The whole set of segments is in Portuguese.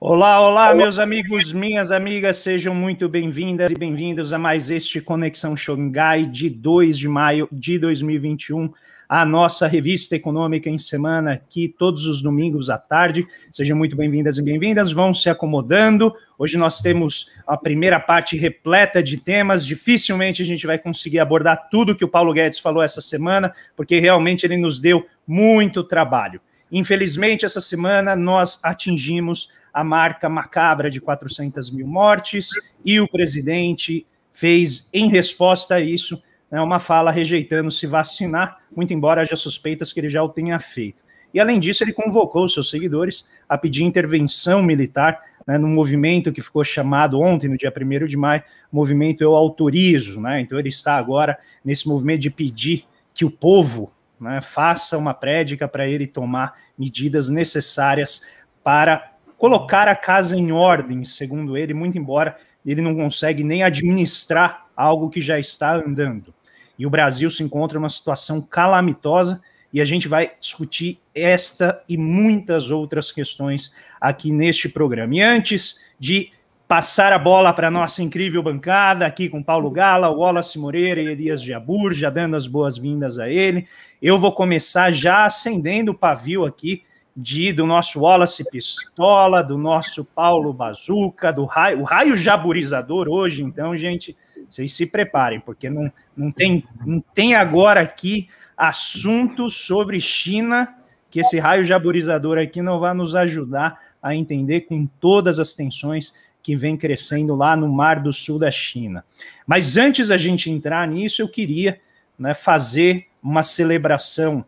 Olá, olá, meus amigos, minhas amigas, sejam muito bem-vindas e bem-vindos a mais este Conexão Xangai de 2 de maio de 2021, a nossa revista econômica em semana aqui todos os domingos à tarde. Sejam muito bem-vindas e bem-vindas, vão se acomodando. Hoje nós temos a primeira parte repleta de temas, dificilmente a gente vai conseguir abordar tudo que o Paulo Guedes falou essa semana, porque realmente ele nos deu muito trabalho. Infelizmente, essa semana nós atingimos a marca macabra de 400 mil mortes, e o presidente fez, em resposta a isso, né, uma fala rejeitando se vacinar, muito embora haja suspeitas que ele já o tenha feito. E, além disso, ele convocou os seus seguidores a pedir intervenção militar né, no movimento que ficou chamado ontem, no dia 1 de maio, movimento Eu Autorizo. Né? Então, ele está agora nesse movimento de pedir que o povo né, faça uma prédica para ele tomar medidas necessárias para colocar a casa em ordem, segundo ele, muito embora ele não consegue nem administrar algo que já está andando. E o Brasil se encontra numa situação calamitosa e a gente vai discutir esta e muitas outras questões aqui neste programa. E antes de passar a bola para a nossa incrível bancada, aqui com Paulo Gala, Wallace Moreira e Elias Jabur, já dando as boas-vindas a ele, eu vou começar já acendendo o pavio aqui de, do nosso Wallace Pistola, do nosso Paulo Bazuca, do raio, o raio jaburizador hoje, então, gente, vocês se preparem, porque não, não, tem, não tem agora aqui assunto sobre China que esse raio jaburizador aqui não vai nos ajudar a entender com todas as tensões que vem crescendo lá no Mar do Sul da China. Mas antes da gente entrar nisso, eu queria né, fazer uma celebração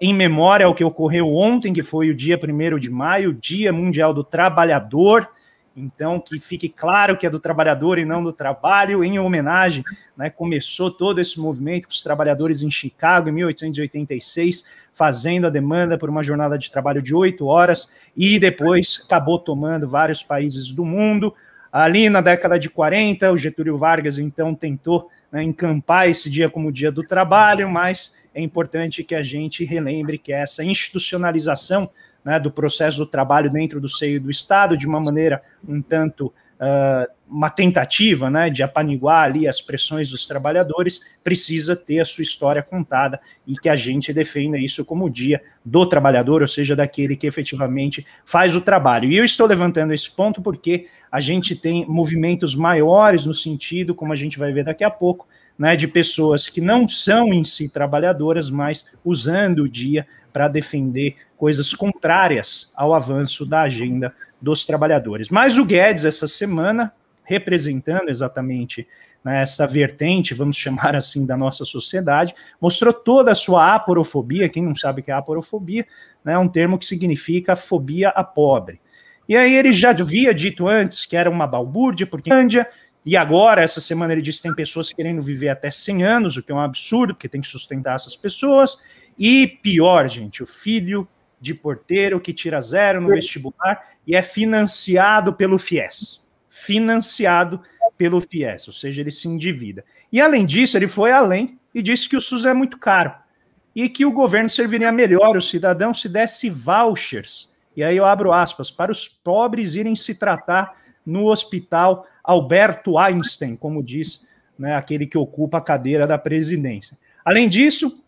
em memória ao que ocorreu ontem, que foi o dia 1 de maio, Dia Mundial do Trabalhador. Então, que fique claro que é do trabalhador e não do trabalho, em homenagem, né, começou todo esse movimento com os trabalhadores em Chicago, em 1886, fazendo a demanda por uma jornada de trabalho de oito horas, e depois acabou tomando vários países do mundo. Ali na década de 40, o Getúlio Vargas, então, tentou né, encampar esse dia como o dia do trabalho, mas é importante que a gente relembre que essa institucionalização né, do processo do trabalho dentro do seio do Estado, de uma maneira um tanto uh, uma tentativa né, de apaniguar ali as pressões dos trabalhadores, precisa ter a sua história contada e que a gente defenda isso como dia do trabalhador, ou seja, daquele que efetivamente faz o trabalho. E eu estou levantando esse ponto porque a gente tem movimentos maiores no sentido, como a gente vai ver daqui a pouco, né, de pessoas que não são em si trabalhadoras, mas usando o dia para defender coisas contrárias ao avanço da agenda dos trabalhadores. Mas o Guedes, essa semana, representando exatamente né, essa vertente, vamos chamar assim, da nossa sociedade, mostrou toda a sua aporofobia. Quem não sabe o que é aporofobia, né, é um termo que significa fobia a pobre. E aí ele já havia dito antes que era uma balbúrdia, porque e agora, essa semana, ele disse que tem pessoas querendo viver até 100 anos, o que é um absurdo, porque tem que sustentar essas pessoas. E pior, gente, o filho de porteiro que tira zero no vestibular e é financiado pelo FIES. Financiado pelo FIES, ou seja, ele se endivida. E além disso, ele foi além e disse que o SUS é muito caro e que o governo serviria melhor o cidadão se desse vouchers. E aí eu abro aspas para os pobres irem se tratar no hospital Alberto Einstein, como diz né, aquele que ocupa a cadeira da presidência. Além disso,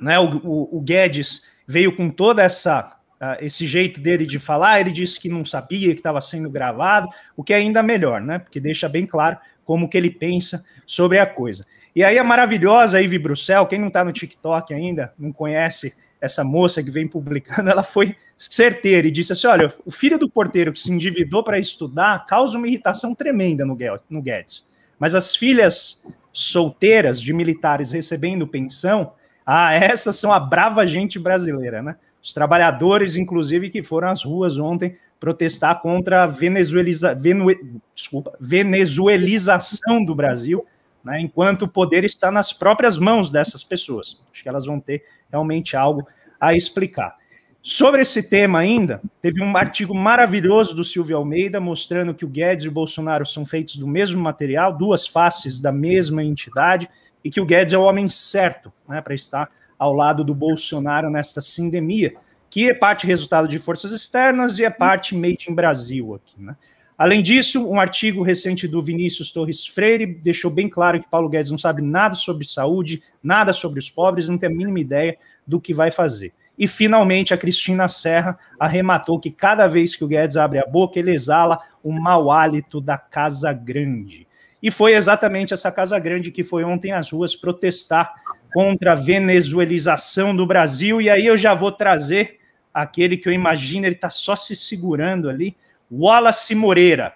né, o, o, o Guedes veio com toda essa uh, esse jeito dele de falar, ele disse que não sabia que estava sendo gravado, o que é ainda melhor, né? Porque deixa bem claro como que ele pensa sobre a coisa. E aí a maravilhosa Ivy Bruxel, quem não está no TikTok ainda, não conhece essa moça que vem publicando, ela foi certeira e disse assim: olha, o filho do porteiro que se endividou para estudar causa uma irritação tremenda no Guedes. Mas as filhas solteiras de militares recebendo pensão, ah, essas são a brava gente brasileira, né? Os trabalhadores, inclusive, que foram às ruas ontem protestar contra a venezueliza, venu, desculpa, venezuelização do Brasil, né, enquanto o poder está nas próprias mãos dessas pessoas. Acho que elas vão ter realmente algo a explicar. Sobre esse tema ainda, teve um artigo maravilhoso do Silvio Almeida mostrando que o Guedes e o Bolsonaro são feitos do mesmo material, duas faces da mesma entidade, e que o Guedes é o homem certo né, para estar ao lado do Bolsonaro nesta sindemia, que é parte resultado de forças externas e é parte made in Brasil aqui, né? Além disso, um artigo recente do Vinícius Torres Freire deixou bem claro que Paulo Guedes não sabe nada sobre saúde, nada sobre os pobres, não tem a mínima ideia do que vai fazer. E finalmente a Cristina Serra arrematou que cada vez que o Guedes abre a boca, ele exala o mau hálito da Casa Grande. E foi exatamente essa Casa Grande que foi ontem às ruas protestar contra a venezuelização do Brasil. E aí eu já vou trazer aquele que eu imagino, ele está só se segurando ali, Wallace Moreira.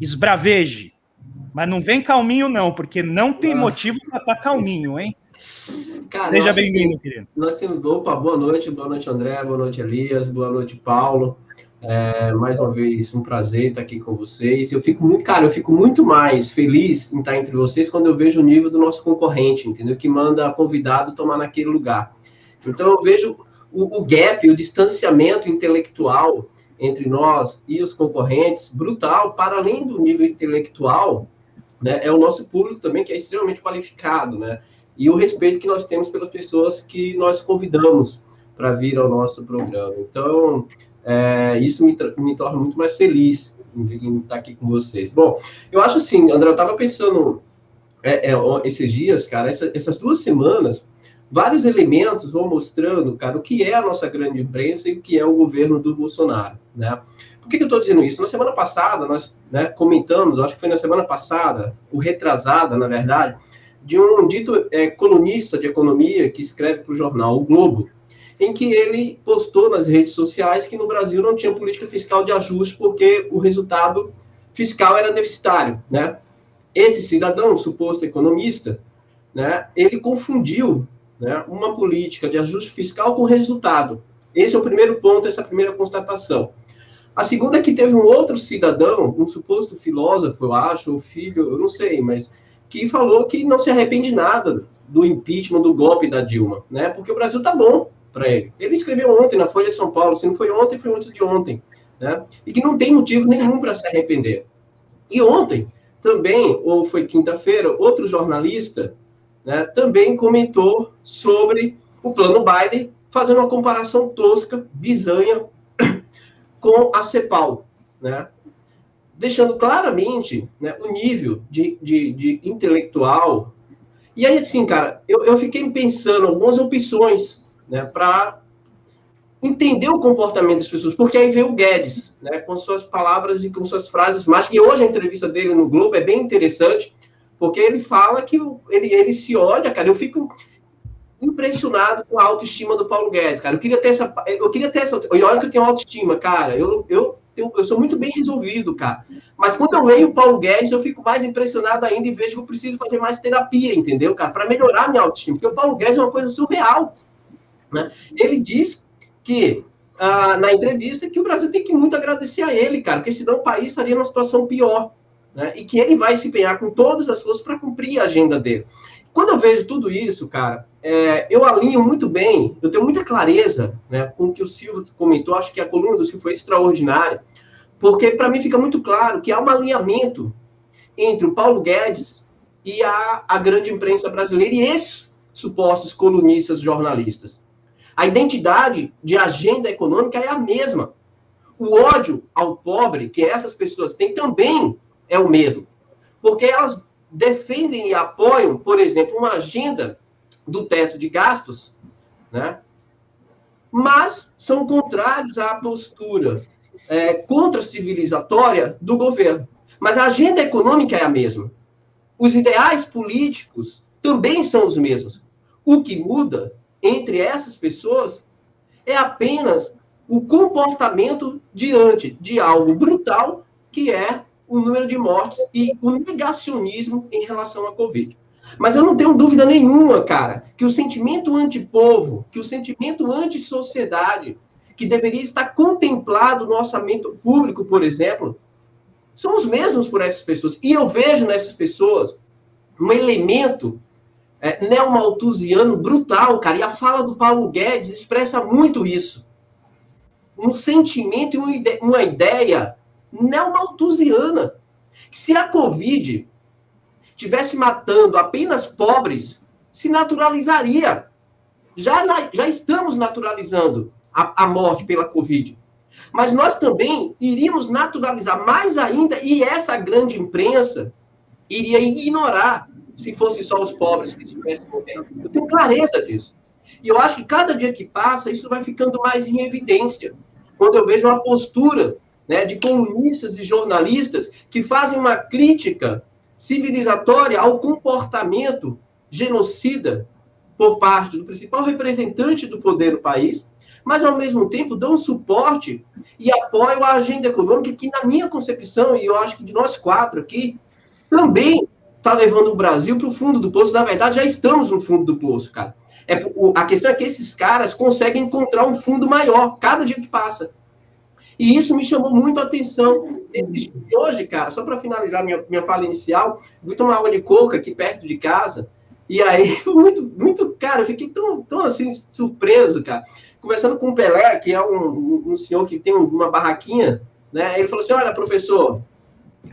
Esbraveje. Mas não vem calminho, não, porque não tem ah. motivo para estar tá calminho, hein? Cara, Seja bem-vindo, querido. Nós temos. Opa, boa noite, boa noite, André, boa noite, Elias, boa noite, Paulo. É, mais uma vez, um prazer estar aqui com vocês. Eu fico muito, cara, eu fico muito mais feliz em estar entre vocês quando eu vejo o nível do nosso concorrente, entendeu? Que manda convidado tomar naquele lugar. Então eu vejo o, o gap, o distanciamento intelectual entre nós e os concorrentes brutal, para além do nível intelectual, né, é o nosso público também que é extremamente qualificado, né? E o respeito que nós temos pelas pessoas que nós convidamos para vir ao nosso programa. Então, é, isso me, me torna muito mais feliz em, estar aqui com vocês. Bom, eu acho assim, André, eu estava pensando é, é, esses dias, cara, essa, essas duas semanas, vários elementos vão mostrando, cara, o que é a nossa grande imprensa e o que é o governo do Bolsonaro, né? Por que, que eu estou dizendo isso? Na semana passada, nós né, comentamos, acho que foi na semana passada, o retrasada, na verdade, de um dito é, colunista de economia que escreve para o jornal O Globo, em que ele postou nas redes sociais que no Brasil não tinha política fiscal de ajuste porque o resultado fiscal era deficitário, né? Esse cidadão, suposto economista, né, ele confundiu né, uma política de ajuste fiscal com resultado. Esse é o primeiro ponto, essa primeira constatação. A segunda é que teve um outro cidadão, um suposto filósofo, eu acho, ou filho, eu não sei, mas que falou que não se arrepende nada do impeachment, do golpe da Dilma, né? Porque o Brasil tá bom, para ele. Ele escreveu ontem na Folha de São Paulo, se não foi ontem, foi antes de ontem, né? E que não tem motivo nenhum para se arrepender. E ontem, também, ou foi quinta-feira, outro jornalista né, também comentou sobre o plano Biden, fazendo uma comparação tosca, bizanha, com a CEPAL, né? Deixando claramente né, o nível de, de, de intelectual. E aí, assim, cara, eu, eu fiquei pensando algumas opções né, para entender o comportamento das pessoas, porque aí vem o Guedes, né, com suas palavras e com suas frases mágicas, e hoje a entrevista dele no Globo é bem interessante, porque ele fala que ele, ele se olha, cara, eu fico impressionado com a autoestima do Paulo Guedes, cara, eu queria ter essa, eu queria ter essa, e olha que eu tenho autoestima, cara, eu, eu, tenho, eu sou muito bem resolvido, cara, mas quando eu leio o Paulo Guedes, eu fico mais impressionado ainda e vejo que eu preciso fazer mais terapia, entendeu, cara, para melhorar minha autoestima, porque o Paulo Guedes é uma coisa surreal, né? Ele diz que, ah, na entrevista, que o Brasil tem que muito agradecer a ele, cara, porque senão o país estaria numa situação pior. Né? E que ele vai se empenhar com todas as forças para cumprir a agenda dele. Quando eu vejo tudo isso, cara, é, eu alinho muito bem, eu tenho muita clareza né, com o que o Silvio comentou, acho que a coluna do Silvio foi extraordinária, porque para mim fica muito claro que há um alinhamento entre o Paulo Guedes e a, a grande imprensa brasileira e esses supostos colunistas jornalistas. A identidade de agenda econômica é a mesma. O ódio ao pobre que essas pessoas têm também é o mesmo. Porque elas defendem e apoiam, por exemplo, uma agenda do teto de gastos, né? mas são contrários à postura é, contra-civilizatória do governo. Mas a agenda econômica é a mesma. Os ideais políticos também são os mesmos. O que muda entre essas pessoas é apenas o comportamento diante de algo brutal, que é o número de mortes e o negacionismo em relação à Covid. Mas eu não tenho dúvida nenhuma, cara, que o sentimento antipovo, que o sentimento anti-sociedade, que deveria estar contemplado no orçamento público, por exemplo, são os mesmos por essas pessoas. E eu vejo nessas pessoas um elemento é, neomalthusiano brutal, cara. E a fala do Paulo Guedes expressa muito isso. Um sentimento e uma ideia, neomalthusiana. Se a Covid tivesse matando apenas pobres, se naturalizaria. Já, já estamos naturalizando a, a morte pela Covid. Mas nós também iríamos naturalizar mais ainda, e essa grande imprensa iria ignorar se fosse só os pobres que estivessem morrendo. Eu tenho clareza disso. E eu acho que cada dia que passa, isso vai ficando mais em evidência. Quando eu vejo uma postura né, de colunistas e jornalistas que fazem uma crítica civilizatória ao comportamento genocida por parte do principal representante do poder no país, mas ao mesmo tempo dão suporte e apoio à agenda econômica que, na minha concepção, e eu acho que de nós quatro aqui, também está levando o Brasil para o fundo do poço. Na verdade, já estamos no fundo do poço, cara. É, a questão é que esses caras conseguem encontrar um fundo maior cada dia que passa. E isso me chamou muito a atenção. Hoje, cara, só para finalizar minha, minha fala inicial, fui tomar água de coco aqui perto de casa. E aí, muito, muito, cara, eu fiquei tão, tão assim, surpreso, cara. Conversando com o Pelé, que é um, um senhor que tem uma barraquinha, né? Ele falou assim: olha, professor,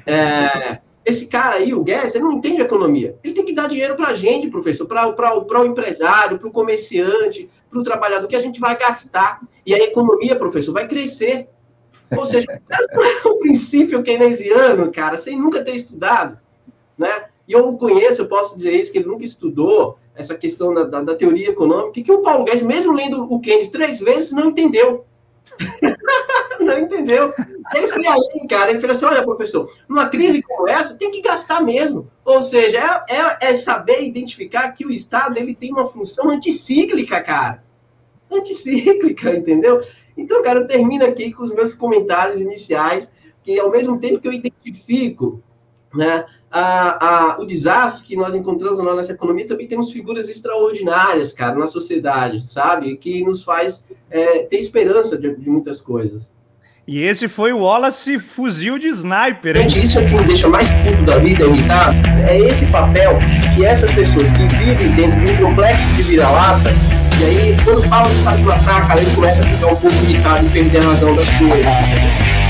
é, esse cara aí, o Guedes, ele não entende economia. Ele tem que dar dinheiro para a gente, professor, para o empresário, para o comerciante, para o trabalhador, que a gente vai gastar. E a economia, professor, vai crescer. Ou seja, é um princípio keynesiano, cara, sem nunca ter estudado. Né? E eu conheço, eu posso dizer isso, que ele nunca estudou essa questão da, da, da teoria econômica, que o Paulo Guedes, mesmo lendo o Keynes três vezes, não entendeu. não entendeu. Ele foi além, cara. Ele falou assim: olha, professor, numa crise como essa, tem que gastar mesmo. Ou seja, é, é, é, saber identificar que o Estado ele tem uma função anticíclica, cara. Anticíclica, entendeu? Então, cara, eu termino aqui com os meus comentários iniciais, que ao mesmo tempo que eu identifico né, a, a, o desastre que nós encontramos na nossa economia, também temos figuras extraordinárias, cara, na sociedade, sabe? Que nos faz é, ter esperança de, de, muitas coisas. E esse foi o Wallace fuzil de sniper, hein? Gente, isso é que me deixa mais puto da vida, irritado, é esse papel que essas pessoas que vivem dentro de um complexo de vira-lata, e aí, quando fala de saco do ataque, ele começa a ficar um pouco irritado e perder a razão das coisas.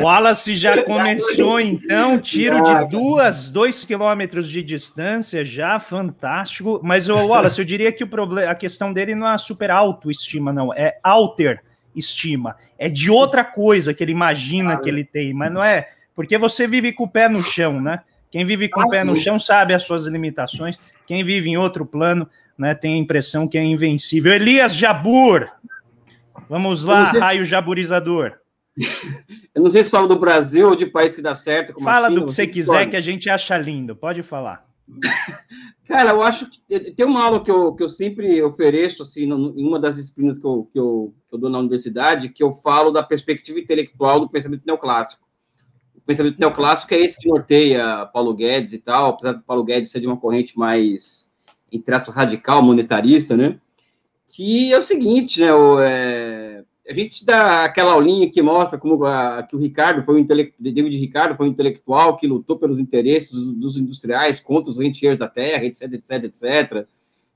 Wallace já começou, então, tiro de duas, dois quilômetros de distância, já fantástico. Mas, o Wallace, eu diria que o problema, a questão dele não é super autoestima, não, é alter estima. É de outra coisa que ele imagina que ele tem, mas não é. Porque você vive com o pé no chão, né? Quem vive com ah, o pé sim. no chão sabe as suas limitações. Quem vive em outro plano, né, tem a impressão que é invencível. Elias Jabur! Vamos lá, raio jaburizador. Eu não sei se fala do Brasil ou de país que dá certo. Fala assim, do que você quiser que a gente acha lindo. Pode falar. Cara, eu acho que tem uma aula que eu, que eu sempre ofereço, assim, em uma das disciplinas que eu, que, eu, que eu dou na universidade, que eu falo da perspectiva intelectual do pensamento neoclássico. O pensamento neoclássico é esse que norteia Paulo Guedes e tal, apesar do Paulo Guedes ser de uma corrente mais, entre aspas, radical, monetarista, né? Que é o seguinte, né? O, é, a gente dá aquela aulinha que mostra como a, que o Ricardo foi um intelectual, David Ricardo foi um intelectual que lutou pelos interesses dos, industriais contra os rentiers da terra, etc, etc, etc.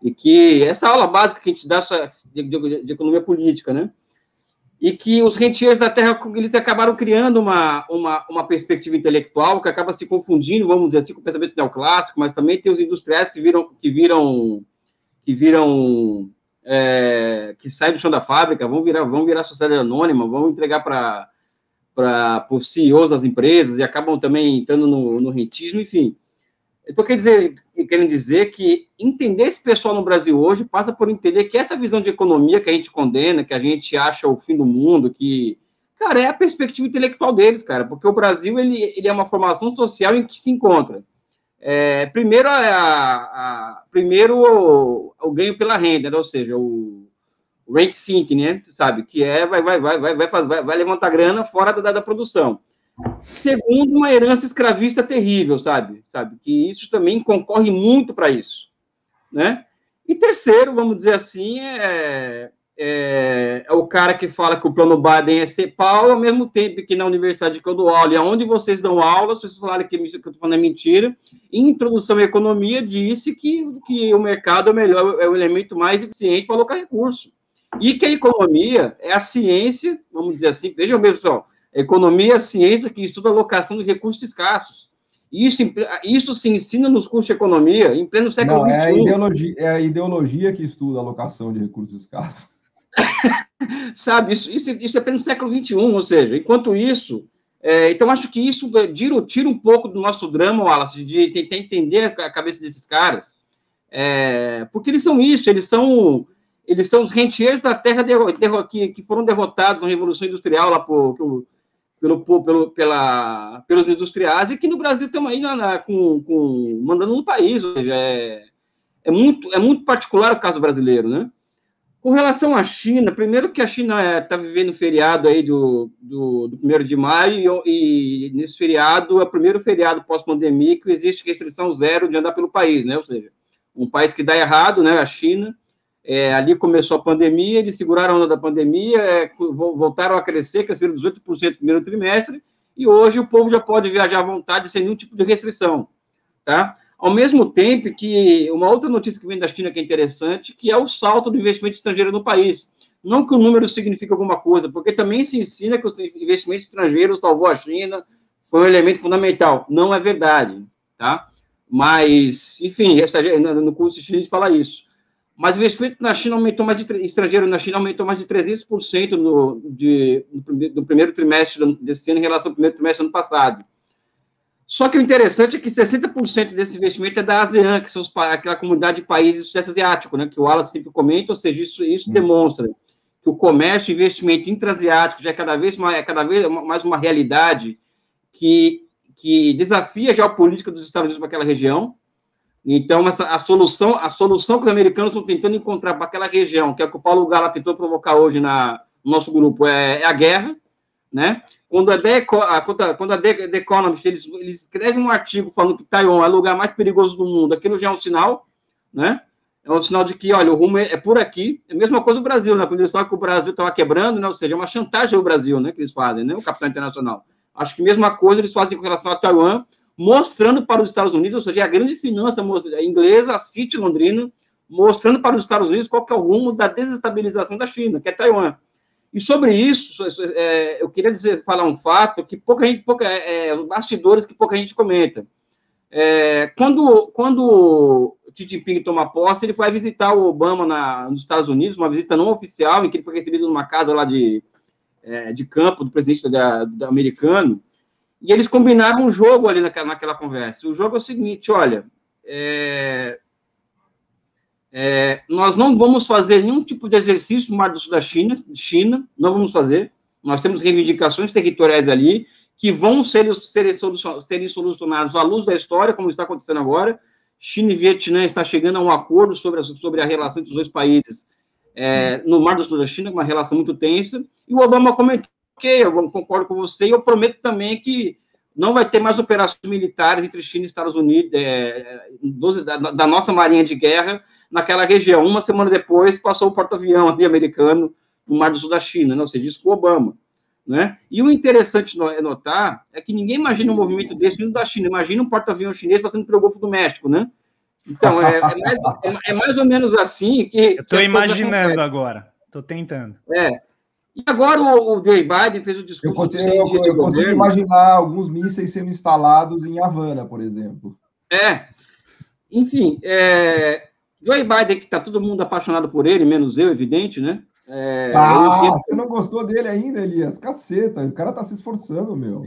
E que essa aula básica que a gente dá de, de, de economia política, né? E que os rentiers da terra, eles acabaram criando uma, uma, uma perspectiva intelectual que acaba se confundindo, vamos dizer assim, com o pensamento neoclássico, mas também tem os industriais que viram, que viram, que viram é, que saem do chão da fábrica, vão virar, vão virar sociedade anônima, vão entregar para para os CEOs das empresas e acabam também entrando no, no rentismo, enfim. Eu estou querendo dizer, querendo dizer que entender esse pessoal no Brasil hoje passa por entender que essa visão de economia que a gente condena, que a gente acha o fim do mundo, que, cara, é a perspectiva intelectual deles, cara, porque o Brasil, ele, ele é uma formação social em que se encontra é, primeiro, a, a, primeiro o, o, ganho pela renda, né? ou seja, o, rent sink, né? Sabe? Que é vai, vai, vai, vai, vai, vai levantar grana fora da, da produção. Segundo, uma herança escravista terrível, sabe? Sabe? Que isso também concorre muito para isso, né? E terceiro, vamos dizer assim, é, é, é, o cara que fala que o plano Biden é ser pau, ao mesmo tempo que na universidade que eu dou aula, e aonde vocês dão aula, se vocês falarem que, que eu estou falando é mentira, em introdução à economia, disse que, que o mercado é o melhor, é o elemento mais eficiente para alocar recurso. E que a economia é a ciência, vamos dizer assim, vejam mesmo, pessoal, a economia é a ciência que estuda a alocação de recursos escassos. Isso, isso se ensina nos cursos de economia em pleno século XXI. É a, ideologia, é a ideologia que estuda a alocação de recursos escassos. Sabe, isso, isso, isso é pleno século XXI, ou seja, enquanto isso. É, então, acho que isso tira, tira um pouco do nosso drama, Wallace, de tentar entender a cabeça desses caras, é, porque eles são isso, eles são eles são os rentiers da terra de, de, que, que, foram derrotados na Revolução Industrial lá por, pelo, pelo, pela, pelos industriais e que no Brasil estamos aí na, na, com, com, mandando no país. Ou seja, é, é, muito, é muito particular o caso brasileiro, né? Com relação à China, primeiro que a China está é, vivendo feriado aí do, do, do 1 de maio e, e, nesse feriado é o primeiro feriado pós-pandemia que existe restrição zero de andar pelo país, né? Ou seja, um país que dá errado, né? A China, é, ali começou a pandemia, eles seguraram a onda da pandemia, é, voltaram a crescer, cresceram 18% no primeiro trimestre, e hoje o povo já pode viajar à vontade sem nenhum tipo de restrição, tá? Ao mesmo tempo que uma outra notícia que vem da China que é interessante, que é o salto do investimento estrangeiro no país. Não que o número signifique alguma coisa, porque também se ensina que o investimento estrangeiro salvou a China, foi um elemento fundamental. Não é verdade, tá? Mas, enfim, no curso chinês fala isso. Mas o investimento na China aumentou mais de estrangeiro na China aumentou mais de 300% no, de, no, primeiro trimestre desse ano em relação ao primeiro trimestre do ano passado. Só que o interessante é que 60% desse investimento é da ASEAN, que são os, aquela comunidade de países do Sudeste Asiático, né, que o Wallace sempre comenta, ou seja, isso, isso hum. demonstra que o comércio e investimento intrasiático já é cada vez mais, é cada vez mais uma realidade que, que desafia a geopolítica dos Estados Unidos para aquela região, então, essa, a, solução, a solução que os americanos estão tentando encontrar para aquela região, que é o que o Paulo Gala tentou provocar hoje na, no nosso grupo, é, é a guerra, né? Quando a The, quando a The, Economist, eles, eles escrevem um artigo falando que Taiwan é o lugar mais perigoso do mundo, aquilo já é um sinal, né? É um sinal de que, olha, o rumo é, é por aqui. É a mesma coisa o Brasil, né? Quando eles falam que o Brasil estava quebrando, né? Ou seja, é uma chantagem ao Brasil, né? Que eles fazem, né? O capital internacional. Acho que a mesma coisa eles fazem com relação a Taiwan, mostrando para os Estados Unidos, ou seja, a grande finança inglesa, a City londrina, mostrando para os Estados Unidos qual é o rumo da desestabilização da China, que é Taiwan. E sobre isso, é, eu queria dizer, falar um fato que pouca gente, pouca, é, é bastidores que pouca gente comenta. É, quando, quando Xi Jinping toma posse, ele foi visitar o Obama na, nos Estados Unidos, uma visita não oficial, em que ele foi recebido numa casa lá de, é, de campo do presidente da, da americano, e eles combinaram um jogo ali naquela, naquela conversa. O jogo é o seguinte: olha, é, é, nós não vamos fazer nenhum tipo de exercício no Mar do Sul da China, China, não vamos fazer. Nós temos reivindicações territoriais ali que vão ser, ser, serem solucionadas à luz da história, como está acontecendo agora. China e Vietnã está chegando a um acordo sobre a, sobre a relação entre os dois países é, no Mar do Sul da China, uma relação muito tensa. E o Obama comentou ok, eu concordo com você, e eu prometo também que não vai ter mais operações militares entre China e Estados Unidos, é, da, da, nossa marinha de guerra, naquela região. Uma semana depois, passou o porta-avião americano no Mar do Sul da China, não, né? você disse com o Obama. Né? E o interessante é notar é que ninguém imagina um movimento desse vindo da China. Imagina um porta-avião chinês passando pelo Golfo do México, né? Então, é, é, mais, é, é mais, ou menos assim que... Estou imaginando agora, estou tentando. É, e agora o, o Joe Biden fez o discurso. Eu consigo, eu, eu consigo imaginar alguns mísseis sendo instalados em Havana, por exemplo. É. Enfim, é, Joe Biden, que está todo mundo apaixonado por ele, menos eu, evidente, né? É, ah, você não gostou dele ainda, Elias? Caceta, o cara está se esforçando, meu.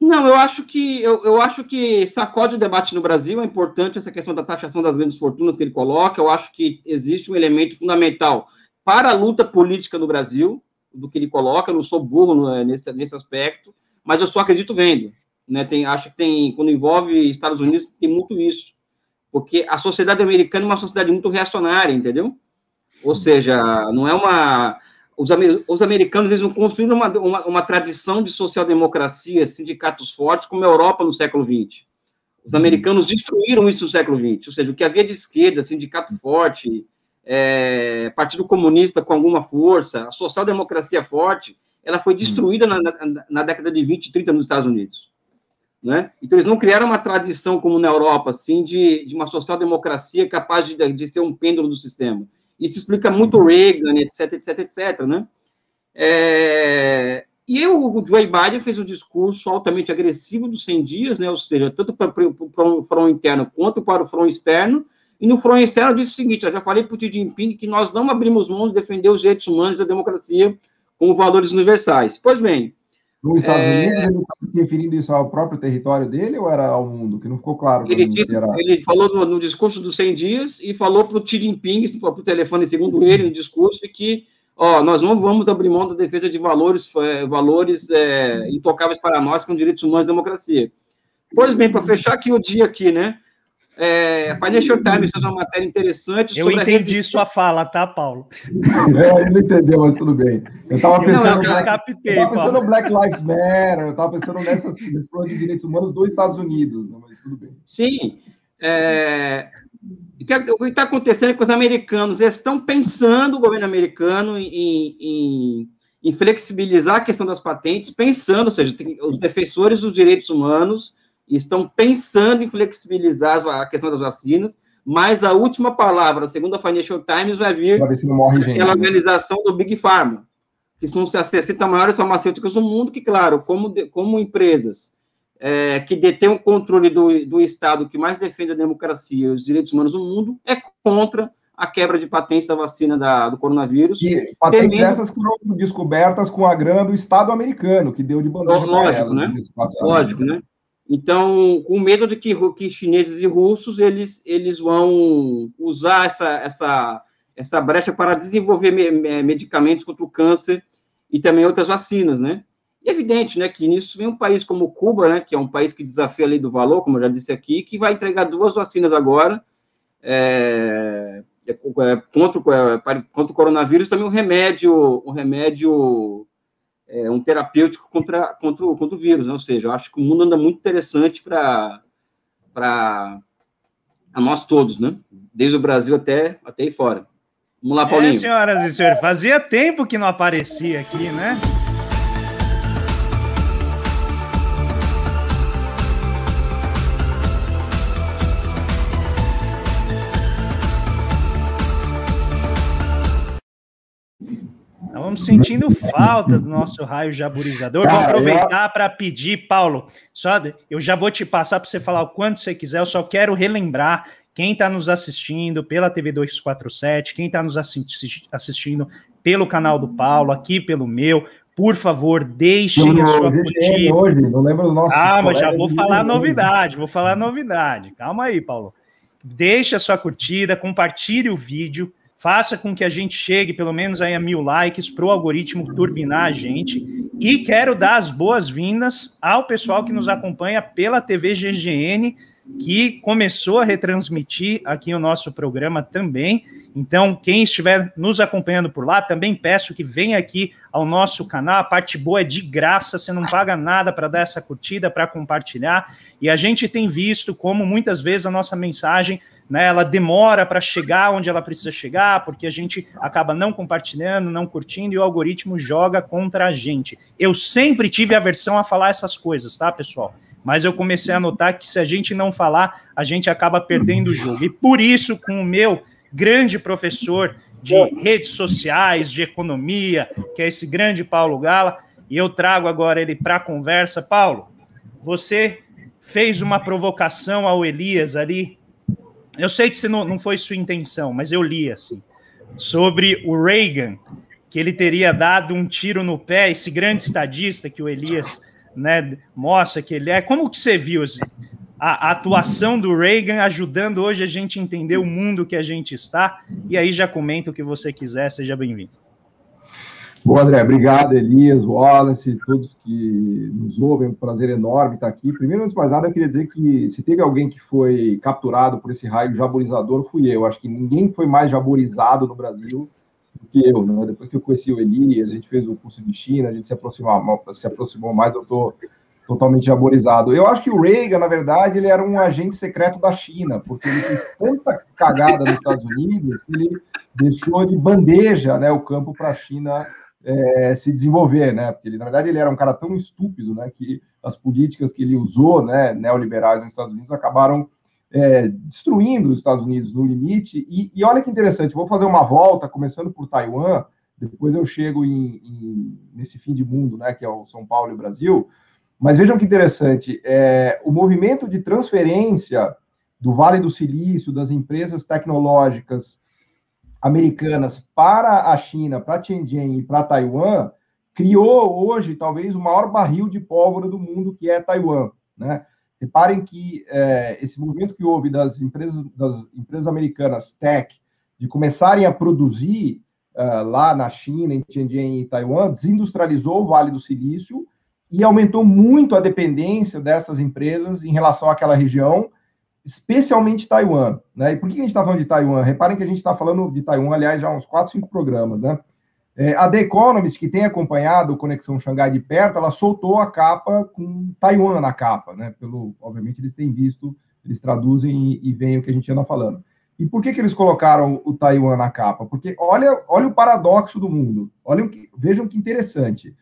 Não, eu acho que eu, eu acho que sacode o debate no Brasil, é importante essa questão da taxação das grandes fortunas que ele coloca. Eu acho que existe um elemento fundamental para a luta política no Brasil, do que ele coloca, eu não sou burro né, nesse, nesse aspecto, mas eu só acredito vendo. Né? Tem, acho que tem, quando envolve Estados Unidos, tem muito isso. Porque a sociedade americana é uma sociedade muito reacionária, entendeu? Ou seja, não é uma. Os, os americanos eles não construíram uma, uma, uma tradição de social-democracia, sindicatos fortes, como a Europa no século XX. Os americanos destruíram isso no século XX, ou seja, o que havia de esquerda, sindicato forte, é, Partido Comunista com alguma força, a social-democracia forte, ela foi destruída na, na, na, década de 20 e 30 nos Estados Unidos. Né? Então, eles não criaram uma tradição como na Europa, assim, de, de uma social-democracia capaz de, de ser um pêndulo do sistema. Isso explica muito Reagan, etc, etc, etc, né? É, E o Joe Biden fez um discurso altamente agressivo dos 100 dias, né, ou seja, tanto para, para o front interno quanto para o front externo, e no front externo disse o seguinte, eu já falei para o Xi Jinping que nós não abrimos mão de defender os direitos humanos e a democracia como valores universais. Pois bem... Nos Estados é... Unidos, ele está se referindo isso ao próprio território dele ou era ao mundo? Que não ficou claro. Ele, disse, era... ele falou no, no, discurso dos 100 dias e falou para o Xi Jinping, para o telefone, segundo ele, no discurso, que ó, nós não vamos abrir mão da defesa de valores, é, valores é, intocáveis para nós, com direitos humanos e democracia. Pois bem, para fechar aqui o dia aqui, né? É, Financial Times fez uma matéria interessante. Eu entendi sua fala, tá, Paulo? É, ele não entendeu, mas tudo bem. Eu estava pensando, não, eu Black, captei, eu tava pensando no Black Lives Matter, eu estava pensando nessas, nesse problema de direitos humanos dos Estados Unidos, mas tudo bem. Sim. É, o que está acontecendo é que os americanos estão pensando, o governo americano, em, em, em flexibilizar a questão das patentes, pensando, ou seja, tem, os defensores dos direitos humanos estão pensando em flexibilizar a questão das vacinas, mas a última palavra, segundo a Financial Times, vai vir pela organização do Big Pharma, que são as 60 maiores farmacêuticas do mundo, que, claro, como, como empresas é, que detém o controle do, do Estado que mais defende a democracia e os direitos humanos no mundo, é contra a quebra de patentes da vacina da, do coronavírus. E patentes temendo... essas foram descobertas com a grana do Estado americano, que deu de bandeja Lógico, elas, né? Lógico, né? Então, com medo de que, que chineses e russos eles, eles vão usar essa, essa, essa brecha para desenvolver me, medicamentos contra o câncer e também outras vacinas, né? E é evidente, né, que nisso vem um país como Cuba, né, que é um país que desafia a lei do valor, como eu já disse aqui, que vai entregar duas vacinas agora é, é, é contra, é, contra o coronavírus, também um remédio, um remédio é, um terapêutico contra, contra, contra o vírus, né? ou seja, eu acho que o mundo anda muito interessante para a nós todos, né? Desde o Brasil até, até aí fora. Vamos lá, é, Paulinho. É, senhoras e senhores, fazia tempo que não aparecia aqui, né? Estamos sentindo falta do nosso raio jaburizador. Vou aproveitar para pedir, Paulo, só eu já vou te passar para você falar o quanto você quiser. Eu só quero relembrar quem está nos assistindo pela TV 247, quem está nos assistindo pelo canal do Paulo, aqui pelo meu. Por favor, deixem não, a sua curtida. Hoje, não lembro do nosso. Ah, mas já vou falar novidade, vou falar novidade. Calma aí, Paulo. Deixe a sua curtida, compartilhe o vídeo faça com que a gente chegue pelo menos aí a mil likes para o algoritmo turbinar a gente. E quero dar as boas-vindas ao pessoal que nos acompanha pela TV GGN, que começou a retransmitir aqui o nosso programa também. Então, quem estiver nos acompanhando por lá, também peço que venha aqui ao nosso canal. A parte boa é de graça, você não paga nada para dar essa curtida, para compartilhar. E a gente tem visto como muitas vezes a nossa mensagem né, ela demora para chegar onde ela precisa chegar, porque a gente acaba não compartilhando, não curtindo e o algoritmo joga contra a gente. Eu sempre tive aversão a falar essas coisas, tá, pessoal? Mas eu comecei a notar que se a gente não falar, a gente acaba perdendo o jogo. E por isso, com o meu grande professor de redes sociais, de economia, que é esse grande Paulo Gala, e eu trago agora ele para a conversa. Paulo, você fez uma provocação ao Elias ali eu sei que não, não foi sua intenção, mas eu li assim sobre o Reagan, que ele teria dado um tiro no pé, esse grande estadista que o Elias né, mostra que ele é. Como que você viu assim, a, a, atuação do Reagan ajudando hoje a gente entender o mundo que a gente está? E aí já comenta o que você quiser, seja bem-vindo. Bom, André, obrigado, Elias, Wallace, todos que nos ouvem, é um prazer enorme estar aqui. Primeiro, antes de mais nada, eu queria dizer que se teve alguém que foi capturado por esse raio jaborizador, fui eu. Acho que ninguém foi mais jaborizado no Brasil do que eu. Né? Depois que eu conheci o Elias, a gente fez o curso de China, a gente se aproximou, se aproximou mais, eu estou totalmente jaborizado. Eu acho que o Reagan, na verdade, ele era um agente secreto da China, porque ele fez tanta cagada nos Estados Unidos que ele deixou de bandeja né, o campo para a China é, se desenvolver, né? Porque ele, na verdade, ele era um cara tão estúpido, né? Que as políticas que ele usou, né, neoliberais nos Estados Unidos, acabaram é, destruindo os Estados Unidos no limite. E, e, olha que interessante, vou fazer uma volta, começando por Taiwan. Depois eu chego em, em, nesse fim de mundo, né, que é o São Paulo e o Brasil. Mas vejam que interessante, é, o movimento de transferência do Vale do Silício, das empresas tecnológicas americanas para a China, para Tianjin e para Taiwan, criou hoje talvez o maior barril de pólvora do mundo, que é Taiwan. Né? Reparem que é, esse movimento que houve das empresas, das empresas americanas tech de começarem a produzir uh, lá na China, em Tianjin e Taiwan, desindustrializou o Vale do Silício e aumentou muito a dependência dessas empresas em relação àquela região, especialmente Taiwan. Né? E por que a gente está falando de Taiwan? Reparem que a gente está falando de Taiwan, aliás, já há uns 4, 5 programas. Né? É, a The Economist, que tem acompanhado o Conexão Xangai de perto, ela soltou a capa com Taiwan na capa. Né? Pelo, obviamente, eles têm visto, eles traduzem e, e veem o que a gente anda falando. E por que, que eles colocaram o Taiwan na capa? Porque olha, olha o paradoxo do mundo. Olhem, vejam que interessante.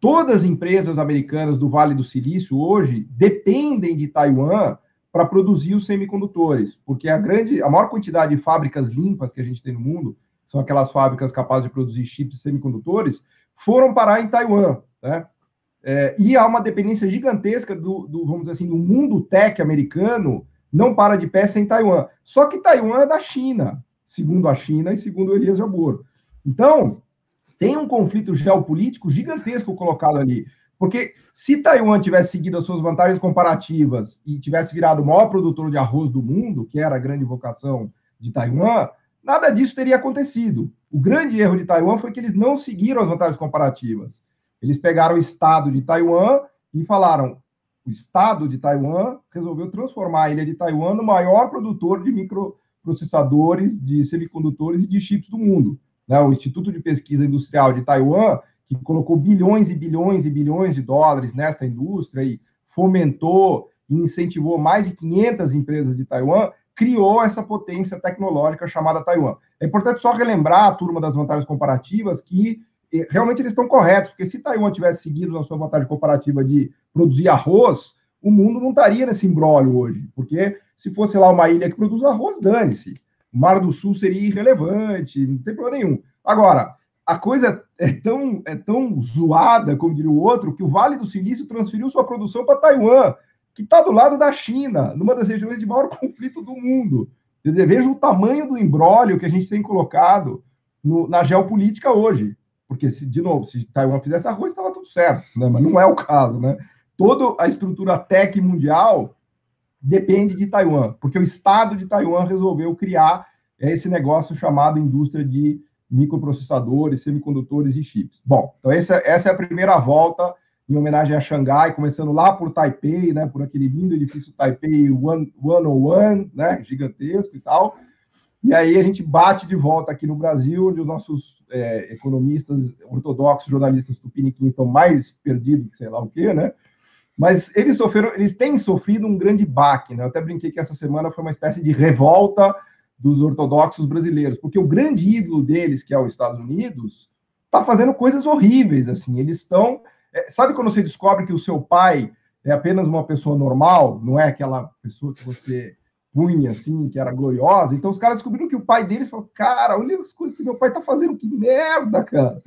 Todas as empresas americanas do Vale do Silício hoje dependem de Taiwan para produzir os semicondutores, porque a grande, a maior quantidade de fábricas limpas que a gente tem no mundo, são aquelas fábricas capazes de produzir chips semicondutores, foram parar em Taiwan, né? É, e há uma dependência gigantesca do, do, vamos dizer assim, do mundo tech americano não para de pé sem Taiwan. Só que Taiwan é da China, segundo a China e segundo Elias Jabor. Então, tem um conflito geopolítico gigantesco colocado ali. Porque se Taiwan tivesse seguido as suas vantagens comparativas e tivesse virado o maior produtor de arroz do mundo, que era a grande vocação de Taiwan, nada disso teria acontecido. O grande erro de Taiwan foi que eles não seguiram as vantagens comparativas. Eles pegaram o estado de Taiwan e falaram: o Estado de Taiwan resolveu transformar a ilha de Taiwan no maior produtor de microprocessadores, de semicondutores e de chips do mundo. Né? O Instituto de Pesquisa Industrial de Taiwan, que colocou bilhões e bilhões e bilhões de dólares nesta indústria e fomentou e incentivou mais de 500 empresas de Taiwan, criou essa potência tecnológica chamada Taiwan. É importante só relembrar a turma das vantagens comparativas que realmente eles estão corretos, porque se Taiwan tivesse seguido na sua vantagem comparativa de produzir arroz, o mundo não estaria nesse embrólio hoje, porque se fosse lá uma ilha que produz arroz, dane-se. O Mar do Sul seria irrelevante, não tem problema nenhum. Agora, a coisa é tão, é tão zoada, como diria o outro, que o Vale do Silício transferiu sua produção para Taiwan, que está do lado da China, numa das regiões de maior conflito do mundo. Quer dizer, veja o tamanho do embrólio que a gente tem colocado no, na geopolítica hoje. Porque, se, de novo, se Taiwan fizesse arroz, estava tudo certo, né? mas não é o caso. Né? Toda a estrutura tech mundial depende de Taiwan, porque o Estado de Taiwan resolveu criar esse negócio chamado indústria de microprocessadores, semicondutores e chips. Bom, então essa, essa é a primeira volta em homenagem a Xangai, começando lá por Taipei, né, por aquele lindo edifício Taipei 101, né, gigantesco e tal, e aí a gente bate de volta aqui no Brasil, onde os nossos é, economistas ortodoxos, jornalistas tupiniquins estão mais perdidos que sei lá o quê, né? Mas eles sofreram, eles têm sofrido um grande baque, né? Eu até brinquei que essa semana foi uma espécie de revolta dos ortodoxos brasileiros, porque o grande ídolo deles, que é os Estados Unidos, está fazendo coisas horríveis, assim. Eles estão, é, sabe quando você descobre que o seu pai é apenas uma pessoa normal, não é aquela pessoa que você punha, assim, que era gloriosa. Então os caras descobriram que o pai deles falou: Cara, olha as coisas que meu pai tá fazendo, que merda, cara.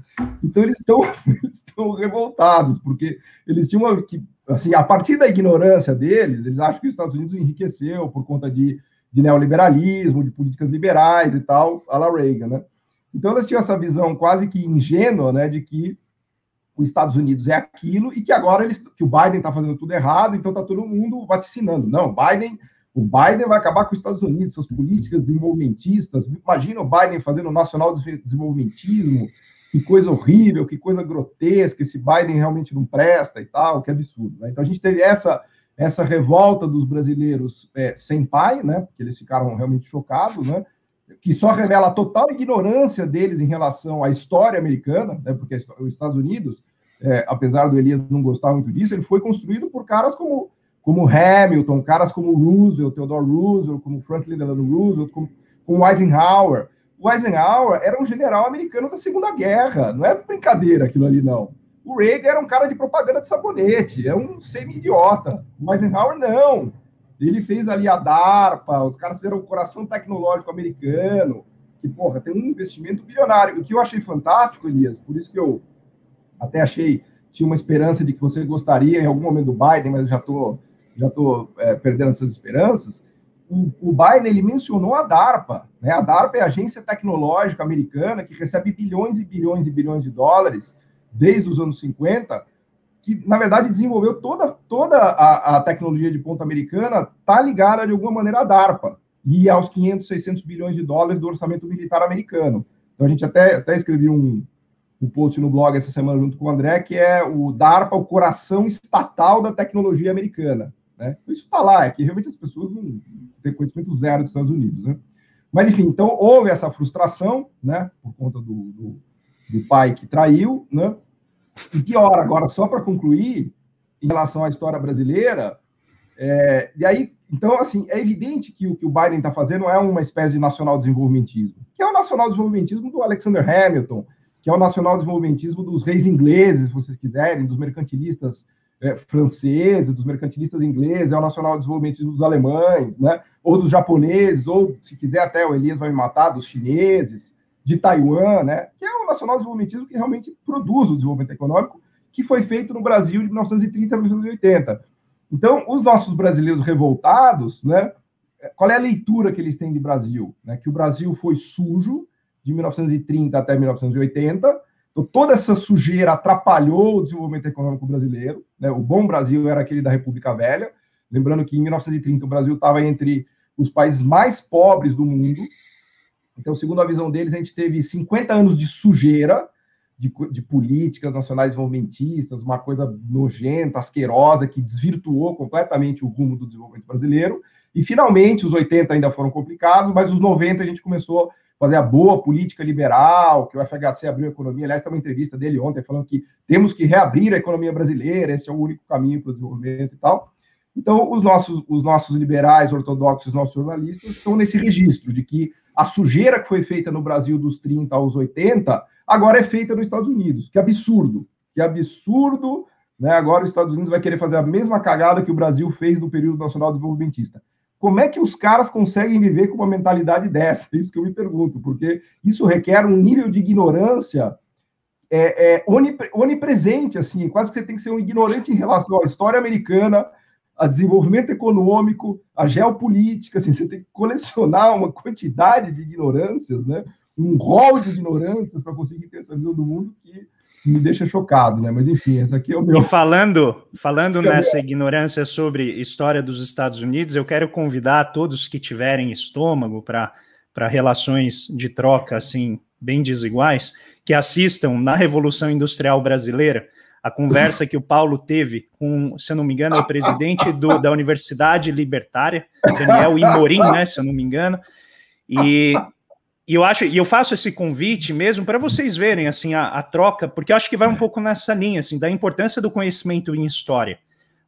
Então eles estão revoltados, porque eles tinham uma. Que, assim, a partir da ignorância deles, eles acham que os Estados Unidos enriqueceu por conta de, de neoliberalismo, de políticas liberais e tal, a la Reagan, né? Então eles tinham essa visão quase que ingênua, né, de que os Estados Unidos é aquilo e que agora eles, que o Biden está fazendo tudo errado, então está todo mundo vaticinando. Não, Biden o Biden vai acabar com os Estados Unidos, suas políticas desenvolvimentistas. Imagina o Biden fazendo o nacional desenvolvimentismo. Que coisa horrível, que coisa grotesca. Esse Biden realmente não presta e tal, que absurdo. Né? Então a gente teve essa essa revolta dos brasileiros é, sem pai, né? Porque eles ficaram realmente chocados, né? Que só revela a total ignorância deles em relação à história americana, né? Porque os Estados Unidos, é, apesar do Elias não gostar muito disso, ele foi construído por caras como como Hamilton, caras como Roosevelt, Theodore Roosevelt, como Franklin Delano Roosevelt, como, como Eisenhower. O Eisenhower era um general americano da Segunda Guerra, não é brincadeira aquilo ali, não. O Reagan era um cara de propaganda de sabonete, é um semi-idiota. O Eisenhower, não. Ele fez ali a DARPA, os caras fizeram o coração tecnológico americano, que, porra, tem um investimento bilionário. O que eu achei fantástico, Elias, por isso que eu até achei, tinha uma esperança de que você gostaria em algum momento do Biden, mas eu já estou já tô, é, perdendo essas esperanças. O, o, Biden ele mencionou a DARPA, né? A DARPA é a agência tecnológica americana que recebe bilhões e bilhões e bilhões de dólares desde os anos 50 que, na verdade, desenvolveu toda, toda a, a tecnologia de ponta americana, está ligada, de alguma maneira, à DARPA e aos 500, 600 bilhões de dólares do orçamento militar americano. Então, a gente até, até escreveu um, um post no blog essa semana junto com o André, que é o DARPA, o coração estatal da tecnologia americana. Né? Então, isso está lá, é que realmente as pessoas não têm conhecimento zero dos Estados Unidos. Né? Mas, enfim, então houve essa frustração, né, por conta do, do, do pai que traiu, né? E pior, agora, só para concluir, em relação à história brasileira, é, e aí, então, assim, é evidente que o que o Biden está fazendo é uma espécie de nacional desenvolvimentismo, que é o nacional desenvolvimentismo do Alexander Hamilton, que é o nacional desenvolvimentismo dos reis ingleses, se vocês quiserem, dos mercantilistas é, franceses, dos mercantilistas ingleses, é o nacional desenvolvimentismo dos alemães, né? ou dos japoneses, ou, se quiser até, o Elias vai me matar, dos chineses de Taiwan, né, que é o nacional desenvolvimentismo que realmente produz o desenvolvimento econômico, que foi feito no Brasil de 1930 a 1980. Então, os nossos brasileiros revoltados, né, qual é a leitura que eles têm de Brasil? Né, que o Brasil foi sujo de 1930 até 1980, então toda essa sujeira atrapalhou o desenvolvimento econômico brasileiro. Né, o bom Brasil era aquele da República Velha, lembrando que em 1930 o Brasil estava entre os países mais pobres do mundo, então, segundo a visão deles, a gente teve 50 anos de sujeira, de, de, políticas nacionais desenvolvimentistas, uma coisa nojenta, asquerosa, que desvirtuou completamente o rumo do desenvolvimento brasileiro. E, finalmente, os 80 ainda foram complicados, mas os 90 a gente começou a fazer a boa política liberal, que o FHC abriu a economia. Aliás, tem uma entrevista dele ontem falando que temos que reabrir a economia brasileira, esse é o único caminho para o desenvolvimento e tal. Então, os nossos, os nossos liberais, ortodoxos, nossos jornalistas estão nesse registro de que a sujeira que foi feita no Brasil dos 30 aos 80, agora é feita nos Estados Unidos. Que absurdo. Que absurdo. Né? Agora os Estados Unidos vai querer fazer a mesma cagada que o Brasil fez no período nacional desenvolvimentista. Como é que os caras conseguem viver com uma mentalidade dessa? Isso que eu me pergunto, porque isso requer um nível de ignorância é, é, onipresente, assim, quase que você tem que ser um ignorante em relação à história americana, a desenvolvimento econômico, a geopolítica, assim, você tem que colecionar uma quantidade de ignorâncias, né? um rol de ignorâncias para conseguir ter essa visão do mundo que me deixa chocado, né? Mas enfim, essa aqui é o meu. E falando, falando nessa ignorância sobre história dos Estados Unidos, eu quero convidar todos que tiverem estômago para para relações de troca assim bem desiguais, que assistam na Revolução Industrial Brasileira a conversa que o Paulo teve com, se eu não me engano, o presidente do, da Universidade Libertária, Daniel Imorim, né, se eu não me engano, e, e eu acho, e eu faço esse convite mesmo para vocês verem assim a, a, troca, porque eu acho que vai um pouco nessa linha assim da importância do conhecimento em história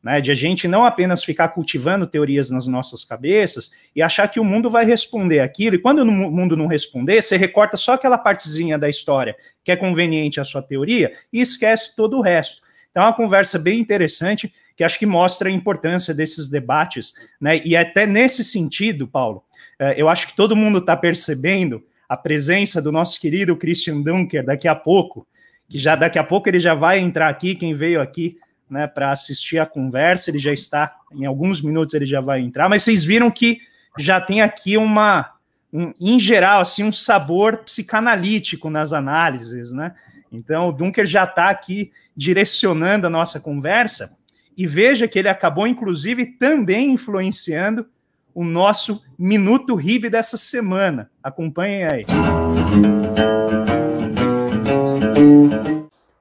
né, de a gente não apenas ficar cultivando teorias nas nossas cabeças e achar que o mundo vai responder aquilo, e quando o mundo não responder, você recorta só aquela partezinha da história que é conveniente à sua teoria e esquece todo o resto. Então é uma conversa bem interessante que acho que mostra a importância desses debates, né, e até nesse sentido, Paulo, é, eu acho que todo mundo está percebendo a presença do nosso querido Christian Dunker daqui a pouco, que já daqui a pouco ele já vai entrar aqui, quem veio aqui né, para assistir a conversa. Ele já está, em alguns minutos ele já vai entrar, mas vocês viram que já tem aqui uma, um, em geral, assim, um sabor psicanalítico nas análises, né? Então, o Dunker já está aqui direcionando a nossa conversa e veja que ele acabou, inclusive, também influenciando o nosso Minuto RIB dessa semana. Acompanhem aí.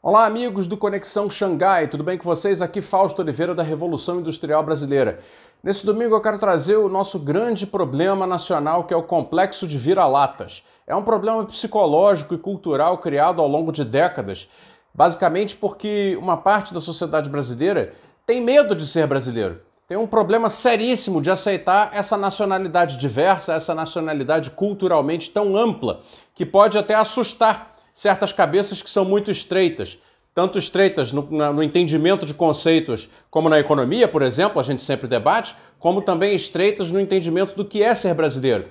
Olá, amigos do Conexão Xangai, tudo bem com vocês? Aqui Fausto Oliveira da Revolução Industrial Brasileira. Nesse domingo eu quero trazer o nosso grande problema nacional, que é o complexo de vira-latas. É um problema psicológico e cultural criado ao longo de décadas, basicamente porque uma parte da sociedade brasileira tem medo de ser brasileiro. Tem um problema seríssimo de aceitar essa nacionalidade diversa, essa nacionalidade culturalmente tão ampla, que pode até assustar certas cabeças que são muito estreitas, tanto estreitas no, no, entendimento de conceitos, como na economia, por exemplo, a gente sempre debate, como também estreitas no entendimento do que é ser brasileiro.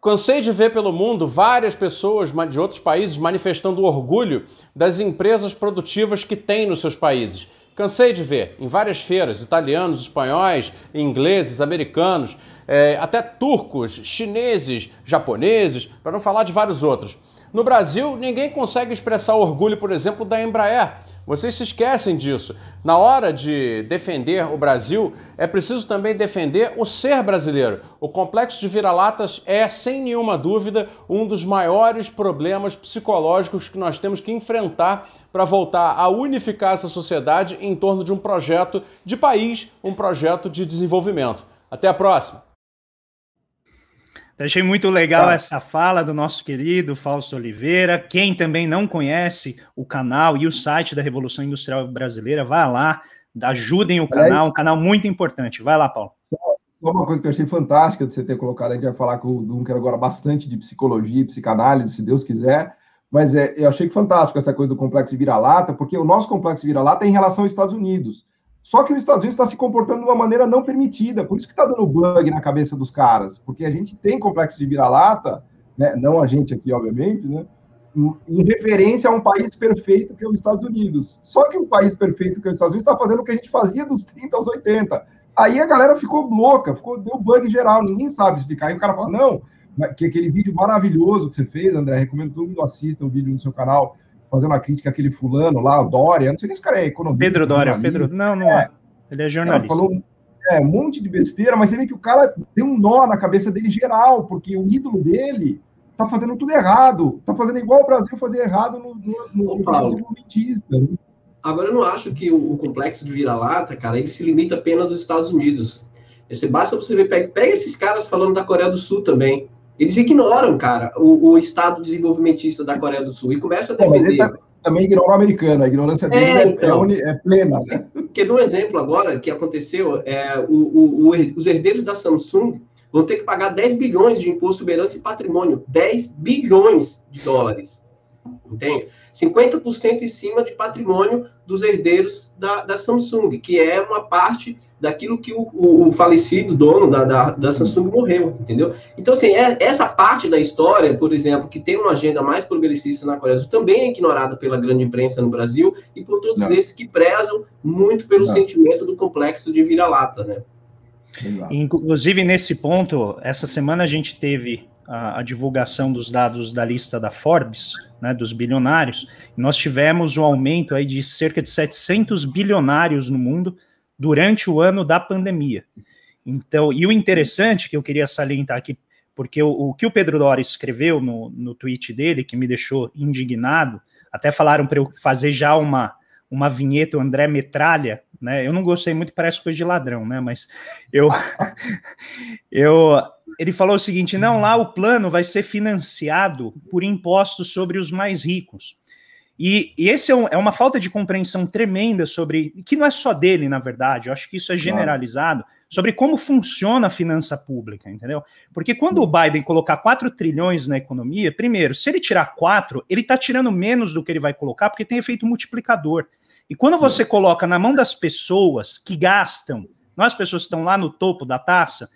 Cansei de ver pelo mundo várias pessoas de outros países manifestando orgulho das empresas produtivas que têm nos seus países. Cansei de ver em várias feiras italianos, espanhóis, ingleses, americanos, é, até turcos, chineses, japoneses, para não falar de vários outros. No Brasil, ninguém consegue expressar orgulho, por exemplo, da Embraer. Vocês se esquecem disso. Na hora de defender o Brasil, é preciso também defender o ser brasileiro. O complexo de vira-latas é, sem nenhuma dúvida, um dos maiores problemas psicológicos que nós temos que enfrentar para voltar a unificar essa sociedade em torno de um projeto de país, um projeto de desenvolvimento. Até a próxima! Achei muito legal tá. essa fala do nosso querido Fausto Oliveira. Quem também não conhece o canal e o site da Revolução Industrial Brasileira, vá lá, ajudem o canal, um canal muito importante. Vai lá, Paulo. Só uma coisa que eu achei fantástica de você ter colocado, a gente vai falar com o Dunker agora bastante de psicologia e psicanálise, se Deus quiser, mas é, eu achei fantástico essa coisa do complexo de vira-lata, porque o nosso complexo de vira-lata é em relação aos Estados Unidos. Só que os Estados Unidos está se comportando de uma maneira não permitida, por isso que está dando bug na cabeça dos caras, porque a gente tem complexo de vira-lata, né? não a gente aqui, obviamente, né? em referência a um país perfeito que é os Estados Unidos. Só que o um país perfeito que é os Estados Unidos está fazendo o que a gente fazia dos 30 aos 80. Aí a galera ficou louca, ficou, deu bug geral, ninguém sabe explicar. Aí o cara fala, não, que aquele vídeo maravilhoso que você fez, André, recomendo que todo mundo assista o vídeo no seu canal, fazendo uma crítica àquele fulano lá, Dória, não sei se esse cara é economista. Pedro Dória, Pedro, não, não é. é. Ele é jornalista. Falou é, um monte de besteira, mas você vê que o cara tem um nó na cabeça dele geral, porque o ídolo dele tá fazendo tudo errado, tá fazendo igual o Brasil fazia errado no, no, no desenvolvimentista. Né? Agora, eu não acho que o, o complexo de vira-lata, cara, ele se limita apenas aos Estados Unidos. Você, basta você ver, pega, pega esses caras falando da Coreia do Sul também. Eles ignoram, cara, o, o Estado desenvolvimentista da Coreia do Sul e começam a defender. Tá, também ignora o americano, a ignorância dele é, é então, é, é, plena. Né? Quer ver um exemplo agora que aconteceu? É, o, o, o, os herdeiros da Samsung vão ter que pagar 10 bilhões de imposto sobre herança e patrimônio. 10 bilhões de dólares. Entende? 50% em cima de patrimônio dos herdeiros da, da Samsung, que é uma parte daquilo que o, o, o falecido dono da, da, da, Samsung morreu, entendeu? Então, assim, é, essa parte da história, por exemplo, que tem uma agenda mais progressista na Coreia do Sul, também é ignorada pela grande imprensa no Brasil e por todos Não. esses que prezam muito pelo Não. sentimento do complexo de vira-lata, né? Inclusive, nesse ponto, essa semana a gente teve a, a, divulgação dos dados da lista da Forbes, né, dos bilionários, e nós tivemos um aumento aí de cerca de 700 bilionários no mundo, durante o ano da pandemia. Então, e o interessante que eu queria salientar aqui, porque o, o que o Pedro Dória escreveu no, no tweet dele, que me deixou indignado, até falaram para eu fazer já uma, uma vinheta, o André Metralha, né? Eu não gostei muito, parece coisa de ladrão, né? Mas eu, eu, ele falou o seguinte: não, lá o plano vai ser financiado por impostos sobre os mais ricos. E, e esse é, um, é, uma falta de compreensão tremenda sobre, que não é só dele, na verdade, eu acho que isso é generalizado, sobre como funciona a finança pública, entendeu? Porque quando o Biden colocar 4 trilhões na economia, primeiro, se ele tirar 4, ele está tirando menos do que ele vai colocar, porque tem efeito multiplicador. E quando você coloca na mão das pessoas que gastam, não as pessoas que estão lá no topo da taça,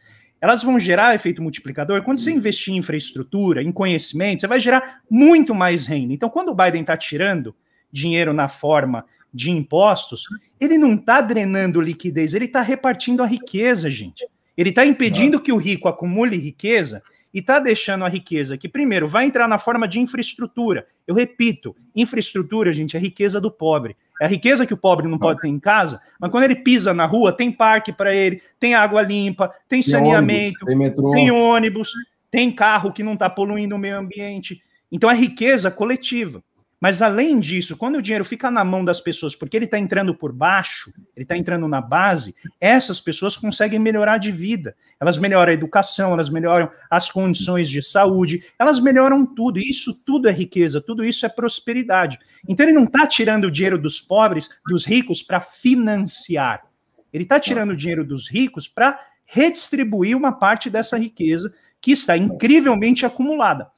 elas vão gerar efeito multiplicador. Quando você investir em infraestrutura, em conhecimento, você vai gerar muito mais renda. Então, quando o Biden está tirando dinheiro na forma de impostos, ele não está drenando liquidez, ele está repartindo a riqueza, gente. Ele está impedindo que o rico acumule riqueza e está deixando a riqueza que, primeiro, vai entrar na forma de infraestrutura. Eu repito, infraestrutura, gente, é riqueza do pobre. É a riqueza que o pobre não pode ter em casa, mas quando ele pisa na rua, tem parque para ele, tem água limpa, tem, tem saneamento, ônibus, tem, tem, ônibus, tem carro que não está poluindo o meio ambiente. Então é riqueza coletiva. Mas além disso, quando o dinheiro fica na mão das pessoas, porque ele está entrando por baixo, ele está entrando na base, essas pessoas conseguem melhorar de vida. Elas melhoram a educação, elas melhoram as condições de saúde, elas melhoram tudo. Isso tudo é riqueza, tudo isso é prosperidade. Então ele não está tirando o dinheiro dos pobres, dos ricos, para financiar. Ele está tirando o dinheiro dos ricos para redistribuir uma parte dessa riqueza que está incrivelmente acumulada.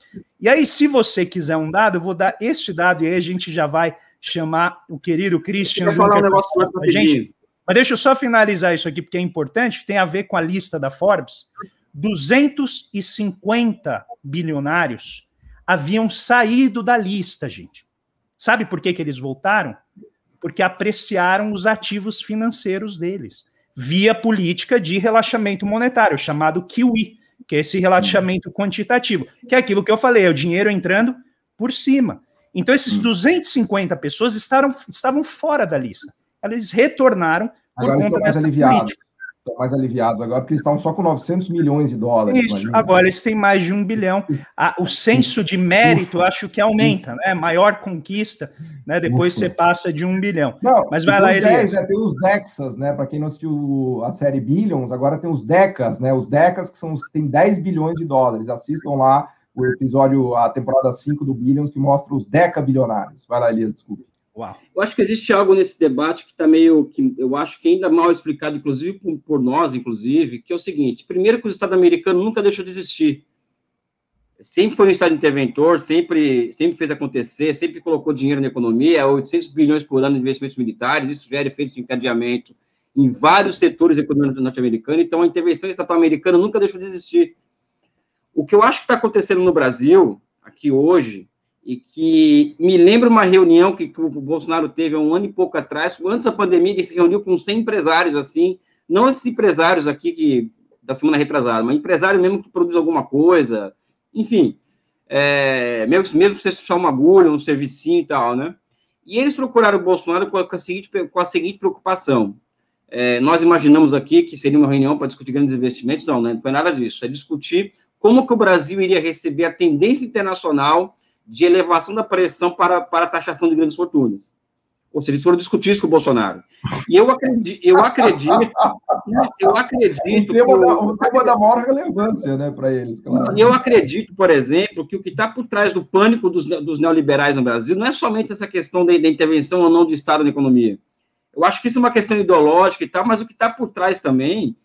E aí, se você quiser um dado, eu vou dar este dado e aí a gente já vai chamar o querido Christian. Falar um negócio a gente. Mas deixa eu só finalizar isso aqui, porque é importante, tem a ver com a lista da Forbes. 250 bilionários haviam saído da lista, gente. Sabe por que, que eles voltaram? Porque apreciaram os ativos financeiros deles, via política de relaxamento monetário, chamado QE, que é esse relaxamento quantitativo, que é aquilo que eu falei, é o dinheiro entrando por cima. Então, esses 250 hum. pessoas estavam, estavam fora da lista. Eles retornaram por agora conta dessa aliviados. política. Estão mais aliviados agora, porque eles estavam só com 900 milhões de dólares. Isso, imagina. agora eles têm mais de um bilhão. o senso de mérito, acho que aumenta, né? Maior conquista, né? Depois Ufa. você passa de um bilhão. Não, Mas vai lá, Elias. né, tem os Dexas, né? Para quem não assistiu a série Billions, agora tem os Decas, né? Os Decas, que são os que têm 10 bilhões de dólares. Assistam lá o episódio, a temporada 5 do Billions, que mostra os deca bilionários. Vai lá, Elias, desculpe. Uau. Eu acho que existe algo nesse debate que está meio, que eu acho que ainda mal explicado, inclusive por, por, nós, inclusive, que é o seguinte: primeiro que o Estado americano nunca deixou de existir, sempre foi um Estado interventor, sempre, sempre fez acontecer, sempre colocou dinheiro na economia, 800 bilhões por ano de investimentos militares, isso gera efeito de encadeamento em vários setores econômicos norte-americanos. Então, a intervenção estatal americana nunca deixou de existir. O que eu acho que está acontecendo no Brasil, aqui hoje, e que me lembra uma reunião que, que, o Bolsonaro teve há um ano e pouco atrás, antes da pandemia, ele se reuniu com 100 empresários, assim, não esses empresários aqui que, da semana retrasada, mas empresário mesmo que produz alguma coisa, enfim, é, mesmo, mesmo você só uma agulha, um servicinho e tal, né? E eles procuraram o Bolsonaro com a seguinte, com a seguinte preocupação. É, nós imaginamos aqui que seria uma reunião para discutir grandes investimentos, não, né? não foi nada disso, é discutir como que o Brasil iria receber a tendência internacional de elevação da pressão para, para a taxação de grandes fortunas. Ou seja, eles foram discutir isso com o Bolsonaro. E eu acredito, eu acredito, eu acredito. O tema, da, o tema da maior relevância, né, para eles, claro. Eu acredito, por exemplo, que o que está por trás do pânico dos, dos neoliberais no Brasil não é somente essa questão da, da intervenção ou não do Estado na economia. Eu acho que isso é uma questão ideológica e tal, mas o que está por trás também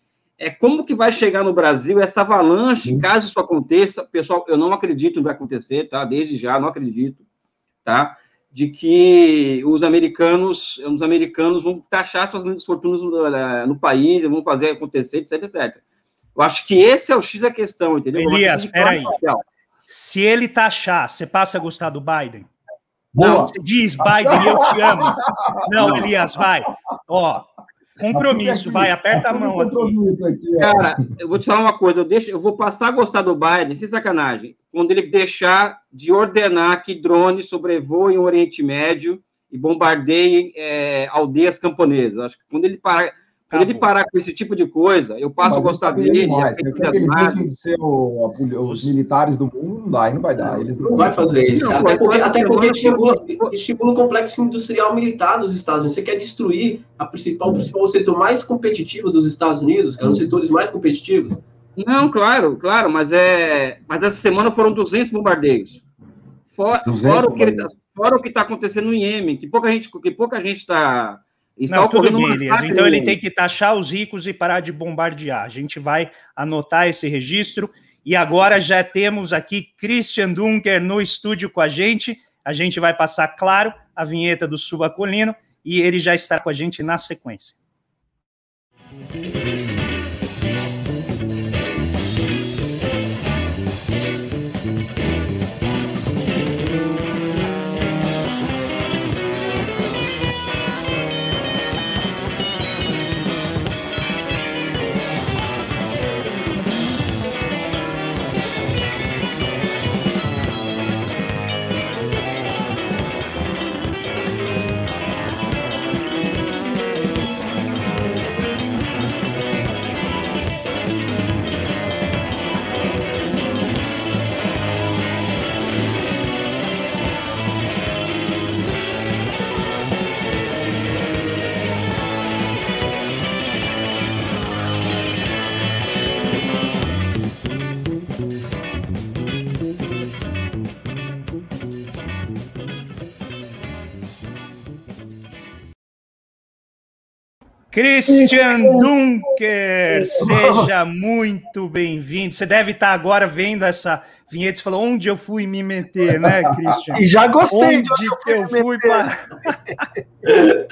é como que vai chegar no Brasil essa avalanche, caso isso aconteça, pessoal, eu não acredito que vai acontecer, tá? Desde já, não acredito, tá? De que os americanos, os americanos vão taxar suas grandes fortunas no, eh, no país, vão fazer acontecer, etc, etc. Eu acho que esse é o X da questão, entendeu? Elias, peraí. Se ele taxar, você passa a gostar do Biden? Não, você diz, Biden, eu te amo. Não, Elias, vai. Ó, Compromisso, vai, aperta a mão aqui. aqui Cara, eu vou te falar uma coisa, eu, deixo, eu vou passar a gostar do Biden, sem sacanagem, quando ele deixar de ordenar que drones sobrevoem o Oriente Médio e bombardeiem é, aldeias camponesas. Acho que quando ele parar quando ele parar com esse tipo de coisa, eu passo a gostar dele. Mais. Você quer que ele deixe de ser o, os militares do mundo? Não dá, não vai dar. Eles não, não vai fazer isso. Não, até porque, até porque estimula, estimula o complexo industrial militar dos Estados Unidos. Você quer destruir a principal, o principal setor mais competitivo dos Estados Unidos, que é um dos setores mais competitivos. Não, claro, claro, mas é. Mas essa semana foram 200 bombardeios. Fora, 200 fora o que tá, fora o que está acontecendo no Iêmen, que pouca gente, que pouca gente está Está Não, tudo bem, Elias. Então ele tem que taxar os ricos e parar de bombardear. A gente vai anotar esse registro. E agora já temos aqui Christian Dunker no estúdio com a gente. A gente vai passar, claro, a vinheta do Subacolino e ele já está com a gente na sequência. Christian Dunker, seja muito bem-vindo. Você deve estar agora vendo essa vinheta e falou onde eu fui me meter, né, Christian? E já gostei onde de onde que eu fui, para.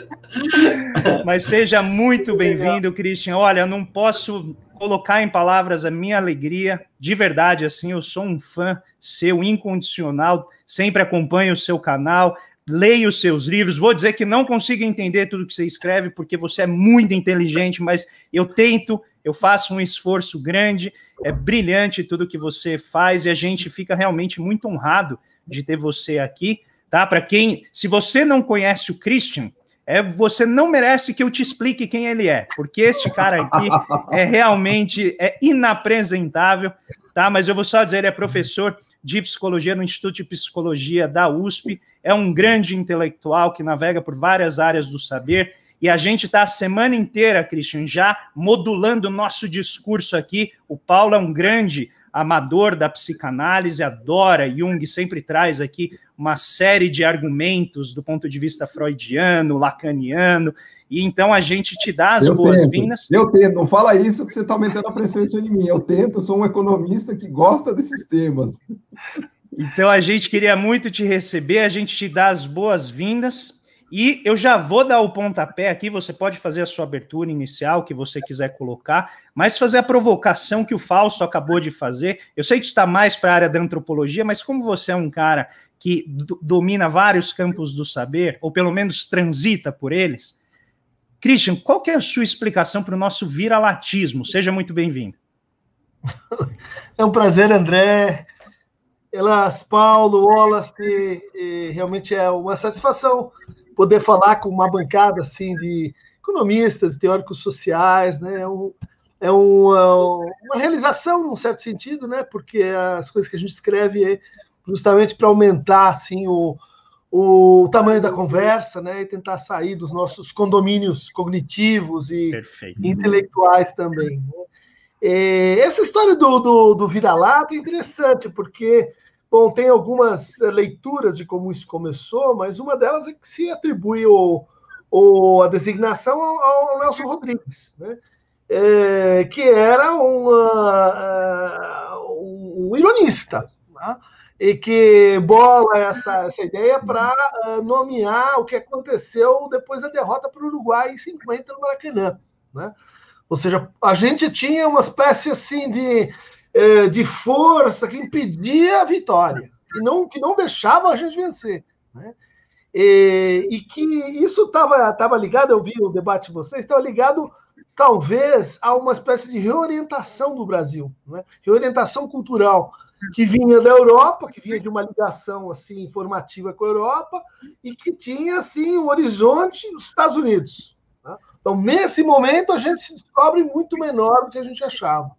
Mas seja muito bem-vindo, Christian. Olha, eu não posso colocar em palavras a minha alegria, de verdade, assim, eu sou um fã seu incondicional, sempre acompanho o seu canal, leio os seus livros. Vou dizer que não consigo entender tudo que você escreve, porque você é muito inteligente, mas eu tento, eu faço um esforço grande, é brilhante tudo que você faz e a gente fica realmente muito honrado de ter você aqui, tá? Para quem, se você não conhece o Christian, é, você não merece que eu te explique quem ele é, porque este cara aqui é realmente é inapresentável, tá? Mas eu vou só dizer, ele é professor de psicologia no Instituto de Psicologia da USP, é um grande intelectual que navega por várias áreas do saber, e a gente está a semana inteira, Christian, já modulando o nosso discurso aqui. O Paulo é um grande amador da psicanálise, adora Jung, sempre traz aqui uma série de argumentos do ponto de vista freudiano, lacaniano, e então a gente te dá as boas-vindas. Eu tento, não fala isso que você está aumentando a pressão em mim. Eu tento, sou um economista que gosta desses temas. Então a gente queria muito te receber, a gente te dá as boas-vindas. E eu já vou dar o pontapé aqui, você pode fazer a sua abertura inicial, que você quiser colocar, mas fazer a provocação que o Fausto acabou de fazer. Eu sei que está mais para a área da antropologia, mas como você é um cara que domina vários campos do saber, ou pelo menos transita por eles, Christian, qual é a sua explicação para o nosso viralatismo? Seja muito bem-vindo. É um prazer, André. Elas, Paulo, Wallace, realmente é uma satisfação poder falar com uma bancada assim de economistas, teóricos sociais, né? É, um, é uma, uma realização, num certo sentido, né? Porque as coisas que a gente escreve é justamente para aumentar assim o, o tamanho da conversa, né? E tentar sair dos nossos condomínios cognitivos e Perfeito. intelectuais também. Né? É, essa história do, do, do vira-lata é interessante, porque Bom, tem algumas eh, leituras de como isso começou, mas uma delas é que se atribui o, o, a designação ao, ao Nelson Rodrigues, né? É, que era uma, uh, um ironista, né? e que bola essa, essa ideia para uh, nomear o que aconteceu depois da derrota para o Uruguai em 50 no Maracanã. Né? Ou seja, a gente tinha uma espécie assim de é, de força que impedia a vitória, que não, que não deixava a gente vencer. Né? E, e, que isso estava tava ligado, eu vi o debate de vocês, estava ligado talvez a uma espécie de reorientação do Brasil, né? reorientação cultural que vinha da Europa, que vinha de uma ligação assim informativa com a Europa e que tinha assim o um horizonte dos Estados Unidos. Né? Então, nesse momento, a gente se descobre muito menor do que a gente achava.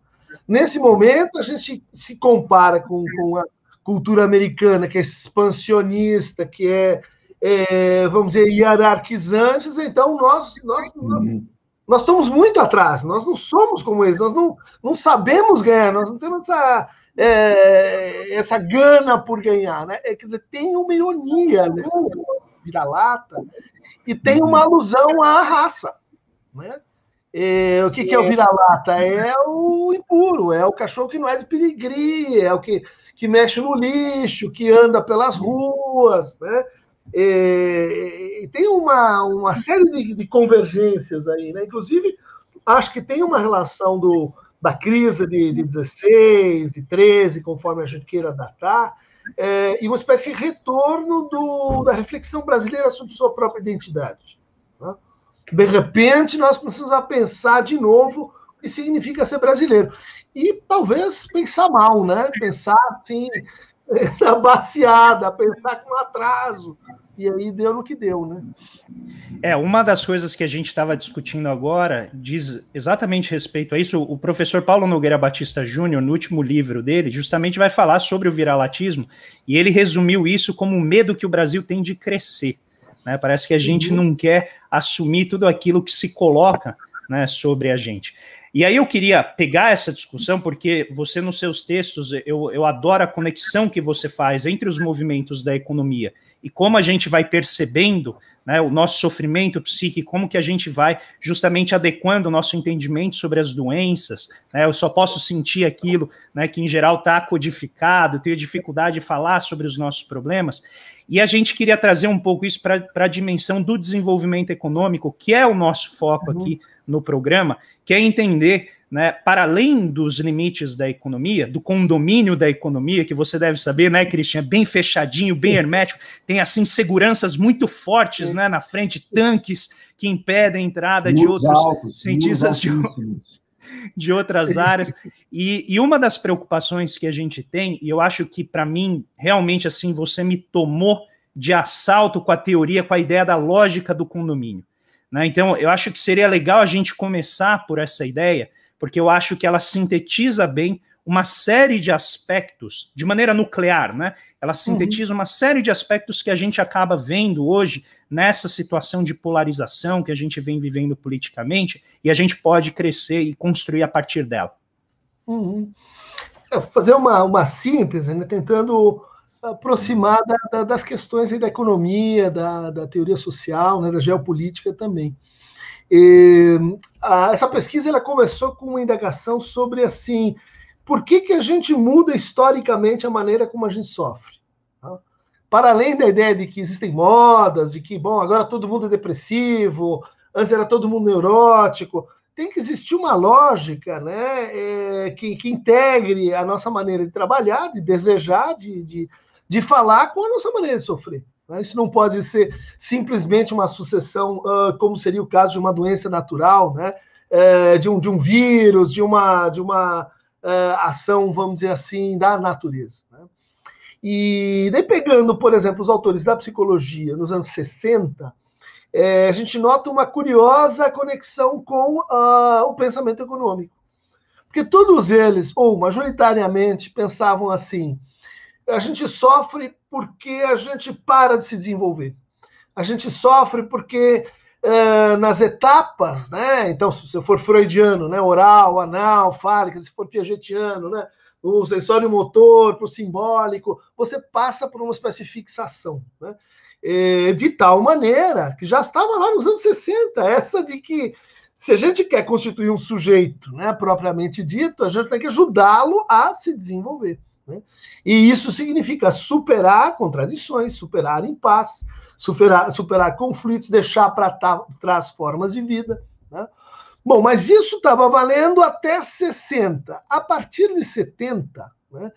Nesse momento, a gente se compara com, com a cultura americana, que é expansionista, que é, é vamos dizer, hierarquizante, então nós, nós, nós, nós, estamos muito atrás, nós não somos como eles, nós não, não sabemos ganhar, nós não temos essa, é, essa gana por ganhar. Né? É, quer dizer, tem uma ironia nessa vira-lata e tem uma alusão à raça. Né? É, o que, que é o vira-lata? É o impuro, é o cachorro que não é de perigria, é o que, que mexe no lixo, que anda pelas ruas, né? É, e tem uma, uma série de, de, convergências aí, né? Inclusive, acho que tem uma relação do, da crise de, de 16, de 13, conforme a gente queira datar, é, e uma espécie de retorno do, da reflexão brasileira sobre sua própria identidade. De repente, nós precisamos pensar de novo o que significa ser brasileiro. E talvez pensar mal, né? Pensar assim, na baseada, pensar com atraso. E aí deu no que deu, né? É, uma das coisas que a gente estava discutindo agora diz exatamente respeito a isso. O professor Paulo Nogueira Batista Júnior, no último livro dele, justamente vai falar sobre o viralatismo, e ele resumiu isso como o medo que o Brasil tem de crescer. Né? Parece que a gente uhum. não quer assumir tudo aquilo que se coloca né, sobre a gente. E aí eu queria pegar essa discussão, porque você, nos seus textos, eu, eu adoro a conexão que você faz entre os movimentos da economia e como a gente vai percebendo né, o nosso sofrimento psíquico, como que a gente vai justamente adequando o nosso entendimento sobre as doenças. Né, eu só posso sentir aquilo né, que, em geral, está codificado, tenho dificuldade de falar sobre os nossos problemas. E a gente queria trazer um pouco isso para a dimensão do desenvolvimento econômico, que é o nosso foco uhum. aqui no programa, que é entender né, para além dos limites da economia, do condomínio da economia, que você deve saber, né, Cristian, é bem fechadinho, bem hermético, tem assim seguranças muito fortes, né, na frente, tanques que impedem a entrada de outros altos, cientistas de, de outras áreas. E, e uma das preocupações que a gente tem, e eu acho que para mim, realmente assim, você me tomou de assalto com a teoria, com a ideia da lógica do condomínio. Né? Então, eu acho que seria legal a gente começar por essa ideia, porque eu acho que ela sintetiza bem uma série de aspectos, de maneira nuclear, né? Ela sintetiza uhum. uma série de aspectos que a gente acaba vendo hoje nessa situação de polarização que a gente vem vivendo politicamente, e a gente pode crescer e construir a partir dela. Uhum. Fazer uma, uma síntese, né? tentando aproximar da, da, das questões da economia, da, da teoria social, né? da geopolítica também. E, a, essa pesquisa ela começou com uma indagação sobre assim por que, que a gente muda historicamente a maneira como a gente sofre. Tá? Para além da ideia de que existem modas, de que bom agora todo mundo é depressivo, antes era todo mundo neurótico, tem que existir uma lógica né, é, que, que, integre a nossa maneira de trabalhar, de desejar, de, de, de falar com a nossa maneira de sofrer. Né? Isso não pode ser simplesmente uma sucessão, uh, como seria o caso de uma doença natural, né? Uh, de, um, de um vírus, de uma, de uma uh, ação, vamos dizer assim, da natureza. Né? E daí, pegando, por exemplo, os autores da psicologia nos anos 60, é, a gente nota uma curiosa conexão com uh, o pensamento econômico. Porque todos eles, ou majoritariamente, pensavam assim: a gente sofre porque a gente para de se desenvolver. A gente sofre porque é, nas etapas, né? Então, se você for freudiano, né? Oral, anal, fálica, se for piagetiano, né? O sensório motor, para o simbólico, você passa por uma espécie de fixação, né? É, de tal maneira que já estava lá nos anos 60, essa de que se a gente quer constituir um sujeito, né, propriamente dito, a gente tem que ajudá-lo a se desenvolver. Né? E isso significa superar contradições, superar impasse, superar, superar conflitos, deixar para trás formas de vida. Né? Bom, mas isso estava valendo até 60. A partir de 70, né?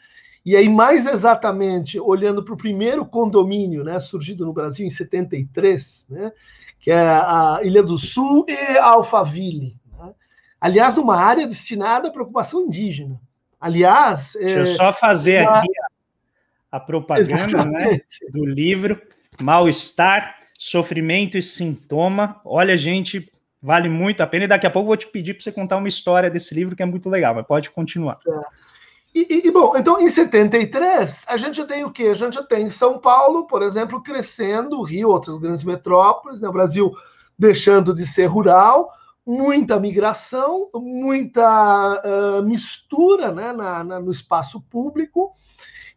e aí mais exatamente olhando para o primeiro condomínio né, surgido no Brasil em 73, né, que é a Ilha do Sul e Alphaville. Né? Aliás, numa área destinada à preocupação indígena. Aliás. Deixa é, eu só fazer aqui a, a propaganda né, do livro Mal-Estar, Sofrimento e Sintoma. Olha, gente, vale muito a pena. E daqui a pouco eu vou te pedir para você contar uma história desse livro que é muito legal, mas pode continuar. É. E, e, bom, então em 73, a gente tem o quê? A gente tem São Paulo, por exemplo, crescendo, Rio, outras grandes metrópoles, né? o Brasil deixando de ser rural, muita migração, muita uh, mistura né, na, na, no espaço público,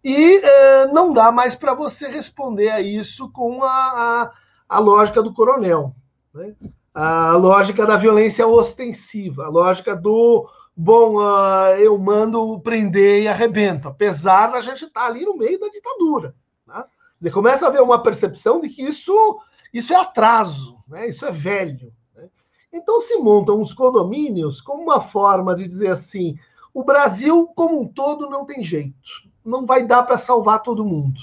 e uh, não dá mais para você responder a isso com a, a, a lógica do coronel, né? a lógica da violência ostensiva, a lógica do bom, uh, eu mando prender e arrebento, apesar da gente estar tá ali no meio da ditadura. Né? Você começa a ver uma percepção de que isso, isso é atraso, né? isso é velho. Então se montam os condomínios como uma forma de dizer assim: o Brasil como um todo não tem jeito, não vai dar para salvar todo mundo.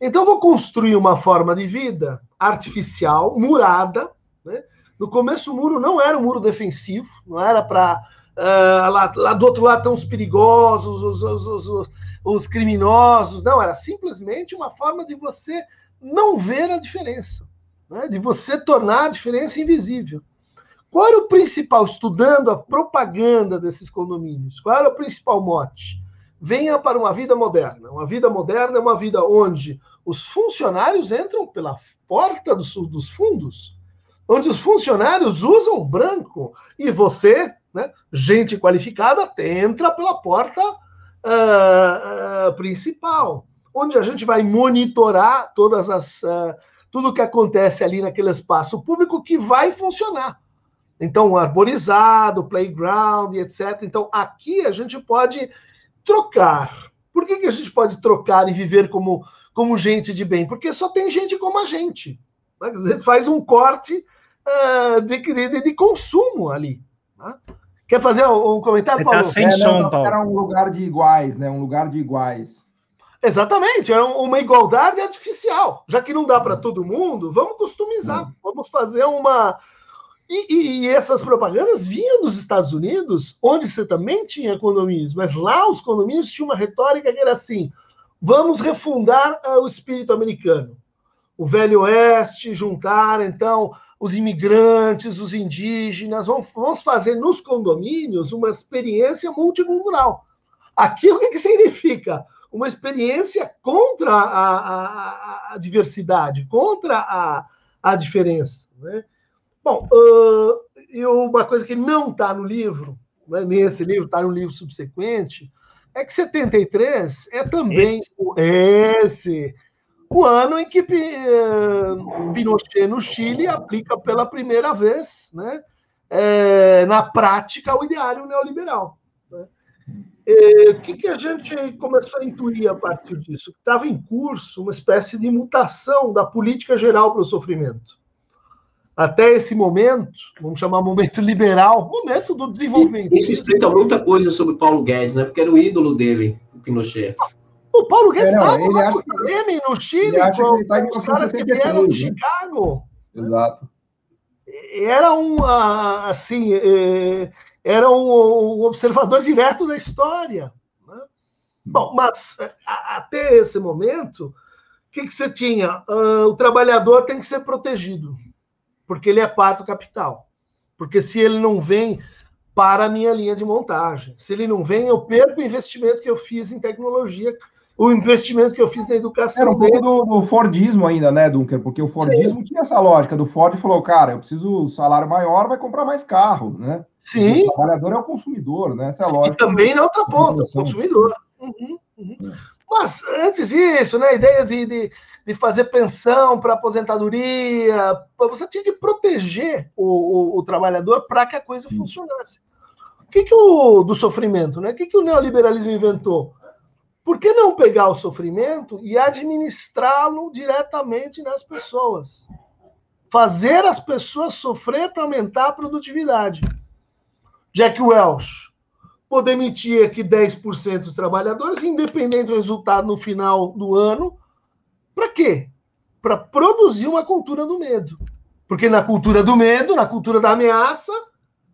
Então vou construir uma forma de vida artificial, murada. Né? No começo o muro não era um muro defensivo, não era para uh, ah, lá, lá, do outro lado estão os perigosos, os, os, os, os criminosos. Não, era simplesmente uma forma de você não ver a diferença, né? de você tornar a diferença invisível. Qual era o principal, estudando a propaganda desses condomínios, qual era o principal mote? Venha para uma vida moderna. Uma vida moderna é uma vida onde os funcionários entram pela porta dos, dos fundos, onde os funcionários usam branco e você, né, gente qualificada, entra pela porta uh, uh, principal, onde a gente vai monitorar todas as uh, tudo que acontece ali naquele espaço público que vai funcionar. Então, arborizado, playground, etc. Então, aqui a gente pode trocar. Por que, que a gente pode trocar e viver como, como gente de bem? Porque só tem gente como a gente. Né? Às vezes faz um corte uh, de, de, de, consumo ali. Né? Quer fazer um comentário, Você Paulo? Tá sem é, som, não, Paulo. Era um lugar de iguais, né? Um lugar de iguais. Exatamente, era uma igualdade artificial. Já que não dá para todo mundo, vamos customizar, é. vamos fazer uma. E, e, e, essas propagandas vinham dos Estados Unidos, onde você também tinha condomínios, mas lá os condomínios tinham uma retórica que era assim: vamos refundar uh, o espírito americano. O Velho Oeste, juntar, então, os imigrantes, os indígenas, vamos, vamos fazer nos condomínios uma experiência multicultural. Aqui o que, que significa? Uma experiência contra a, a, a diversidade, contra a, a diferença. Né? Bom, uh, e uma coisa que não está no livro, né, nesse livro, está no livro subsequente, é que 73 é também esse, esse o ano em que eh, Pinochet no Chile aplica pela primeira vez, né, é, na prática, o ideário neoliberal. Né? O que, que, a gente começou a intuir a partir disso? Estava em curso uma espécie de mutação da política geral para o sofrimento. Até esse momento, vamos chamar momento liberal, momento do desenvolvimento. Isso explica muita coisa sobre Paulo Guedes, né? porque era o ídolo dele, o Pinochet. O Paulo Guedes estava é, no Grêmio, no Chile, ele com, tá os caras que vieram de né? Chicago. Exato. Era um, assim, é, era um, observador direto da história. Né? Bom, mas é, até esse momento, o que, que você tinha? Uh, o trabalhador tem que ser protegido, porque ele é parte do capital. Porque se ele não vem para a minha linha de montagem, se ele não vem, eu perco o investimento que eu fiz em tecnologia o investimento que eu fiz na educação. Era um pouco do, do, Fordismo ainda, né, Dunker? Porque o Fordismo Sim. tinha essa lógica do Ford falou, cara, eu preciso salário maior, vai comprar mais carro, né? Sim. O trabalhador é o consumidor, né? Essa é a lógica. E também na outra ponta, o consumidor. Uhum, uhum. É. Mas antes disso, né, a ideia de, de, de fazer pensão para aposentadoria, você tinha que proteger o, o, o trabalhador para que a coisa funcionasse. O que, que o do sofrimento, né? O que, que o neoliberalismo inventou? Por que não pegar o sofrimento e administrá-lo diretamente nas pessoas? Fazer as pessoas sofrer para aumentar a produtividade. Jack Welch, vou demitir aqui 10% dos trabalhadores, independente do resultado no final do ano. Para quê? Para produzir uma cultura do medo. Porque na cultura do medo, na cultura da ameaça,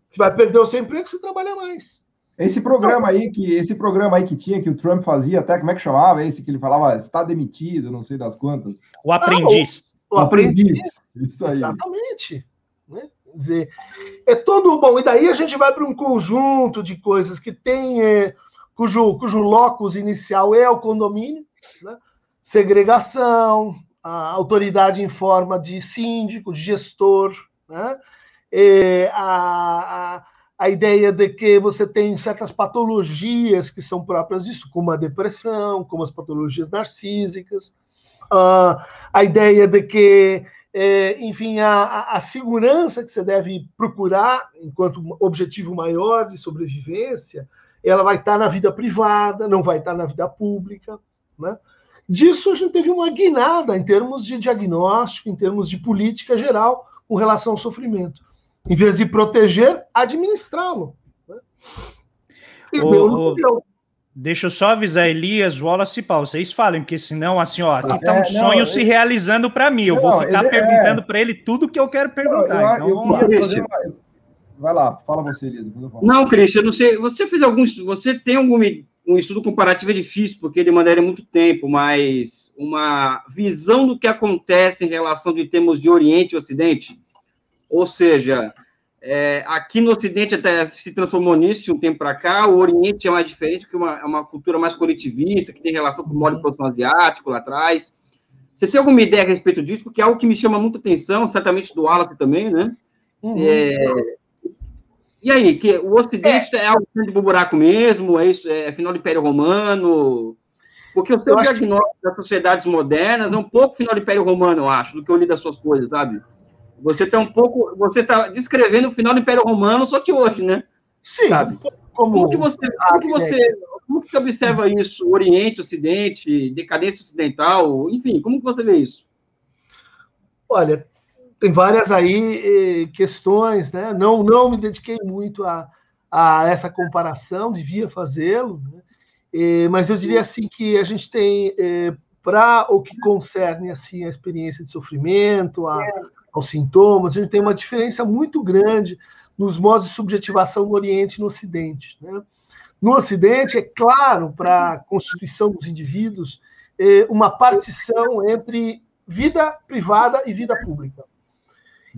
você vai perder o seu emprego se trabalha mais. Esse programa aí que esse programa aí que tinha que o Trump fazia, até como é que chamava esse que ele falava, está demitido, não sei das quantas. O aprendiz. Ah, o, o, aprendiz. aprendiz. Isso aí. Exatamente. Né? Quer dizer, é todo bom. E daí a gente vai para um conjunto de coisas que tem é, cujo cujo locus inicial é o condomínio, né? Segregação, a autoridade em forma de síndico, de gestor, né? A, a a ideia de que você tem certas patologias que são próprias disso, como a depressão, como as patologias narcísicas, uh, a ideia de que, é, enfim, a, a, segurança que você deve procurar enquanto objetivo maior de sobrevivência, ela vai estar na vida privada, não vai estar na vida pública, né? Disso a gente teve uma guinada em termos de diagnóstico, em termos de política geral com relação ao sofrimento. Em vez de proteger, administrá-lo. Né? E o, o, Deixa eu só avisar Elias, Wallace e Paulo, vocês falem, porque senão, assim, ó, aqui tá um é, sonho não, se ele... realizando para mim. Eu não, vou ficar perguntando é... para ele tudo que eu quero perguntar. Eu, então, eu, Vai lá, fala você, Elias. Não, Cristian, eu não sei. Você fez alguns. Você tem algum um estudo comparativo é difícil, porque demandaria muito tempo, mas uma visão do que acontece em relação de termos de Oriente e Ocidente? Ou seja, é, aqui no Ocidente até se transformou nisso de um tempo para cá, o Oriente é mais diferente, que é uma, é uma cultura mais coletivista, que tem relação com o modo de produção asiático lá atrás. Você tem alguma ideia a respeito disso? Porque é algo que me chama muita atenção, certamente do Wallace também, né? Uhum. É... E aí, que o Ocidente é, é algo de buraco mesmo? É, isso, é final do Império Romano? Porque o seu diagnóstico que... das sociedades modernas é um pouco final do Império Romano, eu acho, do que eu li das suas coisas, sabe? Você está um pouco, você está descrevendo o final do Império Romano, só que hoje, né? Sim. Sabe? Como, como que você, como que você, como que você observa isso? Oriente, Ocidente, decadência ocidental, enfim, como que você vê isso? Olha, tem várias aí questões, né? Não, não me dediquei muito a, a essa comparação, devia fazê-lo, né? É, mas eu diria assim que a gente tem, é, para o que concerne assim, a experiência de sofrimento, a, aos sintomas, a gente tem uma diferença muito grande nos modos de subjetivação no Oriente e no Ocidente. Né? No Ocidente, é claro, para a constituição dos indivíduos, é, uma partição entre vida privada e vida pública.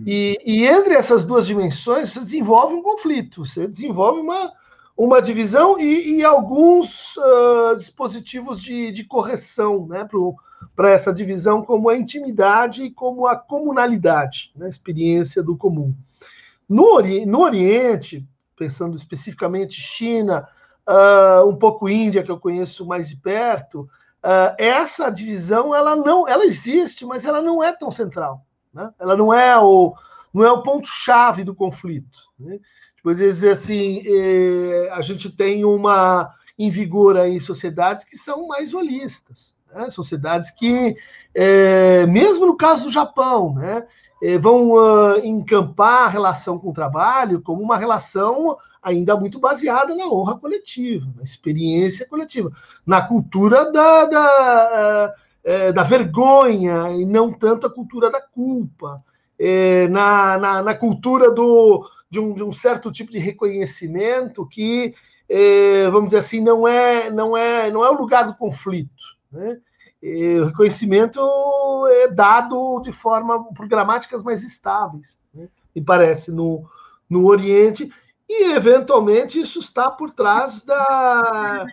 E, e, entre essas duas dimensões, você desenvolve um conflito, você desenvolve uma, uma divisão e, e alguns uh, dispositivos de, de correção né, para essa divisão, como a intimidade e como a comunalidade, né, a experiência do comum. No, ori no Oriente, pensando especificamente China, uh, um pouco Índia, que eu conheço mais de perto, uh, essa divisão ela não ela existe, mas ela não é tão central. Né? Ela não é o, não é o ponto-chave do conflito. Né? Vou dizer assim, eh, a gente tem uma em vigor aí sociedades que são mais holistas, né? sociedades que, eh, mesmo no caso do Japão, né, eh, vão uh, encampar a relação com o trabalho como uma relação ainda muito baseada na honra coletiva, na experiência coletiva, na cultura da, da uh, é, da vergonha e não tanto a cultura da culpa, é, na, na, na, cultura do, de, um, de um certo tipo de reconhecimento que, é, vamos dizer assim, não é, não é, não é o lugar do conflito. Né? É, o reconhecimento é dado de forma por gramáticas mais estáveis, né? me parece, no, no Oriente, e eventualmente isso está por trás da,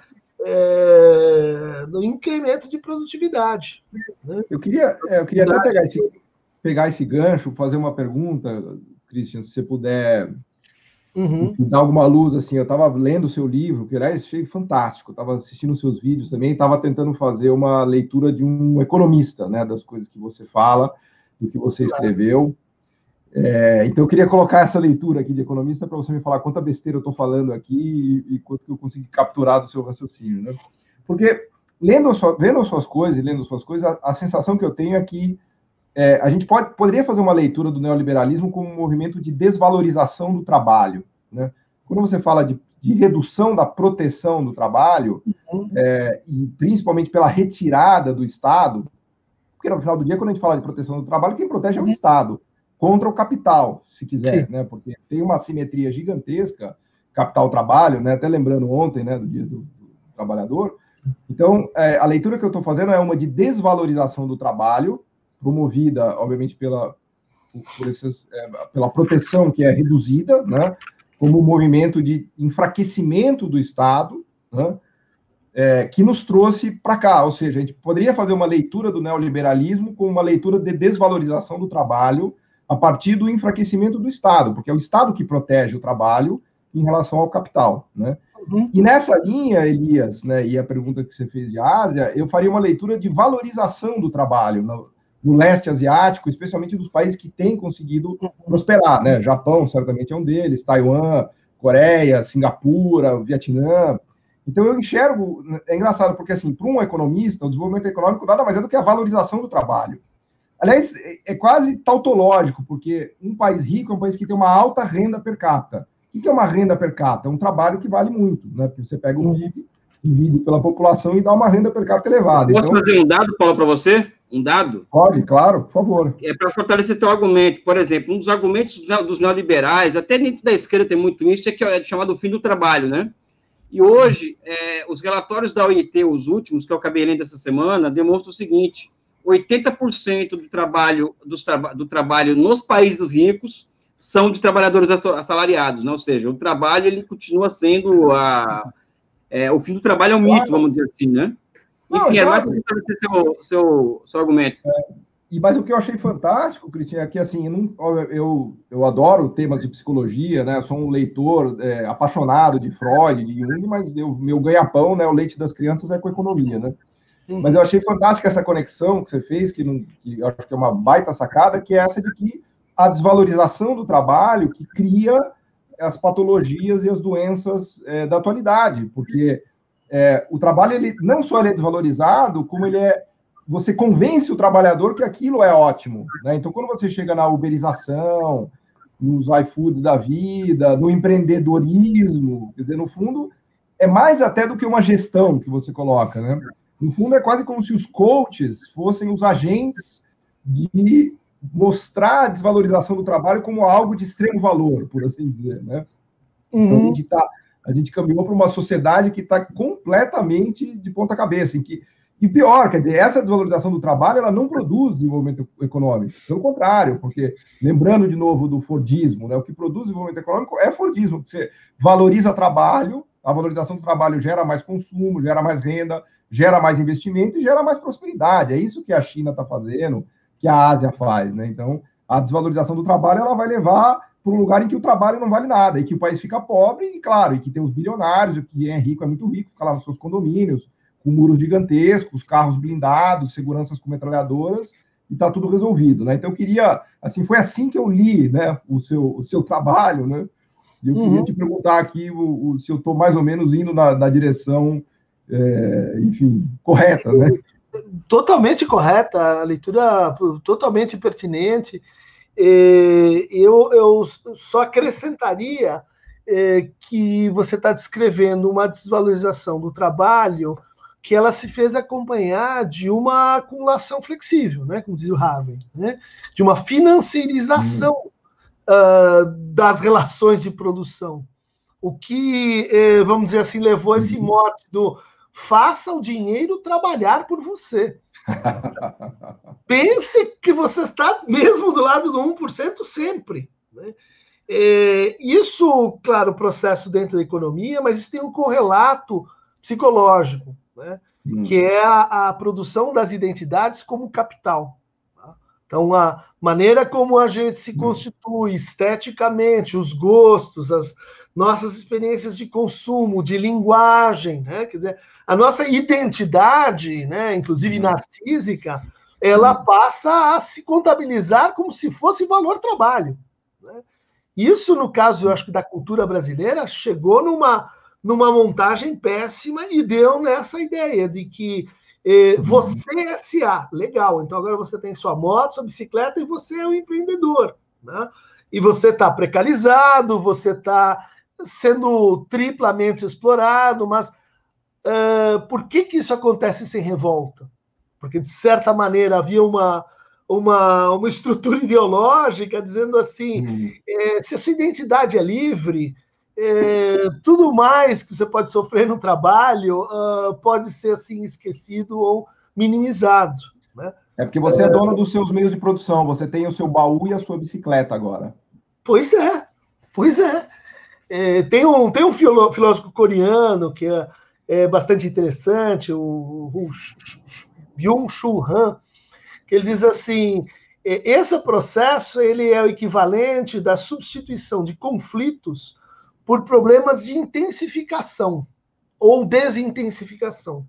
é, no incremento de produtividade. Né? Eu queria, é, eu queria até pegar esse, pegar esse gancho, fazer uma pergunta, Christian, se você puder uhum. dar alguma luz. Assim, eu estava lendo o seu livro, que aliás achei fantástico, estava assistindo seus vídeos também, estava tentando fazer uma leitura de um economista, né, das coisas que você fala, do que você escreveu. É, então, eu queria colocar essa leitura aqui de economista para você me falar quanta besteira eu estou falando aqui e, e, quanto que eu consegui capturar do seu raciocínio. Né? Porque, lendo vendo suas coisas e lendo suas coisas, a, a, sensação que eu tenho é que é, a gente pode, poderia fazer uma leitura do neoliberalismo como um movimento de desvalorização do trabalho. Né? Quando você fala de, de redução da proteção do trabalho, uhum. é, e principalmente pela retirada do Estado, porque no final do dia, quando a gente fala de proteção do trabalho, quem protege é o Estado contra o capital, se quiser, Sim. né? Porque tem uma simetria gigantesca, capital-trabalho, né? Até lembrando ontem, né, do Dia do, do Trabalhador. Então, é, a leitura que eu estou fazendo é uma de desvalorização do trabalho, promovida, obviamente, pela, por essas, é, pela proteção que é reduzida, né? Como um movimento de enfraquecimento do Estado, né? É, que nos trouxe para cá. Ou seja, a gente poderia fazer uma leitura do neoliberalismo com uma leitura de desvalorização do trabalho a partir do enfraquecimento do Estado, porque é o Estado que protege o trabalho em relação ao capital, né? Uhum. E nessa linha, Elias, né, e a pergunta que você fez de Ásia, eu faria uma leitura de valorização do trabalho no, no leste asiático, especialmente dos países que têm conseguido prosperar, né? Japão certamente é um deles, Taiwan, Coreia, Singapura, Vietnã. Então eu enxergo, é engraçado porque assim, para um economista, o desenvolvimento econômico nada mais é do que a valorização do trabalho. Aliás, é, é quase tautológico, porque um país rico é um país que tem uma alta renda per capita. O que é uma renda per capita? É um trabalho que vale muito, né? Porque você pega um PIB, divide pela população e dá uma renda per capita elevada. Posso então, fazer um dado, Paulo, para você? Um dado? Pode, claro, por favor. É para fortalecer teu argumento. Por exemplo, um dos argumentos dos neoliberais, até dentro da esquerda tem muito isso, é que é chamado fim do trabalho, né? E hoje, é, os relatórios da OIT, os últimos, que eu acabei lendo essa semana, demonstram o seguinte: 80% do trabalho, do, do trabalho nos países ricos são de trabalhadores assalariados, né? ou seja, o trabalho ele continua sendo a, é, o fim do trabalho é um mito, vamos dizer assim, né? Enfim, é mais para estabelecer seu, seu, seu argumento. É, e, mas o que eu achei fantástico, Cristian, é que assim, eu, eu, eu adoro temas de psicologia, né? Eu sou um leitor é, apaixonado de Freud, de Jung, mas eu, meu ganha-pão, né? O leite das crianças é com economia, né? Mas eu achei fantástica essa conexão que você fez, que, não, que eu acho que é uma baita sacada, que é essa de que a desvalorização do trabalho que cria as patologias e as doenças é, da atualidade, porque é, o trabalho ele não só ele é desvalorizado, como ele é você convence o trabalhador que aquilo é ótimo, né? Então quando você chega na uberização, nos iFoods da vida, no empreendedorismo. Quer dizer, no fundo, é mais até do que uma gestão que você coloca, né? No fundo, é quase como se os coaches fossem os agentes de mostrar a desvalorização do trabalho como algo de extremo valor, por assim dizer, né? Uhum. Então, a gente, tá, a gente caminhou para uma sociedade que está completamente de ponta cabeça, em que e pior, quer dizer, essa desvalorização do trabalho, ela não produz desenvolvimento econômico. Pelo contrário, porque, lembrando de novo do Fordismo, né, o que produz desenvolvimento econômico é Fordismo, que você valoriza trabalho, a valorização do trabalho gera mais consumo, gera mais renda, gera mais investimento e gera mais prosperidade. É isso que a China está fazendo, que a Ásia faz. Né? Então, a desvalorização do trabalho ela vai levar para um lugar em que o trabalho não vale nada, e que o país fica pobre, e claro, e que tem os bilionários, o que é rico é muito rico, fica lá nos seus condomínios, com muros gigantescos, carros blindados, seguranças com metralhadoras, e está tudo resolvido, né? Então eu queria, assim, foi assim que eu li, né, o seu, o seu trabalho, né? E eu uhum. queria te perguntar aqui o, o, se eu estou mais ou menos indo na, na direção, é, enfim, correta, né? Totalmente correta, a leitura totalmente pertinente. Eu, eu só acrescentaria é, que você está descrevendo uma desvalorização do trabalho que ela se fez acompanhar de uma acumulação flexível, né, como diz o Harvey, né, de uma financiarização uh, das relações de produção. O que, eh, vamos dizer assim, levou esse uhum. mote do faça o dinheiro trabalhar por você. Pense que você está mesmo do lado do 1% sempre. Né? É, isso, claro, processo dentro da economia, mas isso tem um correlato psicológico né? Hum. que é a, a, produção das identidades como capital. Tá? Então, a maneira como a gente se hum. constitui esteticamente, os gostos, as nossas experiências de consumo, de linguagem, né? quer dizer, a nossa identidade, né, inclusive hum. narcísica, ela hum. passa a se contabilizar como se fosse valor trabalho. Né? Isso, no caso, eu acho que da cultura brasileira, chegou numa numa montagem péssima e deu nessa ideia de que eh, uhum. você é SA, legal, então agora você tem sua moto, sua bicicleta e você é um empreendedor. Né? E você está precarizado, você está sendo triplamente explorado, mas uh, por que, que isso acontece sem revolta? Porque, de certa maneira, havia uma, uma, uma estrutura ideológica dizendo assim: uhum. se a sua identidade é livre, é, tudo mais que você pode sofrer no trabalho uh, pode ser assim esquecido ou minimizado. Né? É porque você é, é dono dos seus meios de produção, você tem o seu baú e a sua bicicleta agora. Pois é, pois é. é tem um, tem um filósofo coreano que é, é bastante interessante, o, o Byung-Chul Han, que ele diz assim, é, esse processo ele é o equivalente da substituição de conflitos por problemas de intensificação ou desintensificação.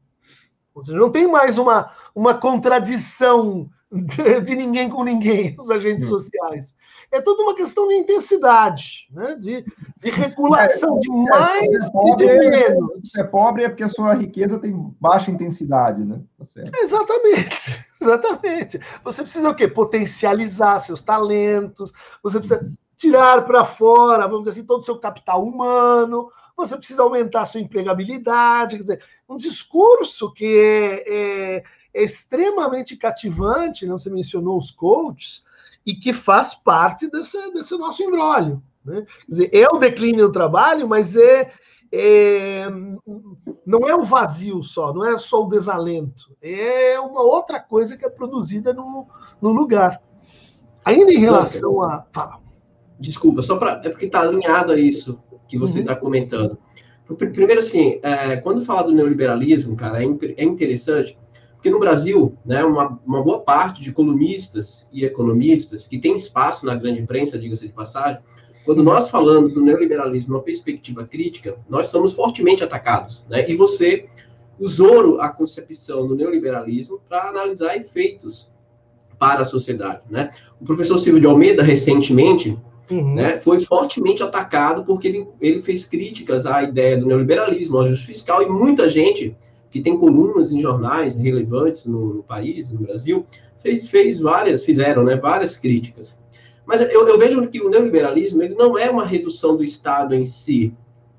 Ou seja, não tem mais uma, uma contradição de, de ninguém com ninguém, os agentes hum. sociais. É toda uma questão de intensidade, né? de, de regulação, é, de é, mais é, e de menos. Se é pobre é porque a sua riqueza tem baixa intensidade, né? Tá exatamente, exatamente. Você precisa o quê? Potencializar seus talentos, você precisa tirar para fora, vamos dizer assim, todo o seu capital humano, você precisa aumentar a sua empregabilidade, quer dizer, um discurso que é, é, é extremamente cativante, né? você mencionou os coaches, e que faz parte desse, desse nosso embrólio. Né? Quer dizer, é o declínio do trabalho, mas é, é, não é o vazio só, não é só o desalento, é uma outra coisa que é produzida no, no lugar. Ainda em relação a. Fala. Desculpa, só para. É porque está alinhado a isso que você está uhum. comentando. Primeiro, assim, é, quando fala do neoliberalismo, cara, é, é interessante, porque no Brasil, né, uma, uma boa parte de colunistas e economistas que tem espaço na grande imprensa, diga-se de passagem, quando nós falamos do neoliberalismo numa perspectiva crítica, nós somos fortemente atacados. Né? E você usou a concepção do neoliberalismo para analisar efeitos para a sociedade. Né? O professor Silvio de Almeida, recentemente, Uhum. Né, foi fortemente atacado porque ele, ele fez críticas à ideia do neoliberalismo, ao ajuste fiscal, e muita gente que tem colunas em jornais relevantes no, no país, no Brasil, fez, fez várias, fizeram né, várias críticas. Mas eu, eu vejo que o neoliberalismo ele não é uma redução do Estado em si,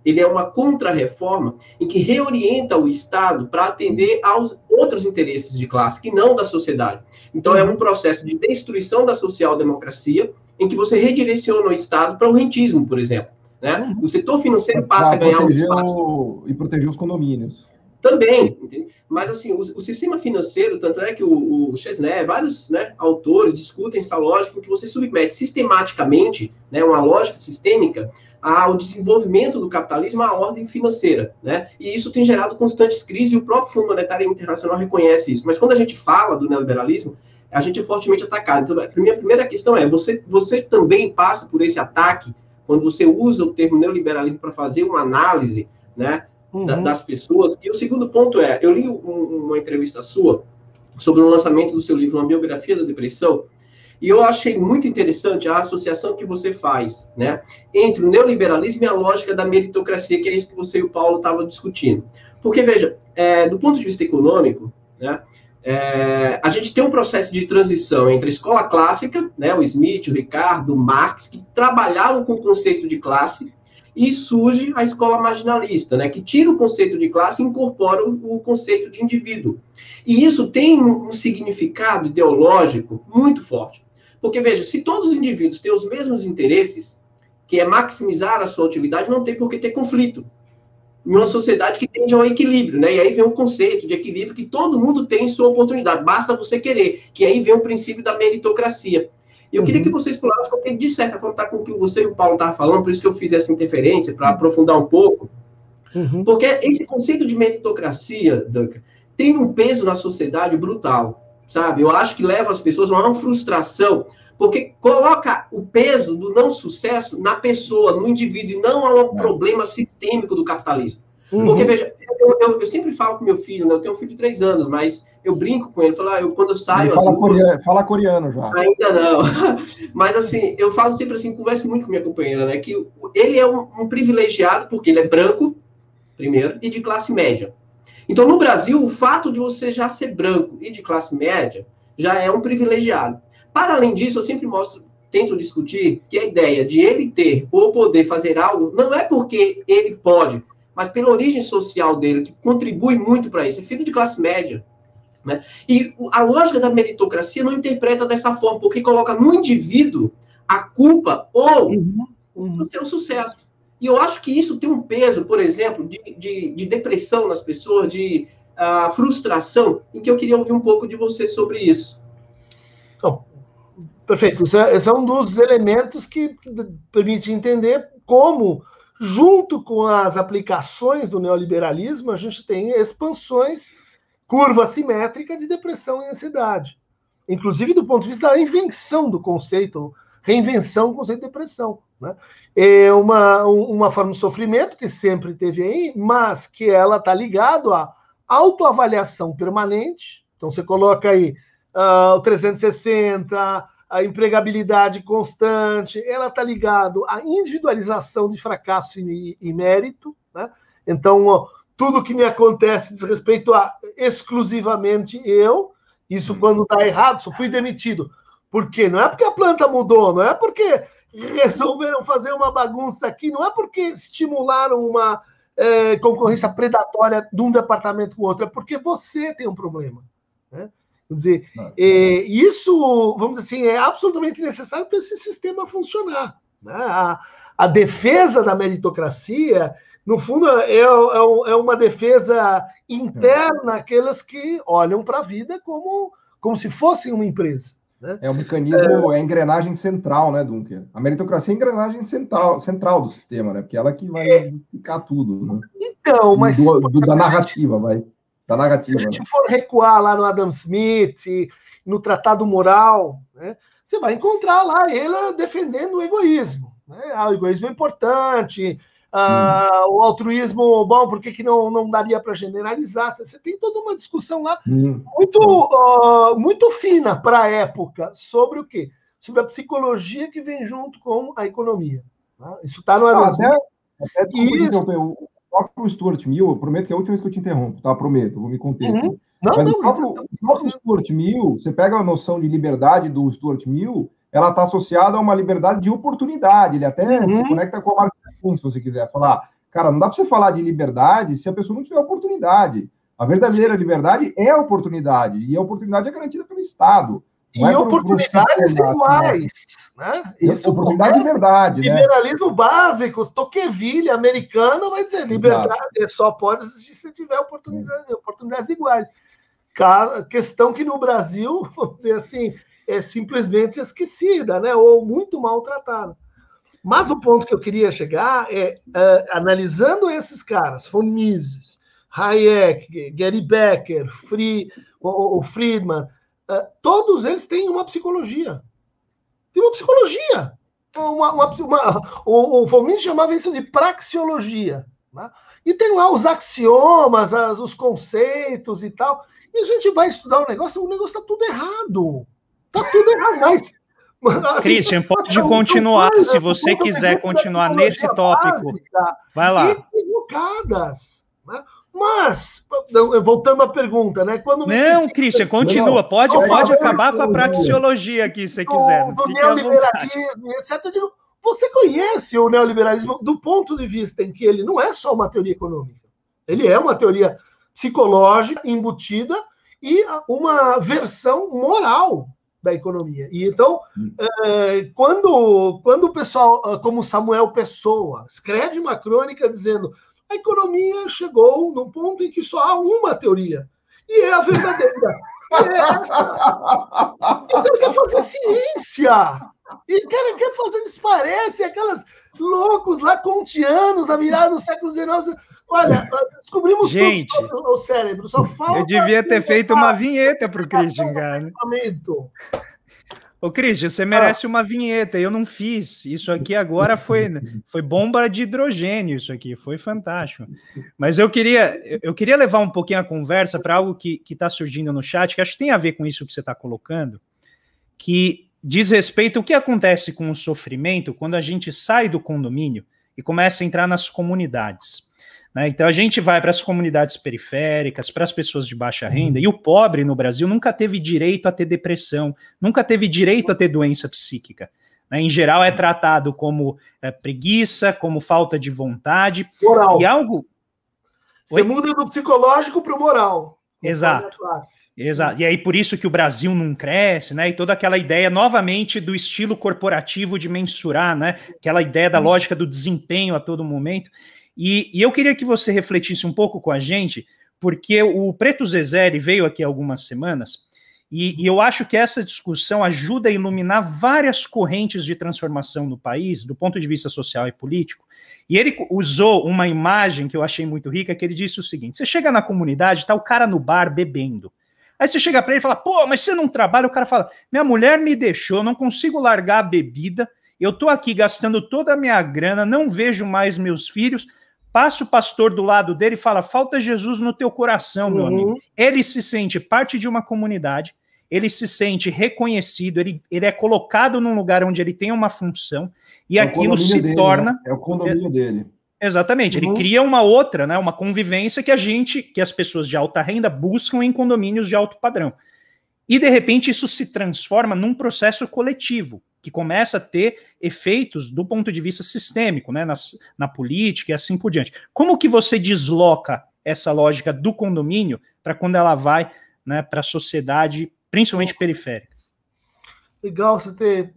ele é uma contra-reforma em que reorienta o Estado para atender aos outros interesses de classe, que não da sociedade. Então, é um processo de destruição da social-democracia, em que você redireciona o Estado para o rentismo, por exemplo. Né? O setor financeiro passa a ganhar um espaço. E proteger os condomínios. Também, entende? mas assim, o, o, sistema financeiro, tanto é que o, o Chesney, vários né, autores discutem essa lógica em que você submete sistematicamente, né, uma lógica sistêmica, ao desenvolvimento do capitalismo à ordem financeira, né? E isso tem gerado constantes crises e o próprio Fundo Monetário Internacional reconhece isso. Mas quando a gente fala do neoliberalismo, a gente é fortemente atacado. Então, a minha primeira questão é: você, você também passa por esse ataque quando você usa o termo neoliberalismo para fazer uma análise, né, uhum. da, das pessoas? E o segundo ponto é: eu li um, uma entrevista sua sobre o lançamento do seu livro, Uma Biografia da Depressão, e eu achei muito interessante a associação que você faz, né, entre o neoliberalismo e a lógica da meritocracia, que é isso que você e o Paulo estavam discutindo. Porque, veja, é, do ponto de vista econômico, né, é, a gente tem um processo de transição entre a escola clássica, né, o Smith, o Ricardo, o Marx, que trabalhavam com o conceito de classe, e surge a escola marginalista, né, que tira o conceito de classe e incorpora o, o conceito de indivíduo. E isso tem um, um significado ideológico muito forte. Porque, veja, se todos os indivíduos têm os mesmos interesses, que é maximizar a sua utilidade, não tem por que ter conflito. Em uma sociedade que tende ao equilíbrio, né? E aí vem o conceito de equilíbrio que todo mundo tem sua oportunidade, basta você querer. Que aí vem o princípio da meritocracia. E eu uhum. queria que você explorasse, porque de certa forma está com o que você e o Paulo estavam falando, por isso que eu fiz essa interferência, para aprofundar um pouco. Uhum. Porque esse conceito de meritocracia, Duncan, tem um peso na sociedade brutal sabe? Eu acho que leva as pessoas a uma frustração, porque coloca o peso do não sucesso na pessoa, no indivíduo, e não a um é. problema sistêmico do capitalismo. Uhum. Porque, veja, eu, eu, eu, sempre falo com meu filho, né? eu tenho um filho de três anos, mas eu brinco com ele, falo, ah, eu, quando eu saio... Fala, assim, coreano, fala coreano já. Ainda não. Mas, assim, eu falo sempre assim, converso muito com minha companheira, né? Que ele é um, um privilegiado, porque ele é branco, primeiro, e de classe média. Então, no Brasil, o fato de você já ser branco e de classe média já é um privilegiado. Para além disso, eu sempre mostro, tento discutir que a ideia de ele ter ou poder fazer algo não é porque ele pode, mas pela origem social dele, que contribui muito para isso. É filho de classe média. Né? E a lógica da meritocracia não interpreta dessa forma, porque coloca no indivíduo a culpa ou uhum. uhum. o seu sucesso. E eu acho que isso tem um peso, por exemplo, de, de, de depressão nas pessoas, de uh, frustração, em que eu queria ouvir um pouco de você sobre isso. Então, perfeito. Esse é, esse é um dos elementos que permite entender como, junto com as aplicações do neoliberalismo, a gente tem expansões, curva simétrica de depressão e ansiedade. Inclusive do ponto de vista da invenção do conceito, reinvenção do conceito de depressão. Né? É uma, uma forma de sofrimento que sempre teve aí, mas que ela está ligado à autoavaliação permanente. Então, você coloca aí uh, o 360, a empregabilidade constante, ela está ligado à individualização de fracasso e, e mérito. Né? Então, tudo que me acontece diz respeito a exclusivamente eu. Isso hum. quando está errado, só fui demitido. Por quê? Não é porque a planta mudou, não é porque resolveram fazer uma bagunça aqui, não é porque estimularam uma é, concorrência predatória de um departamento com o outro, é porque você tem um problema. Né? Quer dizer, é, isso, vamos dizer assim, é absolutamente necessário para esse sistema funcionar. Né? A, a, defesa da meritocracia, no fundo, é, é, é uma defesa interna aquelas que olham para a vida como, como se fossem uma empresa. Né? É o mecanismo, é... é a engrenagem central, né, Dunker? A meritocracia é a engrenagem central, central do sistema, né? Porque ela que vai explicar tudo. Né? Então, mas. Do, do, da narrativa, vai. Da narrativa. Se a gente né? for recuar lá no Adam Smith, no Tratado Moral, né, você vai encontrar lá ele defendendo o egoísmo. Né? Ah, o egoísmo é importante, Uh, o altruísmo, bom, por que, que não, não daria para generalizar? Você tem toda uma discussão lá hum. muito, uh, muito fina para a época sobre o quê? Sobre a psicologia que vem junto com a economia. Tá? Isso está no ah, até, até Isso. o próprio Stuart Mill, eu prometo que é a última vez que eu te interrompo, tá? Prometo, vou me conter. Uhum. Não, Mas não, o próprio, não, não. Stuart Mill, você pega a noção de liberdade do Stuart Mill, ela está associada a uma liberdade de oportunidade. Ele até uhum. se conecta com a Marx, se você quiser falar. Cara, não dá para você falar de liberdade se a pessoa não tiver oportunidade. A verdadeira liberdade é a oportunidade, e a oportunidade é garantida pelo Estado. E é oportunidades iguais, né? Isso oportunidade de verdade, né? Liberalismo básico, Tocqueville, americano, vai dizer, liberdade Exato. só pode existir se tiver oportunidades, oportunidades iguais. Questão que no Brasil, vamos dizer assim, é simplesmente esquecida, né? Ou muito maltratada. Mas o ponto que eu queria chegar é, uh, analisando esses caras, von Mises, Hayek, Gary Becker, Free, o, o Friedman, uh, todos eles têm uma psicologia. Tem uma psicologia. Uma, uma, uma, o, o Mises chamava isso de praxeologia. Né? E tem lá os axiomas, as, os conceitos e tal. E a gente vai estudar o negócio, o negócio está tudo errado. Está tudo errado. Mas Assim, Christian, pode continuar se você quiser continuar nesse tópico. Vai lá. Equivocadas. Né? Mas, voltando à pergunta, né? Quando não, Christian, continua. Pode, não, pode acabar com a praxeologia aqui, se quiser. Do, do neoliberalismo, etc. Eu digo, você conhece o neoliberalismo do ponto de vista em que ele não é só uma teoria econômica. Ele é uma teoria psicológica embutida e uma versão moral da economia. E então, é, quando, quando o pessoal, ah, como Samuel Pessoa, escreve uma crônica dizendo a economia chegou num ponto em que só há uma teoria, e é a verdadeira. é essa. E ele quer fazer ciência. E quer, quer fazer isso, parece aquelas loucos lá na virada do século XIX. Olha, descobrimos Gente, tudo sobre o cérebro, só falta. Eu devia ter feito uma vinheta para o Christian, cara. Ô, Christian, você merece ah. uma vinheta. Eu não fiz. Isso aqui agora foi, foi bomba de hidrogênio. Isso aqui foi fantástico. Mas eu queria, eu queria levar um pouquinho a conversa para algo que está surgindo no chat, que acho que tem a ver com isso que você está colocando, que diz respeito ao que acontece com o sofrimento quando a gente sai do condomínio e começa a entrar nas comunidades. Né? Então a gente vai para as comunidades periféricas, para as pessoas de baixa renda, e o pobre no Brasil nunca teve direito a ter depressão, nunca teve direito a ter doença psíquica. Né? Em geral é tratado como é, preguiça, como falta de vontade. Moral. E algo. Você Oi? muda do psicológico para o moral. Exato. Exato. E aí por isso que o Brasil não cresce, né? E toda aquela ideia novamente do estilo corporativo de mensurar, né? Aquela ideia da lógica do desempenho a todo momento. E, e eu queria que você refletisse um pouco com a gente, porque o Preto Zezé veio aqui algumas semanas, e, e, eu acho que essa discussão ajuda a iluminar várias correntes de transformação no país, do ponto de vista social e político. E ele usou uma imagem que eu achei muito rica, que ele disse o seguinte: você chega na comunidade, tá o cara no bar bebendo. Aí você chega para ele e fala: pô, mas você não trabalha? O cara fala: minha mulher me deixou, não consigo largar a bebida, eu tô aqui gastando toda a minha grana, não vejo mais meus filhos. Passa o pastor do lado dele e fala: falta Jesus no teu coração, meu uhum. amigo. Ele se sente parte de uma comunidade, ele se sente reconhecido, ele, ele é colocado num lugar onde ele tem uma função, e é aquilo se dele, torna. Né? É o condomínio é, dele. Exatamente, uhum. ele cria uma outra, né, uma convivência que a gente, que as pessoas de alta renda buscam em condomínios de alto padrão. E de repente isso se transforma num processo coletivo que começa a ter efeitos do ponto de vista sistêmico, né, nas, na política e assim por diante. Como que você desloca essa lógica do condomínio para quando ela vai né, para a sociedade, principalmente periférica? Legal você ter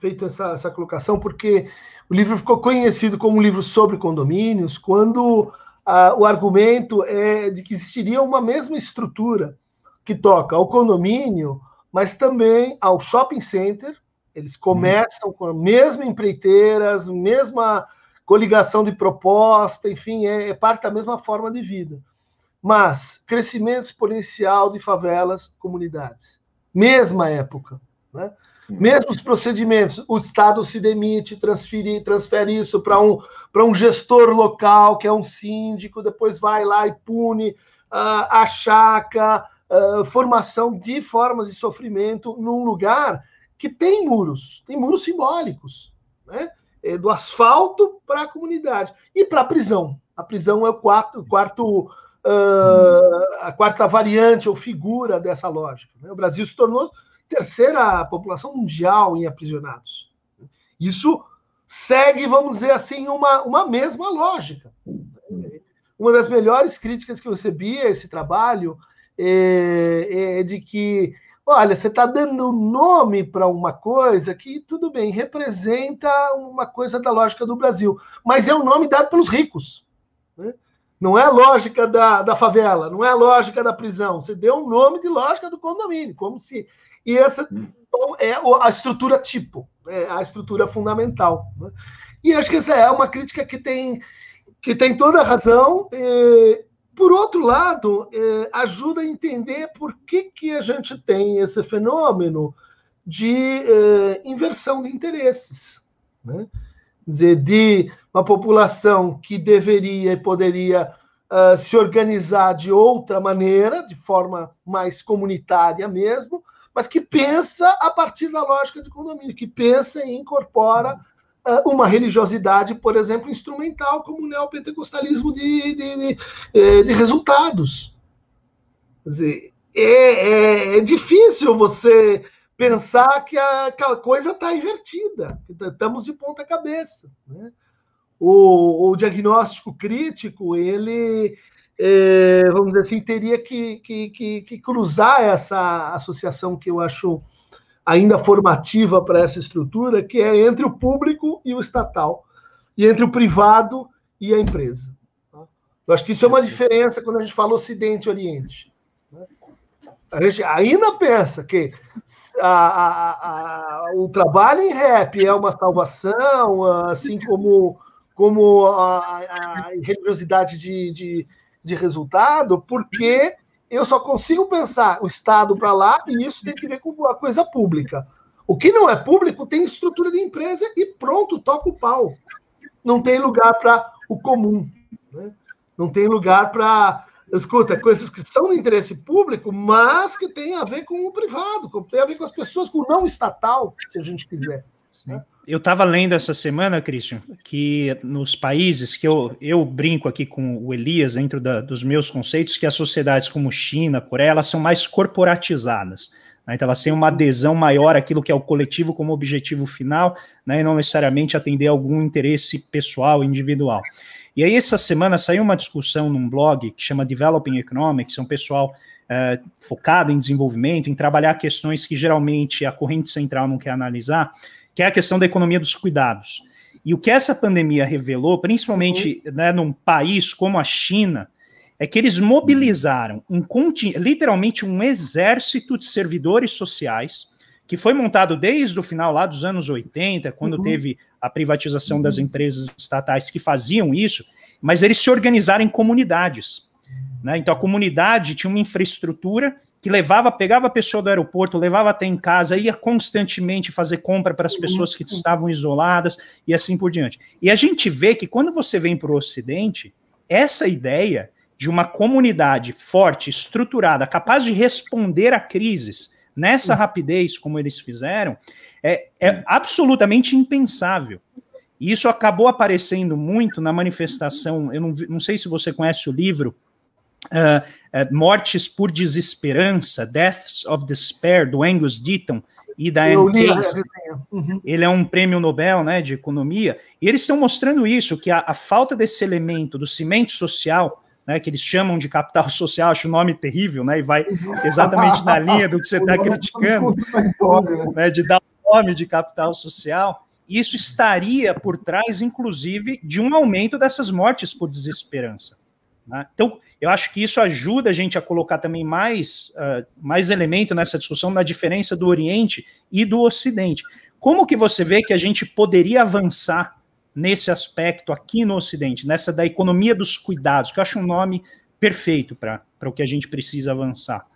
feito essa, essa colocação, porque o livro ficou conhecido como um livro sobre condomínios quando ah, o argumento é de que existiria uma mesma estrutura que toca ao condomínio, mas também ao shopping center, eles começam hum. com a mesma empreiteira, a mesma coligação de proposta, enfim, é, é, parte da mesma forma de vida. Mas crescimento exponencial de favelas, comunidades. Mesma época. Né? Mesmos procedimentos, o Estado se demite, transfere, transfere isso para um, um gestor local, que é um síndico, depois vai lá e pune, uh, achaca, uh, formação de formas de sofrimento num lugar que tem muros, tem muros simbólicos, né? É do asfalto para a comunidade e para a prisão. A prisão é o quarto, quarto uh, a quarta variante ou figura dessa lógica. Né? O Brasil se tornou terceira população mundial em aprisionados. Isso segue, vamos dizer assim, uma, uma mesma lógica. Uma das melhores críticas que eu recebi a esse trabalho é, é de que, olha, você está dando nome para uma coisa que, tudo bem, representa uma coisa da lógica do Brasil, mas é um nome dado pelos ricos. Né? Não é a lógica da, da favela, não é a lógica da prisão. Você deu um nome de lógica do condomínio, como se. E essa então, é a estrutura tipo, é a estrutura fundamental. Né? E acho que essa é uma crítica que tem, que tem toda a razão. E, por outro lado, é, ajuda a entender por que, que a gente tem esse fenômeno de é, inversão de interesses. Né? dizer, de uma população que deveria e poderia uh, se organizar de outra maneira, de forma mais comunitária mesmo, mas que pensa a partir da lógica de condomínio, que pensa e incorpora uma religiosidade, por exemplo, instrumental, como o neopentecostalismo de, de, de, eh, de resultados. Quer dizer, é, é, é difícil você pensar que a, que a coisa está invertida, estamos de ponta cabeça. Né? O, o, diagnóstico crítico, ele, é, vamos dizer assim, teria que, que, que, que, cruzar essa associação que eu acho ainda formativa para essa estrutura, que é entre o público e o estatal, e entre o privado e a empresa. Eu acho que isso é uma diferença quando a gente fala Ocidente e Oriente. A gente ainda pensa que a, a, a, o trabalho em rap é uma salvação, assim como, como a, religiosidade de, de, de resultado, porque eu só consigo pensar o Estado para lá e isso tem que ver com a coisa pública. O que não é público tem estrutura de empresa e pronto, toca o pau. Não tem lugar para o comum. Né? Não tem lugar para escuta, coisas que são de interesse público, mas que tem a ver com o privado, tem a ver com as pessoas, com o não estatal, se a gente quiser. Né? Eu estava lendo essa semana, Christian, que nos países que eu, eu brinco aqui com o Elias, dentro da, dos meus conceitos, que as sociedades como China, Coreia, elas são mais corporatizadas. Né? Então, elas têm uma adesão maior àquilo que é o coletivo como objetivo final, né? e não necessariamente atender algum interesse pessoal, individual. E aí, essa semana saiu uma discussão num blog que chama Developing Economics, é um pessoal é, focado em desenvolvimento, em trabalhar questões que geralmente a corrente central não quer analisar, que é a questão da economia dos cuidados. E o que essa pandemia revelou, principalmente uhum. né, num país como a China, é que eles mobilizaram um literalmente um exército de servidores sociais que foi montado desde o final lá dos anos 80, quando uhum. teve a privatização uhum. das empresas estatais que faziam isso, mas eles se organizaram em comunidades. Né? Então a comunidade tinha uma infraestrutura que levava, pegava a pessoa do aeroporto, levava até em casa, ia constantemente fazer compra para as pessoas que estavam isoladas e assim por diante. E a gente vê que quando você vem para o Ocidente, essa ideia de uma comunidade forte, estruturada, capaz de responder a crises nessa rapidez como eles fizeram, é, é absolutamente impensável. E isso acabou aparecendo muito na manifestação. Eu não, não sei se você conhece o livro uh, Mortes por Desesperança, Deaths of Despair, do Angus Deaton e da Anne Case. Uhum. Ele é um prêmio Nobel né, de economia, e eles estão mostrando isso, que a, a falta desse elemento do cimento social né, que eles chamam de capital social, acho o nome terrível, né, e vai exatamente na linha do que você está criticando, né, de dar o nome de capital social, isso estaria por trás, inclusive, de um aumento dessas mortes por desesperança. Né? Então, eu acho que isso ajuda a gente a colocar também mais, uh, mais elemento nessa discussão na diferença do Oriente e do Ocidente. Como que você vê que a gente poderia avançar nesse aspecto aqui no Ocidente, nessa da economia dos cuidados, que eu acho um nome perfeito para o que a gente precisa avançar.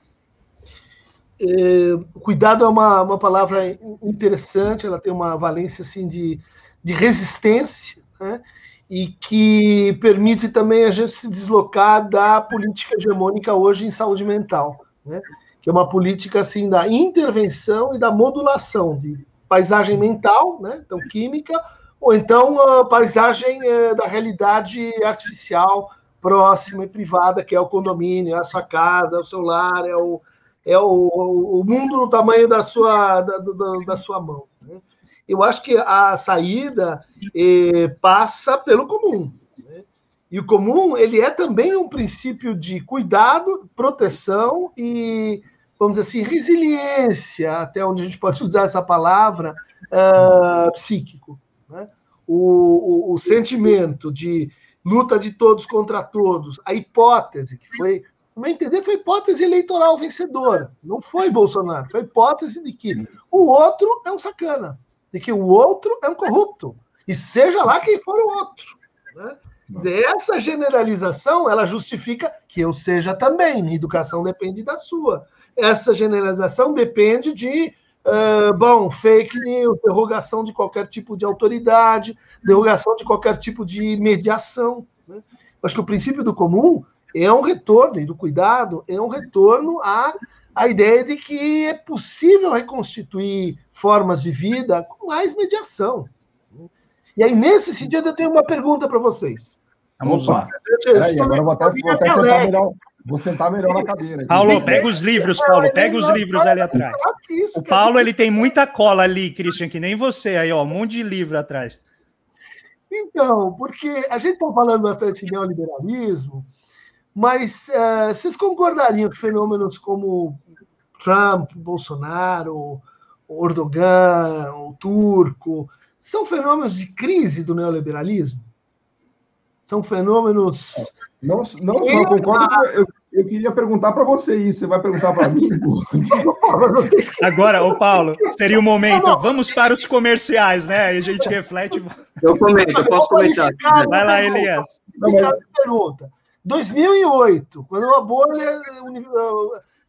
É, cuidado é uma, uma palavra interessante, ela tem uma valência assim de, de resistência, né? E que permite também a gente se deslocar da política hegemônica hoje em saúde mental, né? que é uma política assim da intervenção e da modulação de paisagem mental, né? então química, ou então a paisagem é, da realidade artificial próxima e privada, que é o condomínio, é a sua casa, é o seu lar, é o, é o, o mundo no tamanho da sua, da, da, da sua mão. Né? Eu acho que a saída eh, passa pelo comum. Né? E o comum ele é também um princípio de cuidado, proteção e, vamos dizer assim, resiliência, até onde a gente pode usar essa palavra, uh, psíquico. Né? O, o, o sentimento de luta de todos contra todos, a hipótese que foi no meu entender, foi hipótese eleitoral vencedora. Não foi Bolsonaro, foi hipótese de que o outro é um sacana, de que o outro é um corrupto, e seja lá quem for o outro. Né? Dizer, essa generalização ela justifica que eu seja também. Minha educação depende da sua. Essa generalização depende de, uh, bom, fake news, derrogação de qualquer tipo de autoridade, derrogação de qualquer tipo de mediação. Né? Acho que o princípio do comum é um retorno, e do cuidado, é um retorno à, à ideia de que é possível reconstituir formas de vida com mais mediação. E aí, nesse sentido, eu tenho uma pergunta para vocês. Vamos lá. Peraí, agora eu vou até, vou até sentar melhor. Vou sentar melhor na cadeira. Aqui. Paulo, pega os livros, Paulo, pega os livros ali atrás. O Paulo, ele tem muita cola ali, Christian, que nem você aí, ó, um monte de livro atrás. Então, porque a gente está falando bastante de neoliberalismo, mas uh, vocês concordariam que fenômenos como Trump, Bolsonaro, Erdogan, o turco, são fenômenos de crise do neoliberalismo? São fenômenos. Não, não só concordo, eu, eu queria perguntar para você isso. Você vai perguntar para mim? Agora, ô Paulo, seria o momento. Vamos para os comerciais, né? Aí a gente reflete. Eu comento, eu posso comentar. Vai lá, Elias. Pergunta. 2008, quando a bolha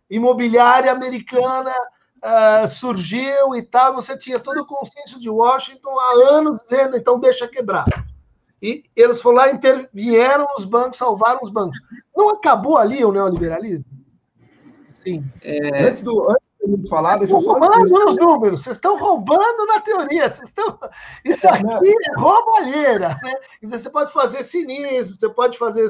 imobiliária americana uh, surgiu e tal, você tinha todo o consenso de Washington há anos dizendo, então deixa quebrar. E eles foram lá, intervieram os bancos, salvaram os bancos. Não acabou ali o neoliberalismo? Sim. É... Antes do, antes falar. Vocês estão roubando nos números, vocês estão roubando na teoria. Vocês estão... Isso aqui é roubalheira. Né? Você pode fazer cinismo, você pode fazer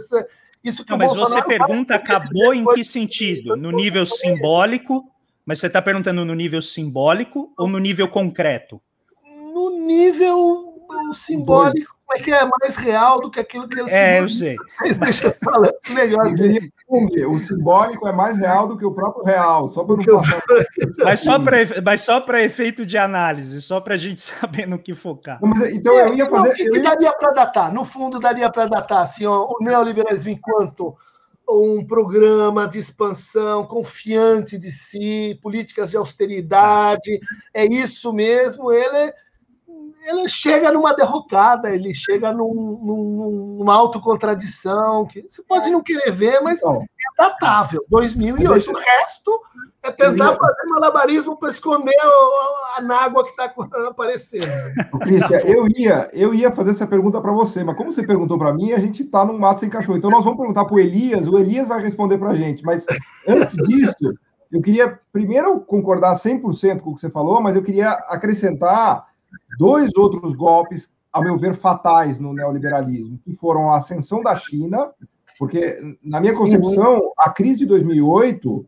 isso que não, mas Bolsonaro você pergunta acabou em que sentido? No nível simbólico? Mas você está perguntando no nível simbólico ou no nível concreto? No nível simbólico, como é que é mais real do que aquilo que eles É, eu sei. Mas... Melhor. O simbólico é mais real do que o próprio real, só para não passar. Mas só para mas só para efeito de análise, só para a gente saber no que focar. Não, mas, então eu ia fazer. O que, que daria para datar? No fundo, daria para datar assim, ó, o neoliberalismo enquanto um programa de expansão confiante de si, políticas de austeridade, é isso mesmo, ele ele chega numa derrocada, ele chega num, num, numa autocontradição, que você pode não querer ver, mas então, é datável. 2008. O resto é tentar fazer malabarismo para esconder a, a nágua que está aparecendo. Cristian, eu ia, eu ia fazer essa pergunta para você, mas como você perguntou para mim, a gente está num mato sem cachorro. Então nós vamos perguntar para o Elias, o Elias vai responder para a gente. Mas antes disso, eu queria primeiro concordar 100% com o que você falou, mas eu queria acrescentar dois outros golpes, a meu ver, fatais no neoliberalismo, que foram a ascensão da China, porque, na minha concepção, a crise de 2008,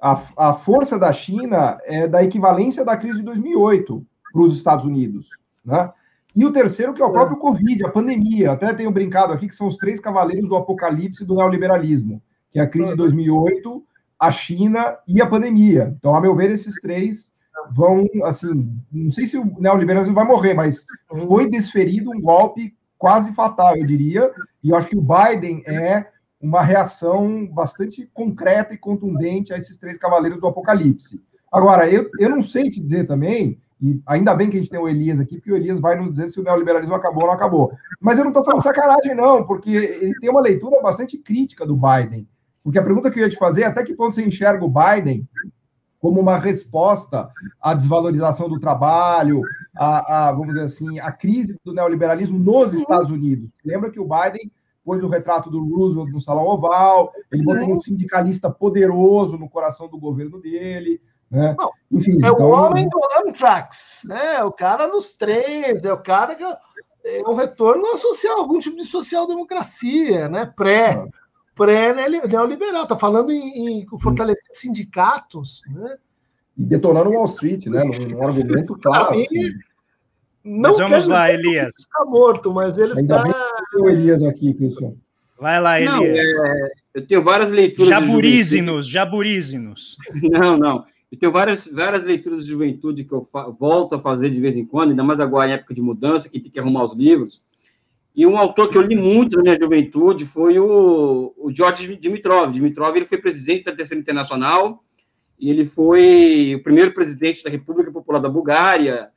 a, a força da China é da equivalência da crise de 2008 para os Estados Unidos, né? E o terceiro, que é o próprio Covid, a pandemia. Até tenho brincado aqui que são os três cavaleiros do apocalipse do neoliberalismo, que é a crise de 2008, a China e a pandemia. Então, a meu ver, esses três vão, assim, não sei se o neoliberalismo vai morrer, mas foi desferido um golpe quase fatal, eu diria, e eu acho que o Biden é uma reação bastante concreta e contundente a esses três cavaleiros do apocalipse. Agora, eu, eu não sei te dizer também, e ainda bem que a gente tem o Elias aqui, porque o Elias vai nos dizer se o neoliberalismo acabou ou não acabou. Mas eu não estou falando sacanagem, não, porque ele tem uma leitura bastante crítica do Biden. Porque a pergunta que eu ia te fazer é até que ponto você enxerga o Biden como uma resposta à desvalorização do trabalho, à, à, vamos dizer assim, à crise do neoliberalismo nos uhum. Estados Unidos. Lembra que o Biden pôs o retrato do Roosevelt no Salão Oval, ele botou um uhum. sindicalista poderoso no coração do governo dele. Né? Não, Enfim, é então... o homem do Amtrax, né? o cara nos três, é o cara que é um retorno social, algum tipo de social-democracia, né? pré. Pré-neoliberal, está falando em, em, fortalecer sindicatos, né? E detonando Wall Street, né? Num, argumento claro. Assim. Não mas vamos lá, Elias. Está morto, mas ele Ainda está. o Elias aqui, Cristian. Vai lá, Elias. Não, é, eu tenho várias leituras. Jaburízinos, jaburízinos. Não, não. Eu tenho várias, várias leituras de juventude que eu volto a fazer de vez em quando, ainda mais agora em época de mudança, que tem que arrumar os livros. E um autor que eu li muito na minha juventude foi o, o George Dimitrov. Dimitrov ele foi presidente da Terceira Internacional, e ele foi o primeiro presidente da República Popular da Bulgária,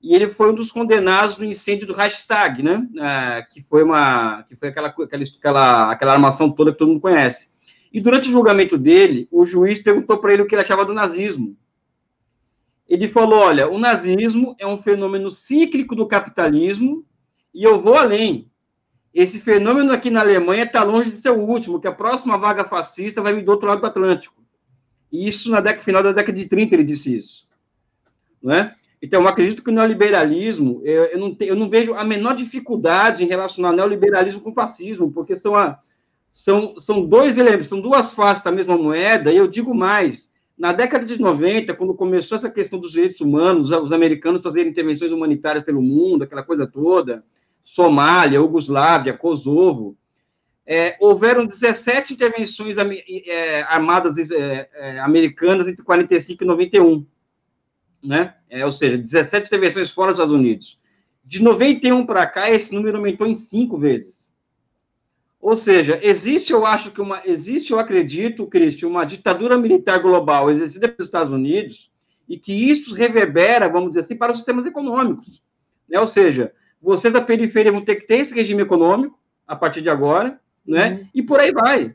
e ele foi um dos condenados no incêndio do Reichstag, né? Ah, que foi uma, que foi aquela, aquela, aquela armação toda que todo mundo conhece. E durante o julgamento dele, o juiz perguntou para ele o que ele achava do nazismo. Ele falou: olha, o nazismo é um fenômeno cíclico do capitalismo e eu vou além. Esse fenômeno aqui na Alemanha está longe de ser o último, que a próxima vaga fascista vai vir do outro lado do Atlântico. E isso na década, final da década de 30 ele disse isso. Não é? Então, eu acredito que o neoliberalismo, eu, eu, não, te, eu não vejo a menor dificuldade em relacionar neoliberalismo com fascismo, porque são, a, são, são dois elementos, são duas faces da mesma moeda, e eu digo mais, na década de 90, quando começou essa questão dos direitos humanos, os americanos fazerem intervenções humanitárias pelo mundo, aquela coisa toda, Somália, Iugoslávia, Kosovo. É, houveram 17 intervenções é, armadas é, é, americanas entre 45 e 91, né? É, ou seja, 17 intervenções fora dos Estados Unidos. De 91 para cá, esse número aumentou em cinco vezes. Ou seja, existe, eu acho que uma, existe, eu acredito, Cristian, uma ditadura militar global exercida pelos Estados Unidos e que isso reverbera, vamos dizer assim, para os sistemas econômicos. Né? Ou seja, vocês da periferia vão ter que ter esse regime econômico a partir de agora, né? Uhum. E por aí vai.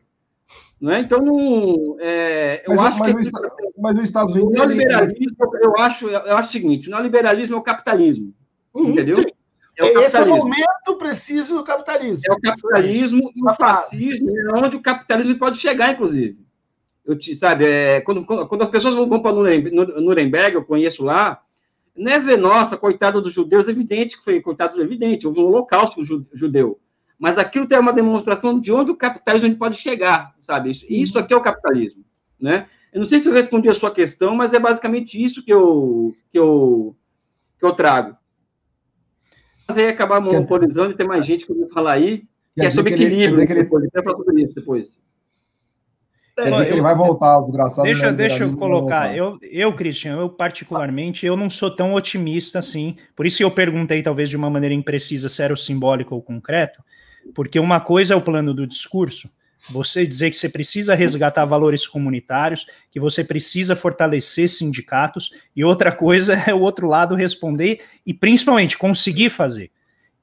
Né? Então, é, eu mas, acho mas que. O Estado, mas os Estados Unidos. O neoliberalismo, eu, acho, eu acho o seguinte: o neoliberalismo é o capitalismo. Uhum, entendeu? Sim. É o Esse é o momento preciso do capitalismo. É o capitalismo e o fascismo, é onde o capitalismo pode chegar, inclusive. Eu te, sabe, é, quando, quando as pessoas vão, vão para Nuremberg, eu conheço lá, não é ver, nossa, coitado dos judeus, evidente que foi coitado, evidente, houve um holocausto judeu. Mas aquilo tem uma demonstração de onde o capitalismo pode chegar, sabe? Isso, isso aqui é o capitalismo, né? Eu não sei se eu respondi a sua questão, mas é basicamente isso que eu, que eu, que eu trago. Mas aí acabar monopolizando e ter mais gente que eu vou falar aí, que é sobre equilíbrio. Ele, depois. Eu falar sobre isso depois. É, ele vai voltar, o desgraçado. Deixa, deixa eu colocar. Eu, eu, Christian, eu particularmente, eu não sou tão otimista assim. Por isso eu perguntei, talvez de uma maneira imprecisa, se era o simbólico ou concreto. Porque uma coisa é o plano do discurso, você dizer que você precisa resgatar valores comunitários, que você precisa fortalecer sindicatos, e outra coisa é o outro lado responder e principalmente conseguir fazer.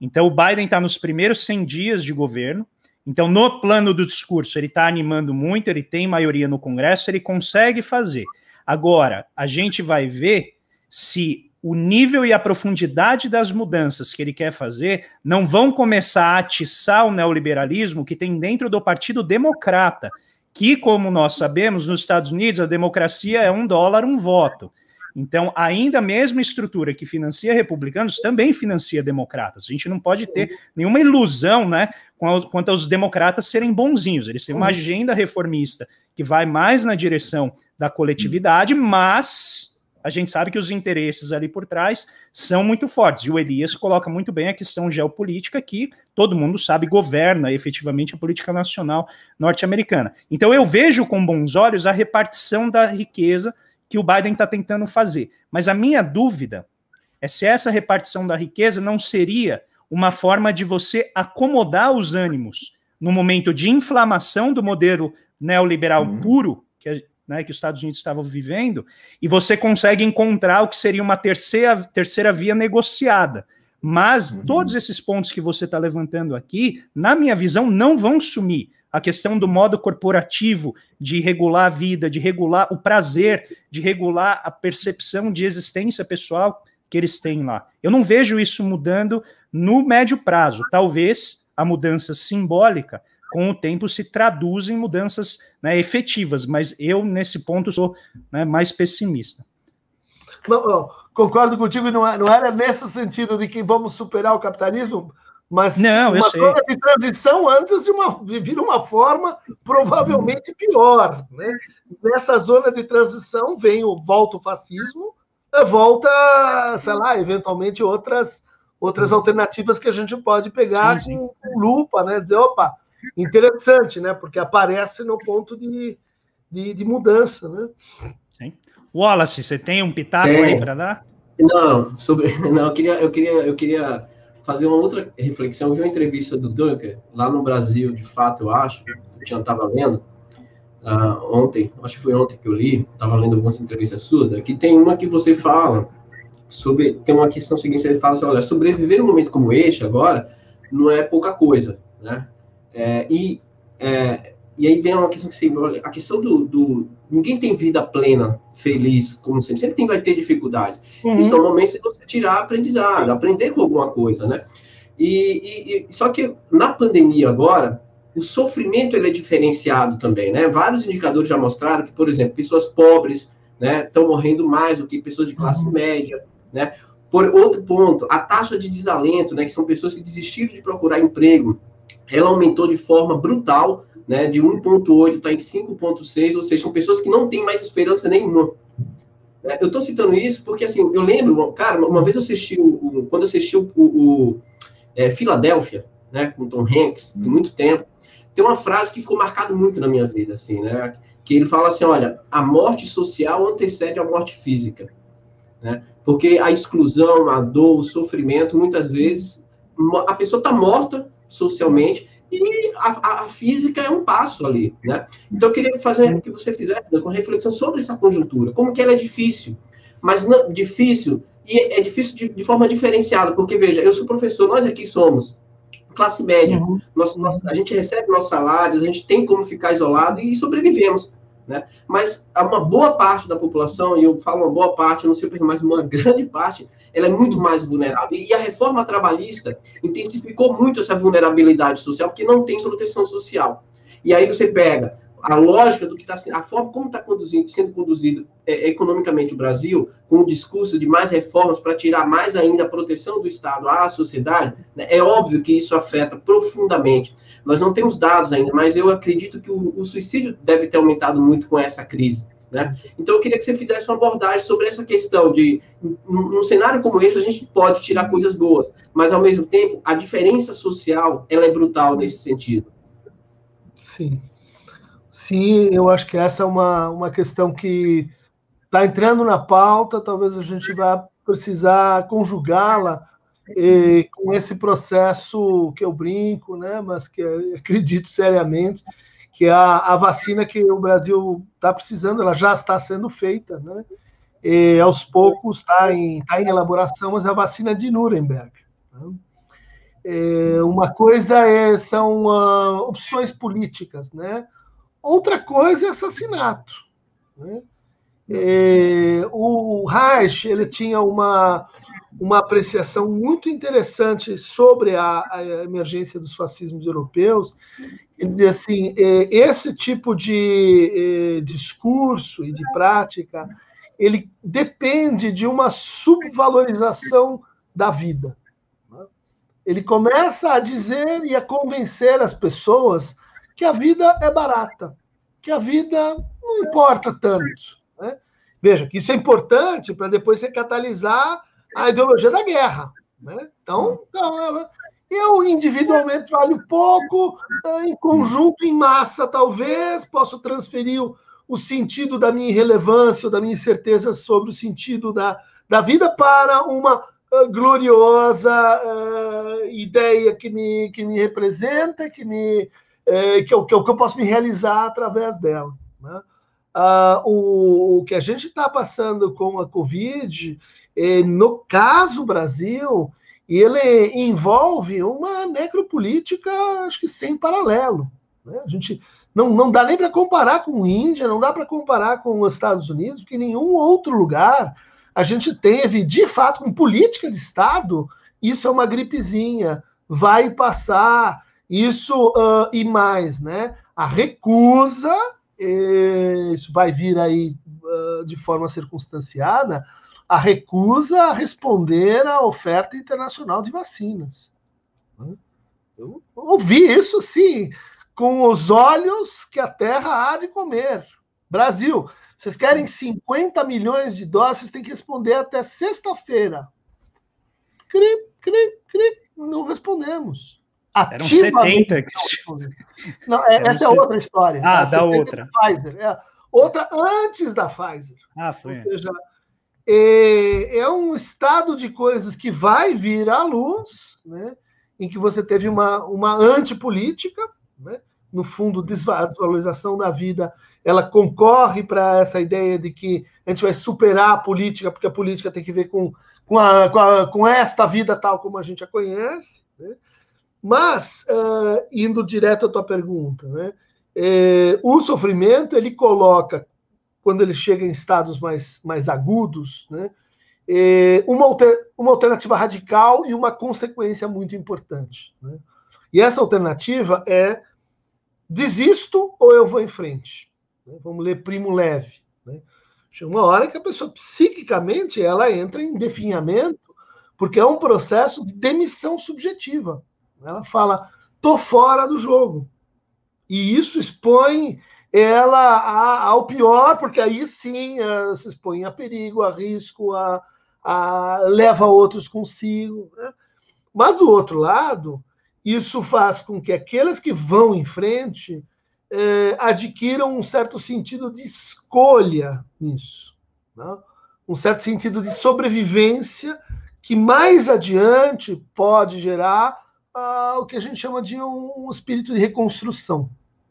Então, o Biden está nos primeiros 100 dias de governo, então, no plano do discurso, ele está animando muito, ele tem maioria no Congresso, ele consegue fazer. Agora, a gente vai ver se o nível e a profundidade das mudanças que ele quer fazer não vão começar a atiçar o neoliberalismo que tem dentro do Partido Democrata, que, como nós sabemos, nos Estados Unidos a democracia é um dólar, um voto. Então, ainda a mesma estrutura que financia republicanos também financia democratas. A gente não pode ter nenhuma ilusão né, quanto aos democratas serem bonzinhos. Eles têm uma agenda reformista que vai mais na direção da coletividade, mas a gente sabe que os interesses ali por trás são muito fortes. E o Elias coloca muito bem a questão geopolítica que todo mundo sabe governa efetivamente a política nacional norte-americana. Então eu vejo com bons olhos a repartição da riqueza que o Biden está tentando fazer. Mas a minha dúvida é se essa repartição da riqueza não seria uma forma de você acomodar os ânimos no momento de inflamação do modelo neoliberal uhum. puro que, né, que os Estados Unidos estavam vivendo, e você consegue encontrar o que seria uma terceira, terceira via negociada. Mas uhum. todos esses pontos que você está levantando aqui, na minha visão, não vão sumir a questão do modo corporativo de regular a vida, de regular o prazer, de regular a percepção de existência pessoal que eles têm lá. Eu não vejo isso mudando no médio prazo. Talvez a mudança simbólica, com o tempo, se traduz em mudanças né, efetivas, mas eu, nesse ponto, sou né, mais pessimista. Não, não, concordo contigo, não, é, não era nesse sentido de que vamos superar o capitalismo, mas não, uma zona de transição antes de, uma, de vir uma forma provavelmente pior. Né? Nessa zona de transição vem o volta o fascismo, eh, volta, sei lá, eventualmente outras outras alternativas que a gente pode pegar sim, sim. Com, com, lupa, né? Dizer, opa, interessante, né? Porque aparece no ponto de, de, de mudança, né? Sim. Wallace, você tem um pitaco tem. aí para dar? Não, sobre, não, eu queria, eu queria, eu queria fazer uma outra reflexão. Eu vi uma entrevista do Dunker lá no Brasil, de fato, eu acho, eu já estava lendo uh, ontem, acho que foi ontem que eu li, estava lendo algumas entrevistas suas, que tem uma que você fala sobre, tem uma questão seguinte, ele fala assim, olha, sobreviver um momento como este agora não é pouca coisa, né? É, e é, e aí vem uma questão que se a questão do, do, ninguém tem vida plena, feliz, como sempre, sempre tem, vai ter dificuldades. Uhum. E são momentos de você tirar aprendizado, aprender com alguma coisa, né? E, e, e, só que na pandemia agora, o sofrimento ele é diferenciado também, né? Vários indicadores já mostraram que, por exemplo, pessoas pobres, né, estão morrendo mais do que pessoas de classe uhum. média, né? Por outro ponto, a taxa de desalento, né, que são pessoas que desistiram de procurar emprego, ela aumentou de forma brutal né, de 1,8 está em 5,6, ou seja, são pessoas que não têm mais esperança nenhuma. É, eu estou citando isso porque, assim, eu lembro, cara, uma vez eu assisti, o, quando eu assisti o, o é, Filadélfia, né, com Tom Hanks, tem muito tempo, tem uma frase que ficou marcada muito na minha vida, assim, né, que ele fala assim, olha, a morte social antecede a morte física, né, porque a exclusão, a dor, o sofrimento, muitas vezes, a pessoa está morta socialmente e a, a, física é um passo ali, né? Então eu queria fazer que você fizesse uma reflexão sobre essa conjuntura, como que ela é difícil, mas não difícil e é difícil de, de forma diferenciada, porque veja, eu sou professor, nós aqui somos classe média, uhum. a gente recebe nossos salários, a gente tem como ficar isolado e sobrevivemos. Né? Mas uma boa parte da população, e eu falo uma boa parte, não sei porque, mas uma grande parte, ela é muito mais vulnerável. E a reforma trabalhista intensificou muito essa vulnerabilidade social, porque não tem proteção social. E aí você pega a lógica do que está a forma como está conduzindo, sendo conduzido é, economicamente o Brasil, com o discurso de mais reformas para tirar mais ainda a proteção do Estado à sociedade, né, é óbvio que isso afeta profundamente. Nós não temos dados ainda, mas eu acredito que o, o suicídio deve ter aumentado muito com essa crise. Né? Então, eu queria que você fizesse uma abordagem sobre essa questão de, num cenário como esse, a gente pode tirar coisas boas, mas, ao mesmo tempo, a diferença social, ela é brutal nesse sentido. Sim. Sim, eu acho que essa é uma, uma questão que está entrando na pauta, talvez a gente vá precisar conjugá-la com esse processo que eu brinco, né, mas que acredito seriamente, que é a, a vacina que o Brasil está precisando, ela já está sendo feita, né, e aos poucos está em, tá em elaboração, mas é a vacina de Nuremberg. Né? É, uma coisa é, são uh, opções políticas, né? Outra coisa é assassinato. Né? É, o Reich ele tinha uma, uma apreciação muito interessante sobre a, a emergência dos fascismos europeus. Ele dizia assim: é, esse tipo de é, discurso e de prática ele depende de uma subvalorização da vida. Né? Ele começa a dizer e a convencer as pessoas que a vida é barata, que a vida não importa tanto. Né? Veja, que isso é importante para depois você catalisar a ideologia da guerra. Né? Então, então, eu individualmente valho pouco, em conjunto, em massa, talvez, posso transferir o, sentido da minha irrelevância, da minha incerteza sobre o sentido da, da vida para uma uh, gloriosa uh, ideia que me, que me representa, que me é, que, eu, que, eu, que eu posso me realizar através dela. Né? Ah, o, o, que a gente está passando com a Covid, é, no caso Brasil, ele envolve uma necropolítica, acho que sem paralelo. Né? A gente não, não dá nem para comparar com a Índia, não dá para comparar com os Estados Unidos, porque em nenhum outro lugar a gente teve, de fato, com política de Estado, isso é uma gripezinha, vai passar, isso uh, e mais, né? A recusa, isso vai vir aí uh, de forma circunstanciada, a recusa a responder à oferta internacional de vacinas. Eu ouvi isso, sim, com os olhos que a terra há de comer. Brasil, vocês querem 50 milhões de doses, têm que responder até sexta-feira. Cri, cri, cri, não respondemos. Eram 70. Não, é, essa é outra história. Ah, da outra. Pfizer. É, outra antes da Pfizer. Ah, foi. Ou seja, é, é um estado de coisas que vai vir à luz, né, em que você teve uma, uma antipolítica, né, no fundo, a desvalorização da vida, ela concorre para essa ideia de que a gente vai superar a política, porque a política tem que ver com, com, a, com, a, com esta vida tal como a gente a conhece. Né? Mas, uh, indo direto à tua pergunta, né? É, o sofrimento ele coloca, quando ele chega em estados mais, mais agudos, né? É, uma, alter, uma alternativa radical e uma consequência muito importante. Né? E essa alternativa é desisto ou eu vou em frente. Né? Vamos ler Primo Leve. Né? Chega uma hora que a pessoa, psiquicamente, ela entra em definhamento, porque é um processo de demissão subjetiva. Ela fala, tô fora do jogo. E isso expõe ela ao pior, porque aí sim uh, se expõe a perigo, a risco, a, a leva outros consigo. Né? Mas do outro lado, isso faz com que aqueles que vão em frente eh, adquiram um certo sentido de escolha nisso, né? um certo sentido de sobrevivência que mais adiante pode gerar ah, o que a gente chama de um, um espírito de reconstrução,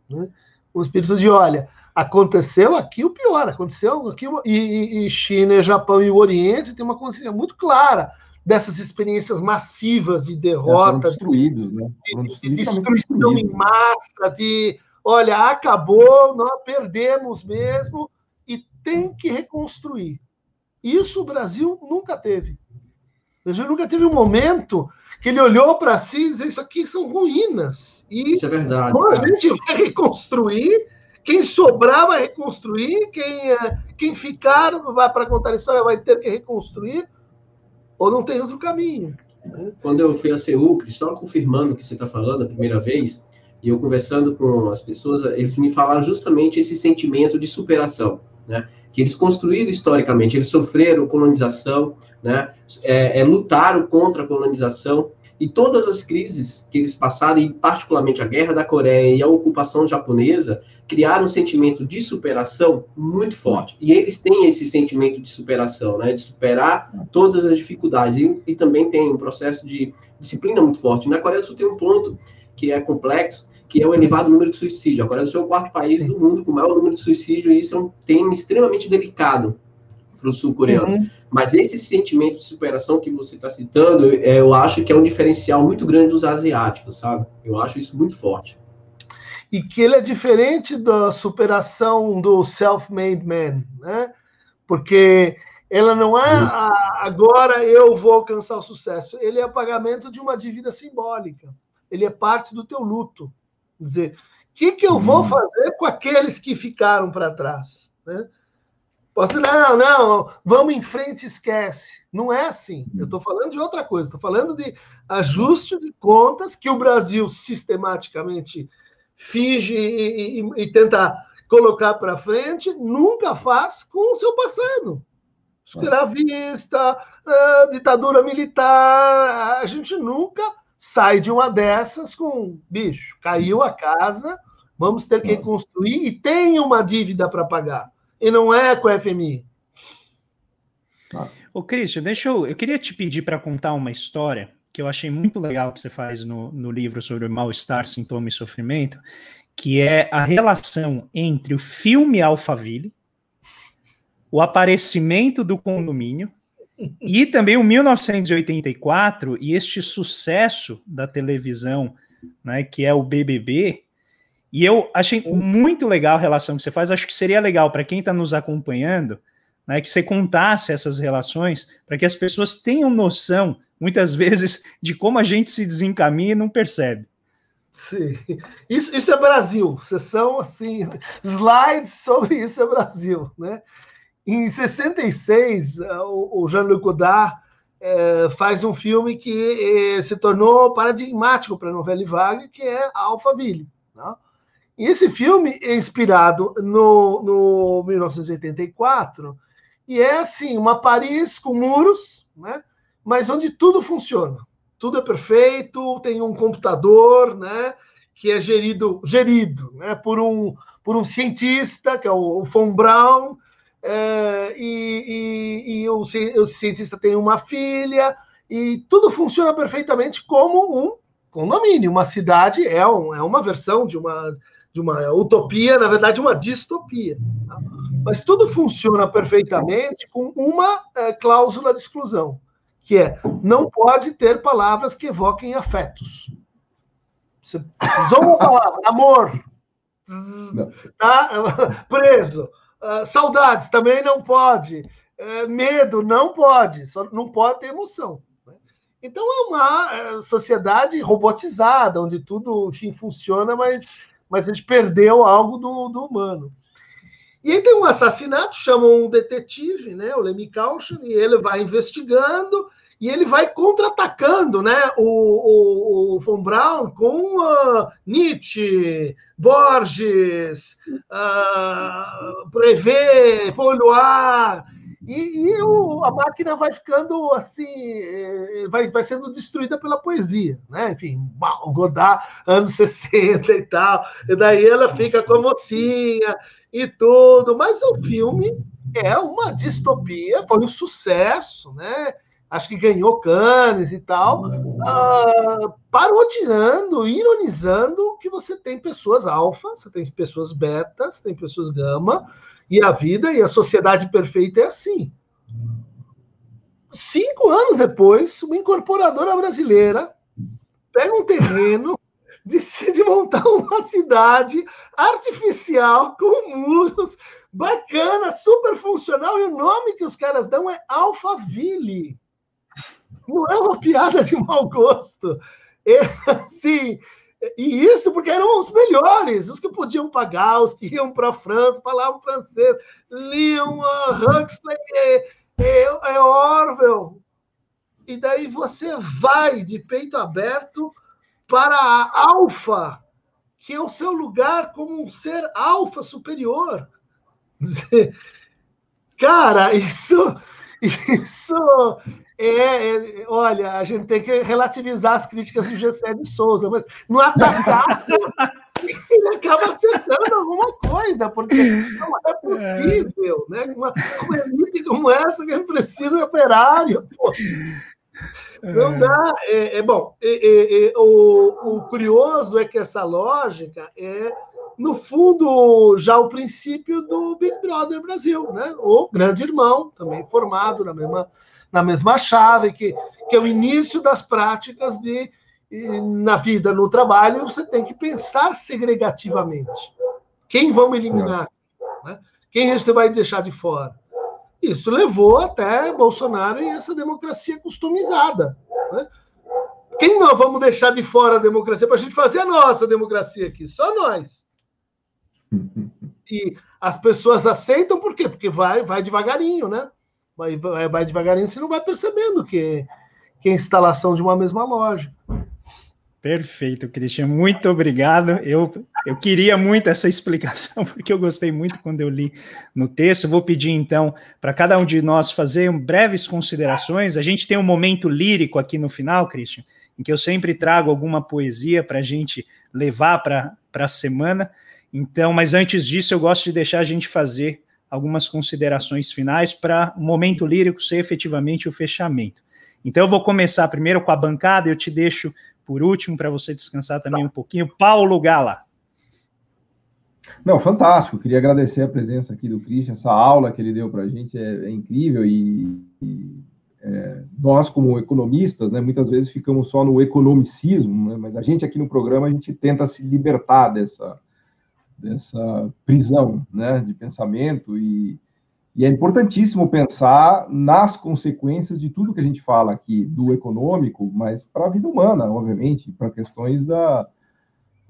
né? um espírito de olha, aconteceu aqui o pior, aconteceu aqui e, e China, Japão e o Oriente tem uma consciência muito clara dessas experiências massivas de derrota, destruídos, né? de, de destruição em massa, de olha, acabou, nós perdemos mesmo e tem que reconstruir. Isso o Brasil nunca teve. O Brasil nunca teve um momento que ele olhou para si e disse: Isso aqui são ruínas. E isso é verdade. Bom, a gente vai reconstruir. Quem sobrar vai reconstruir. Quem, eh, quem ficar vai para contar a história vai ter que reconstruir ou não tem outro caminho. Quando eu fui a Seul, só confirmando o que você está falando a primeira vez, e eu conversando com as pessoas, eles me falaram justamente esse sentimento de superação, né? Que eles construíram historicamente, eles sofreram colonização, né? É, é, lutaram contra a colonização, e todas as crises que eles passaram, e particularmente a Guerra da Coreia e a ocupação japonesa, criaram um sentimento de superação muito forte. E eles têm esse sentimento de superação, né? de superar todas as dificuldades. E, e também tem um processo de disciplina muito forte. Na Coreia do Sul tem um ponto que é complexo, que é o elevado número de suicídio. A Coreia do Sul é o quarto país Sim. do mundo com o maior número de suicídio, e isso é um tema extremamente delicado para o sul-coreano. Uhum. Mas esse sentimento de superação que você está citando, é, eu acho que é um diferencial muito grande dos asiáticos, sabe? Eu acho isso muito forte. E que ele é diferente da superação do self-made man, né? Porque ela não é a, agora eu vou alcançar o sucesso. Ele é pagamento de uma dívida simbólica. Ele é parte do teu luto. Dizer, o que, que eu vou uhum. fazer com aqueles que ficaram para trás? Né? Posso, não, não, vamos em frente, esquece. Não é assim. Eu estou falando de outra coisa. Estou falando de ajuste de contas que o Brasil sistematicamente finge e, e, e tenta colocar para frente, nunca faz com o seu passado. Escravista, uh, ditadura militar, a gente nunca sai de uma dessas com, bicho, caiu a casa, vamos ter que reconstruir e tem uma dívida para pagar e não é com a FMI. Tá. Ô, Christian, deixa eu. Eu queria te pedir para contar uma história que eu achei muito legal que você faz no, no livro sobre mal-estar, sintoma e sofrimento, que é a relação entre o filme Alphaville, o aparecimento do condomínio e também o 1984 e este sucesso da televisão, né, que é o BBB, e eu achei muito legal a relação que você faz. Acho que seria legal para quem está nos acompanhando, né, que você contasse essas relações, para que as pessoas tenham noção, muitas vezes, de como a gente se desencaminha e não percebe. Sim, isso, isso é Brasil. Sessão assim, slides sobre isso é Brasil, né? Em 66, o, o Jean-Luc Godard é, faz um filme que é, se tornou paradigmático para a novela Vague, que é Alphaville. Né? E esse filme é inspirado no, no 1984 e é assim uma Paris com muros, né? Mas onde tudo funciona, tudo é perfeito, tem um computador, né? Que é gerido, gerido, né? Por um por um cientista que é o Von Braun é, e, e, e o, o cientista tem uma filha e tudo funciona perfeitamente como um condomínio. Uma cidade é, um, é uma versão de uma, de uma utopia, na verdade, uma distopia. Tá? Mas tudo funciona perfeitamente com uma é, cláusula de exclusão, que é não pode ter palavras que evoquem afetos. Você usou uma palavra, amor, tá? preso. Uh, saudades também não pode. Uh, medo não pode. Só não pode ter emoção. Né? Então é uma uh, sociedade robotizada, onde tudo enfim, funciona, mas, mas a gente perdeu algo do, do humano. E aí tem um assassinato, chamam um detetive, né, o Lemmy Caution, e ele vai investigando e ele vai contra-atacando né, o, o, o von Braun com uh, Nietzsche, Borges, uh, Brevet, e, e o, a máquina vai ficando assim, eh, vai, vai sendo destruída pela poesia, né? Enfim, Godard, anos 60 e tal, e daí ela fica com a mocinha e tudo, mas o filme é uma distopia, foi um sucesso, né? Acho que ganhou Cannes e tal, uh, parodiando, ironizando que você tem pessoas alfa, você tem pessoas beta, você tem pessoas gama, e a vida e a sociedade perfeita é assim. Cinco anos depois, uma incorporadora brasileira pega um terreno, decide montar uma cidade artificial com muros, bacana, super funcional, e o nome que os caras dão é Alphaville não é uma piada de mau gosto. É, assim, e isso porque eram os melhores, os que podiam pagar, os que iam para a França, falavam francês, liam uh, Huxley, é, é, é Orwell. E daí você vai de peito aberto para a alfa, que é o seu lugar como um ser alfa superior. Cara, isso, isso é, é, olha, a gente tem que relativizar as críticas do Gessé de Souza, mas no atacado ele acaba acertando alguma coisa, porque não é possível, né? Uma, uma elite como essa que precisa de operário, pô. Não dá. É, é bom, é, é, o, o curioso é que essa lógica é, no fundo, já o princípio do Big Brother Brasil, né? O grande irmão, também formado na mesma na mesma chave, que, que é o início das práticas de na vida, no trabalho, você tem que pensar segregativamente. Quem vamos eliminar? Né? Quem você vai deixar de fora? Isso levou até Bolsonaro e essa democracia customizada. Né? Quem nós vamos deixar de fora a democracia para a gente fazer a nossa democracia aqui? Só nós. E as pessoas aceitam por quê? Porque vai, vai devagarinho, né? Vai, vai, devagarinho, você não vai percebendo que, que é instalação de uma mesma loja. Perfeito, Cristian. Muito obrigado. Eu, eu queria muito essa explicação, porque eu gostei muito quando eu li no texto. Vou pedir, então, para cada um de nós fazer breves considerações. A gente tem um momento lírico aqui no final, Cristian, em que eu sempre trago alguma poesia para a gente levar para a semana. Então, mas antes disso, eu gosto de deixar a gente fazer algumas considerações finais para o momento lírico ser efetivamente o fechamento. Então eu vou começar primeiro com a bancada, eu te deixo por último para você descansar também um pouquinho. Paulo Gala. Não, fantástico. Queria agradecer a presença aqui do Christian, essa aula que ele deu para a gente é, é, incrível e, e é, nós como economistas, né, muitas vezes ficamos só no economicismo, né, mas a gente aqui no programa a gente tenta se libertar dessa dessa prisão né, de pensamento e, e é importantíssimo pensar nas consequências de tudo que a gente fala aqui do econômico, mas para a vida humana, obviamente, para questões da,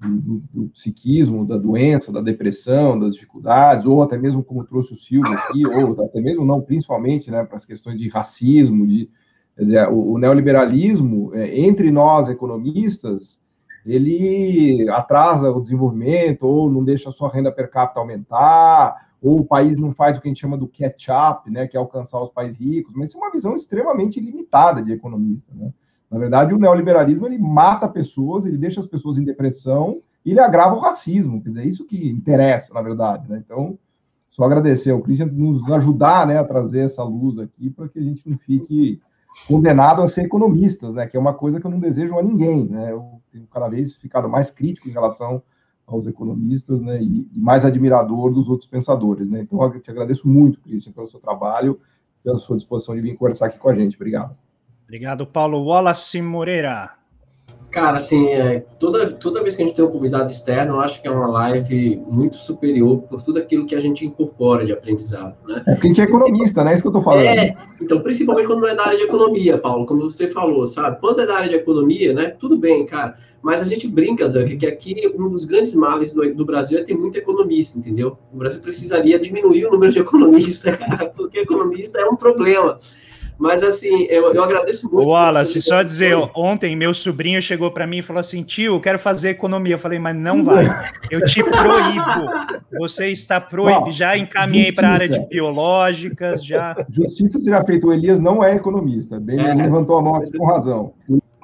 do, do, psiquismo, da doença, da depressão, das dificuldades, ou até mesmo como trouxe o Silvio aqui, ou até mesmo não, principalmente, né, para as questões de racismo, de Quer dizer, o, o neoliberalismo, é, entre nós economistas, ele atrasa o desenvolvimento, ou não deixa a sua renda per capita aumentar, ou o país não faz o que a gente chama do catch-up, né, que é alcançar os países ricos, mas isso é uma visão extremamente limitada de economista. Né? Na verdade, o neoliberalismo ele mata pessoas, ele deixa as pessoas em depressão e ele agrava o racismo, quer dizer, é isso que interessa, na verdade. Né? Então, só agradecer ao Christian nos ajudar né, a trazer essa luz aqui para que a gente não fique condenado a ser economistas, né? Que é uma coisa que eu não desejo a ninguém, né? Eu tenho cada vez ficado mais crítico em relação aos economistas, né? E, e mais admirador dos outros pensadores, né? Então, eu te agradeço muito, Christian, pelo seu trabalho, pela sua disposição de vir conversar aqui com a gente. Obrigado. Obrigado, Paulo Wallace Moreira. Cara, assim, é, toda, toda vez que a gente tem um convidado externo, eu acho que é uma live muito superior por tudo aquilo que a gente incorpora de aprendizado, né? É porque a gente é economista, né? É isso que eu tô falando. É, então, principalmente quando não é da área de economia, Paulo, como você falou, sabe? Quando é da área de economia, né? Tudo bem, cara. Mas a gente brinca, Doug, que aqui um dos grandes males do, do Brasil é ter muito economista, entendeu? O Brasil precisaria diminuir o número de economistas, cara, porque economista é um problema. Mas, assim, eu, eu agradeço muito. Wallace, só dizer, ontem meu sobrinho chegou para mim e falou assim: tio, eu quero fazer economia. Eu falei, mas não vai. Eu te proíbo. Você está proibido. Já encaminhei para a área de biológicas. já. Justiça seja feita. O Elias não é economista. Bem, é, levantou a mão aqui com razão.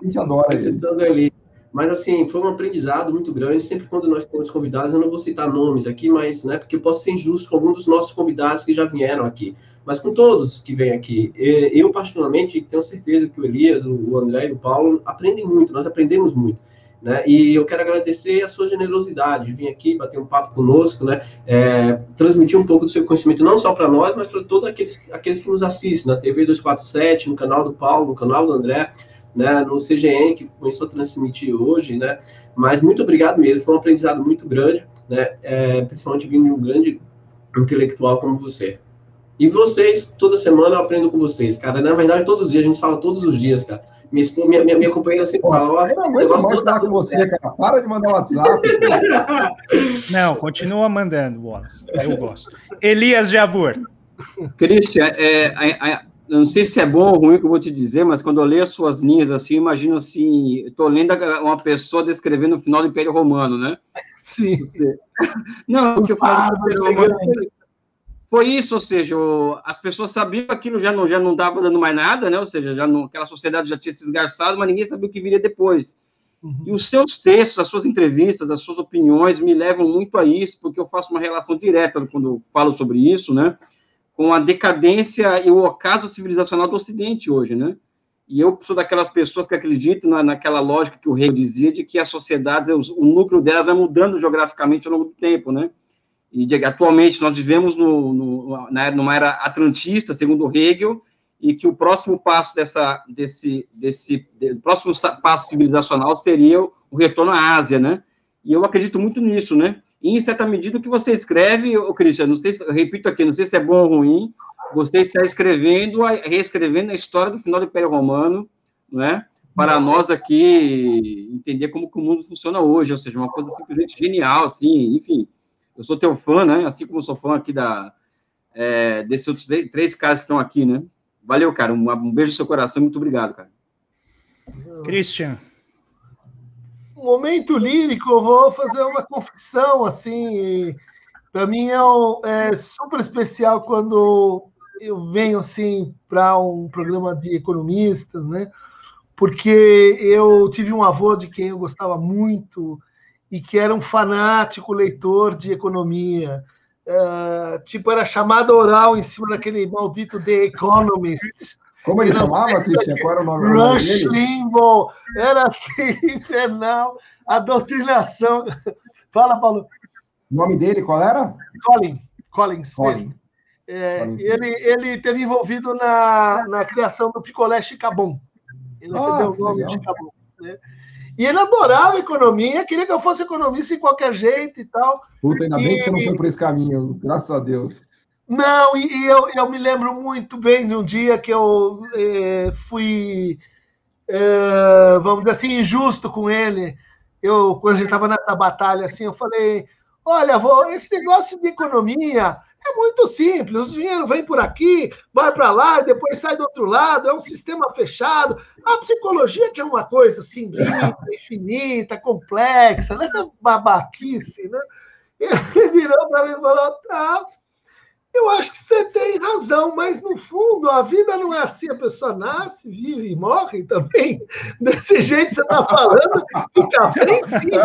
A gente adora ele. Mas, assim, foi um aprendizado muito grande. Sempre quando nós temos convidados, eu não vou citar nomes aqui, mas, né, porque eu posso ser injusto com alguns dos nossos convidados que já vieram aqui mas com todos que vêm aqui. Eu, particularmente, tenho certeza que o Elias, o André e o Paulo aprendem muito, nós aprendemos muito. Né? E eu quero agradecer a sua generosidade de vir aqui bater um papo conosco, né? É, transmitir um pouco do seu conhecimento, não só para nós, mas para todos aqueles, aqueles que nos assistem, na TV 247, no canal do Paulo, no canal do André, né? no CGN, que começou a transmitir hoje. Né? Mas muito obrigado mesmo, foi um aprendizado muito grande, né? É, principalmente vindo de um grande intelectual como você. E vocês, toda semana eu aprendo com vocês, cara. Na verdade, todos os dias, a gente fala todos os dias, cara. Minha, minha, minha, minha companheira sempre fala, ó, eu não aguento mais falar com você, cara. Para de mandar WhatsApp. não, continua mandando, Wallace. Eu gosto. Elias Jabur. Christian, é, é, é, não sei se é bom ou ruim que eu vou te dizer, mas quando eu leio as suas linhas assim, imagino assim, estou lendo uma pessoa descrevendo o final do Império Romano, né? Sim. Você... Não, você fala do Império Romano, foi isso, ou seja, as pessoas sabiam que aquilo já não já não estava dando mais nada, né? Ou seja, já não, aquela sociedade já tinha se esgarçado, mas ninguém sabia o que viria depois. Uhum. E os seus textos, as suas entrevistas, as suas opiniões me levam muito a isso, porque eu faço uma relação direta quando eu falo sobre isso, né? Com a decadência e o ocaso civilizacional do Ocidente hoje, né? E eu sou daquelas pessoas que acreditam na, naquela lógica que o Hegel dizia de que as sociedades, o núcleo delas vai mudando geograficamente ao longo do tempo, né? E de, atualmente nós vivemos no, no, na, numa era atlantista, segundo Hegel, e que o próximo passo dessa, desse, desse de, próximo passo civilizacional seria o retorno à Ásia, né? E eu acredito muito nisso, né? E, em certa medida, o que você escreve, ô Cristian, não sei se, repito aqui, não sei se é bom ou ruim, você está escrevendo, reescrevendo a história do final do Império Romano, né? Para nós aqui entender como que o mundo funciona hoje, ou seja, uma coisa simplesmente genial, assim, enfim eu sou teu fã, né? Assim como eu sou fã aqui da, é, desses outros três caras que estão aqui, né? Valeu, cara. Um, um beijo no seu coração. Muito obrigado, cara. Christian. Momento lírico, eu vou fazer uma confissão, assim. Para mim é, um, é super especial quando eu venho assim para um programa de economistas, né? Porque eu tive um avô de quem eu gostava muito, e que era um fanático leitor de economia. Uh, tipo, era chamada oral em cima daquele maldito The Economist. Como ele chamava, Cristian? Qual era o nome, Rush dele? Limbaugh. Era assim, infernal. A doutrinação. Fala, Paulo. O nome dele qual era? Colin. Colin. Colin. É, ele, ele teve envolvido na, na criação do picolé Chicabon. Ele ah, deu o nome de Chicabon. Né? E ele adorava economia, queria que eu fosse economista em qualquer jeito e tal. Puta, ainda e... bem que você não foi por esse caminho, graças a Deus. Não, e, e eu, eu me lembro muito bem de um dia que eu eh, fui, eh, vamos dizer assim, injusto com ele. Eu, quando a gente estava nessa batalha, assim, eu falei: olha, vou, esse negócio de economia É muito simples. O dinheiro vem por aqui, vai para lá e depois sai do outro lado. É um sistema fechado. A psicologia que é uma coisa assim, infinita, complexa, né? babaquice, né? Ele virou para mim e falou: tá, eu acho que você tem razão, mas no fundo a vida não é assim. A pessoa nasce, vive e morre também. Desse jeito que você está falando, fica bem simples.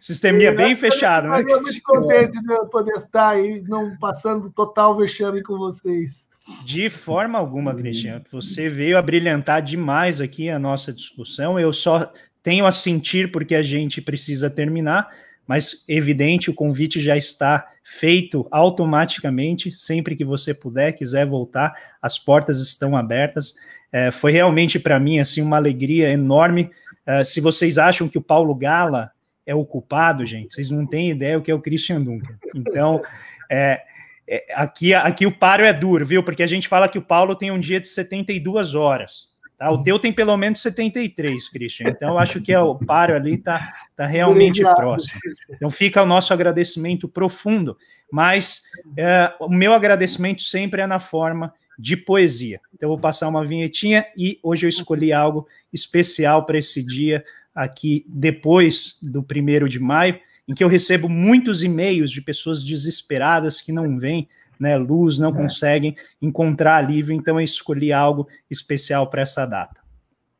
Sisteminha bem fechado, né? Eu muito contente de poder estar aí, não passando total vexame com vocês. De forma alguma, Cristiano. Você veio a brilhantar demais aqui a nossa discussão. Eu só tenho a sentir porque a gente precisa terminar mas evidente, o convite já está feito automaticamente, sempre que você puder, quiser voltar, as portas estão abertas. É, foi realmente para mim assim uma alegria enorme. É, se vocês acham que o Paulo Gala é o culpado, gente, vocês não têm ideia o que é o Christian Duncan. Então, é, é aqui, aqui o paro é duro, viu? Porque a gente fala que o Paulo tem um dia de 72 horas. Tá? O teu tem pelo menos 73, Christian. Então, eu acho que é o paro ali está tá realmente próximo. Então, fica o nosso agradecimento profundo. Mas é, o meu agradecimento sempre é na forma de poesia. Então, eu vou passar uma vinhetinha e hoje eu escolhi algo especial para esse dia aqui, depois do primeiro de maio, em que eu recebo muitos e-mails de pessoas desesperadas que não vêm né, luz, não é. conseguem encontrar alívio, então eu escolhi algo especial para essa data.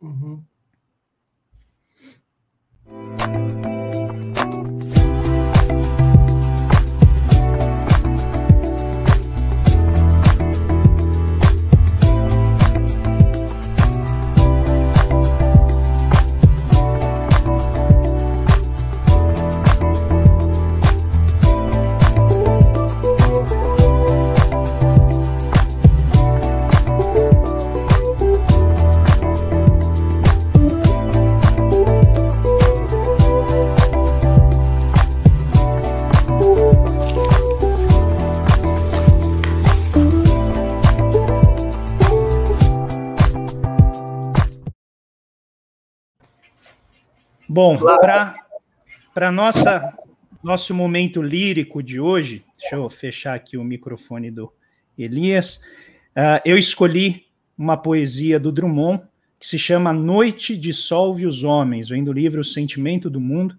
Uhum. Bom, para nossa nosso momento lírico de hoje, deixa eu fechar aqui o microfone do Elias. Uh, eu escolhi uma poesia do Drummond que se chama Noite dissolve os homens, vem do livro O Sentimento do Mundo.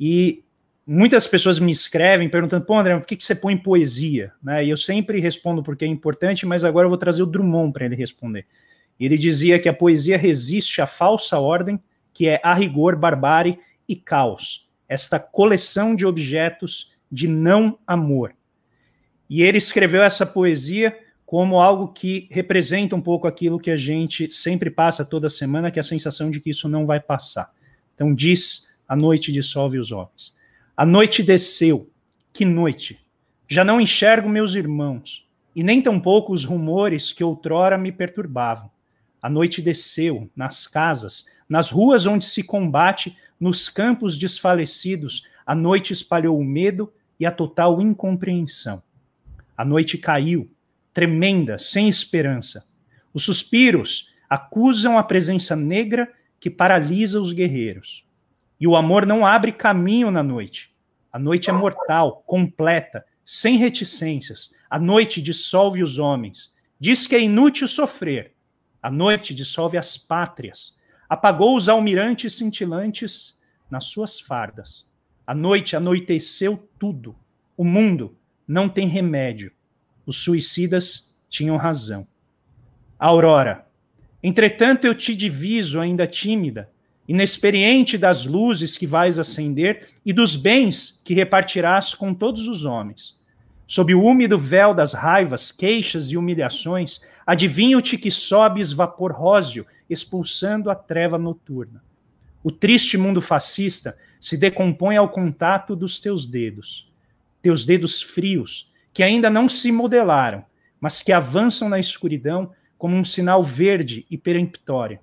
E muitas pessoas me escrevem perguntando: pô, André, por que, que você põe poesia? Né? E eu sempre respondo porque é importante, mas agora eu vou trazer o Drummond para ele responder. Ele dizia que a poesia resiste à falsa ordem que é a rigor, barbárie e caos, esta coleção de objetos de não amor. E ele escreveu essa poesia como algo que representa um pouco aquilo que a gente sempre passa toda semana, que é a sensação de que isso não vai passar. Então diz: a noite dissolve os homens. A noite desceu. Que noite! Já não enxergo meus irmãos, e nem tampouco os rumores que outrora me perturbavam. A noite desceu nas casas, nas ruas onde se combate, nos campos desfalecidos, a noite espalhou o medo e a total incompreensão. A noite caiu, tremenda, sem esperança. Os suspiros acusam a presença negra que paralisa os guerreiros. E o amor não abre caminho na noite. A noite é mortal, completa, sem reticências. A noite dissolve os homens. Diz que é inútil sofrer. A noite dissolve as pátrias apagou os almirantes cintilantes nas suas fardas. A noite anoiteceu tudo. O mundo não tem remédio. Os suicidas tinham razão. Aurora, entretanto eu te diviso ainda tímida, inexperiente das luzes que vais acender e dos bens que repartirás com todos os homens. Sob o úmido véu das raivas, queixas e humilhações, adivinho-te que sobes vapor róseo expulsando a treva noturna. O triste mundo fascista se decompõe ao contato dos teus dedos, teus dedos frios, que ainda não se modelaram, mas que avançam na escuridão como um sinal verde e peremptório.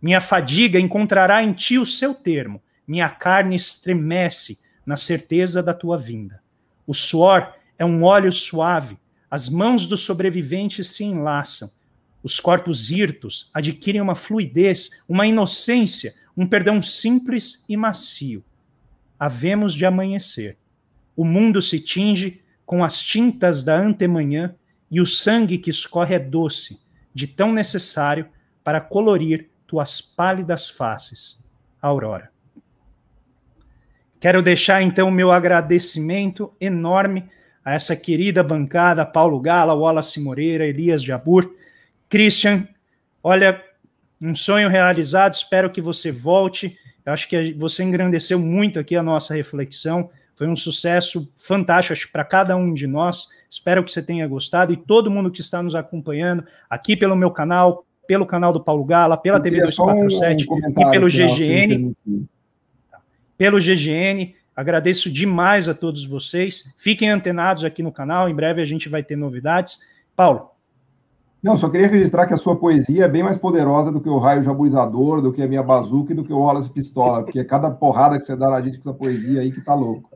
Minha fadiga encontrará em ti o seu termo, minha carne estremece na certeza da tua vinda. O suor é um óleo suave, as mãos dos sobreviventes se enlaçam, os corpos hirtos adquirem uma fluidez, uma inocência, um perdão simples e macio. Havemos de amanhecer. o mundo se tinge com as tintas da antemanhã e o sangue que escorre é doce, de tão necessário para colorir tuas pálidas faces, Aurora. Quero deixar então meu agradecimento enorme a essa querida bancada, Paulo Gala, Wallace Moreira, Elias Jabur, Christian. Olha, um sonho realizado, espero que você volte. Eu acho que você engrandeceu muito aqui a nossa reflexão. Foi um sucesso fantástico para cada um de nós. Espero que você tenha gostado e todo mundo que está nos acompanhando aqui pelo meu canal, pelo canal do Paulo Gala, pela TV 247 um e pelo GGN. Pelo GGN, agradeço demais a todos vocês. Fiquem antenados aqui no canal, em breve a gente vai ter novidades. Paulo. Não, só queria registrar que a sua poesia é bem mais poderosa do que o raio jabuizador, do que a minha bazuca e do que o Wallace Pistola, porque é cada porrada que você dá na gente com essa poesia aí que tá louco.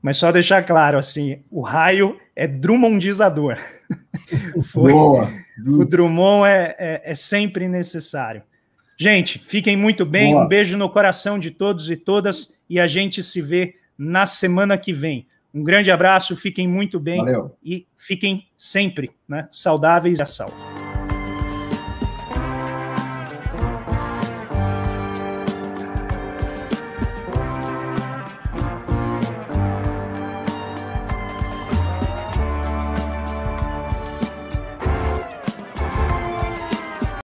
Mas só deixar claro, assim, o raio é drummondizador. Foi, Boa, o Drummond é, é, é, sempre necessário. Gente, fiquem muito bem. Boa. Um beijo no coração de todos e todas. E a gente se vê na semana que vem. Um grande abraço, fiquem muito bem Valeu. e fiquem sempre né, saudáveis e a salvo.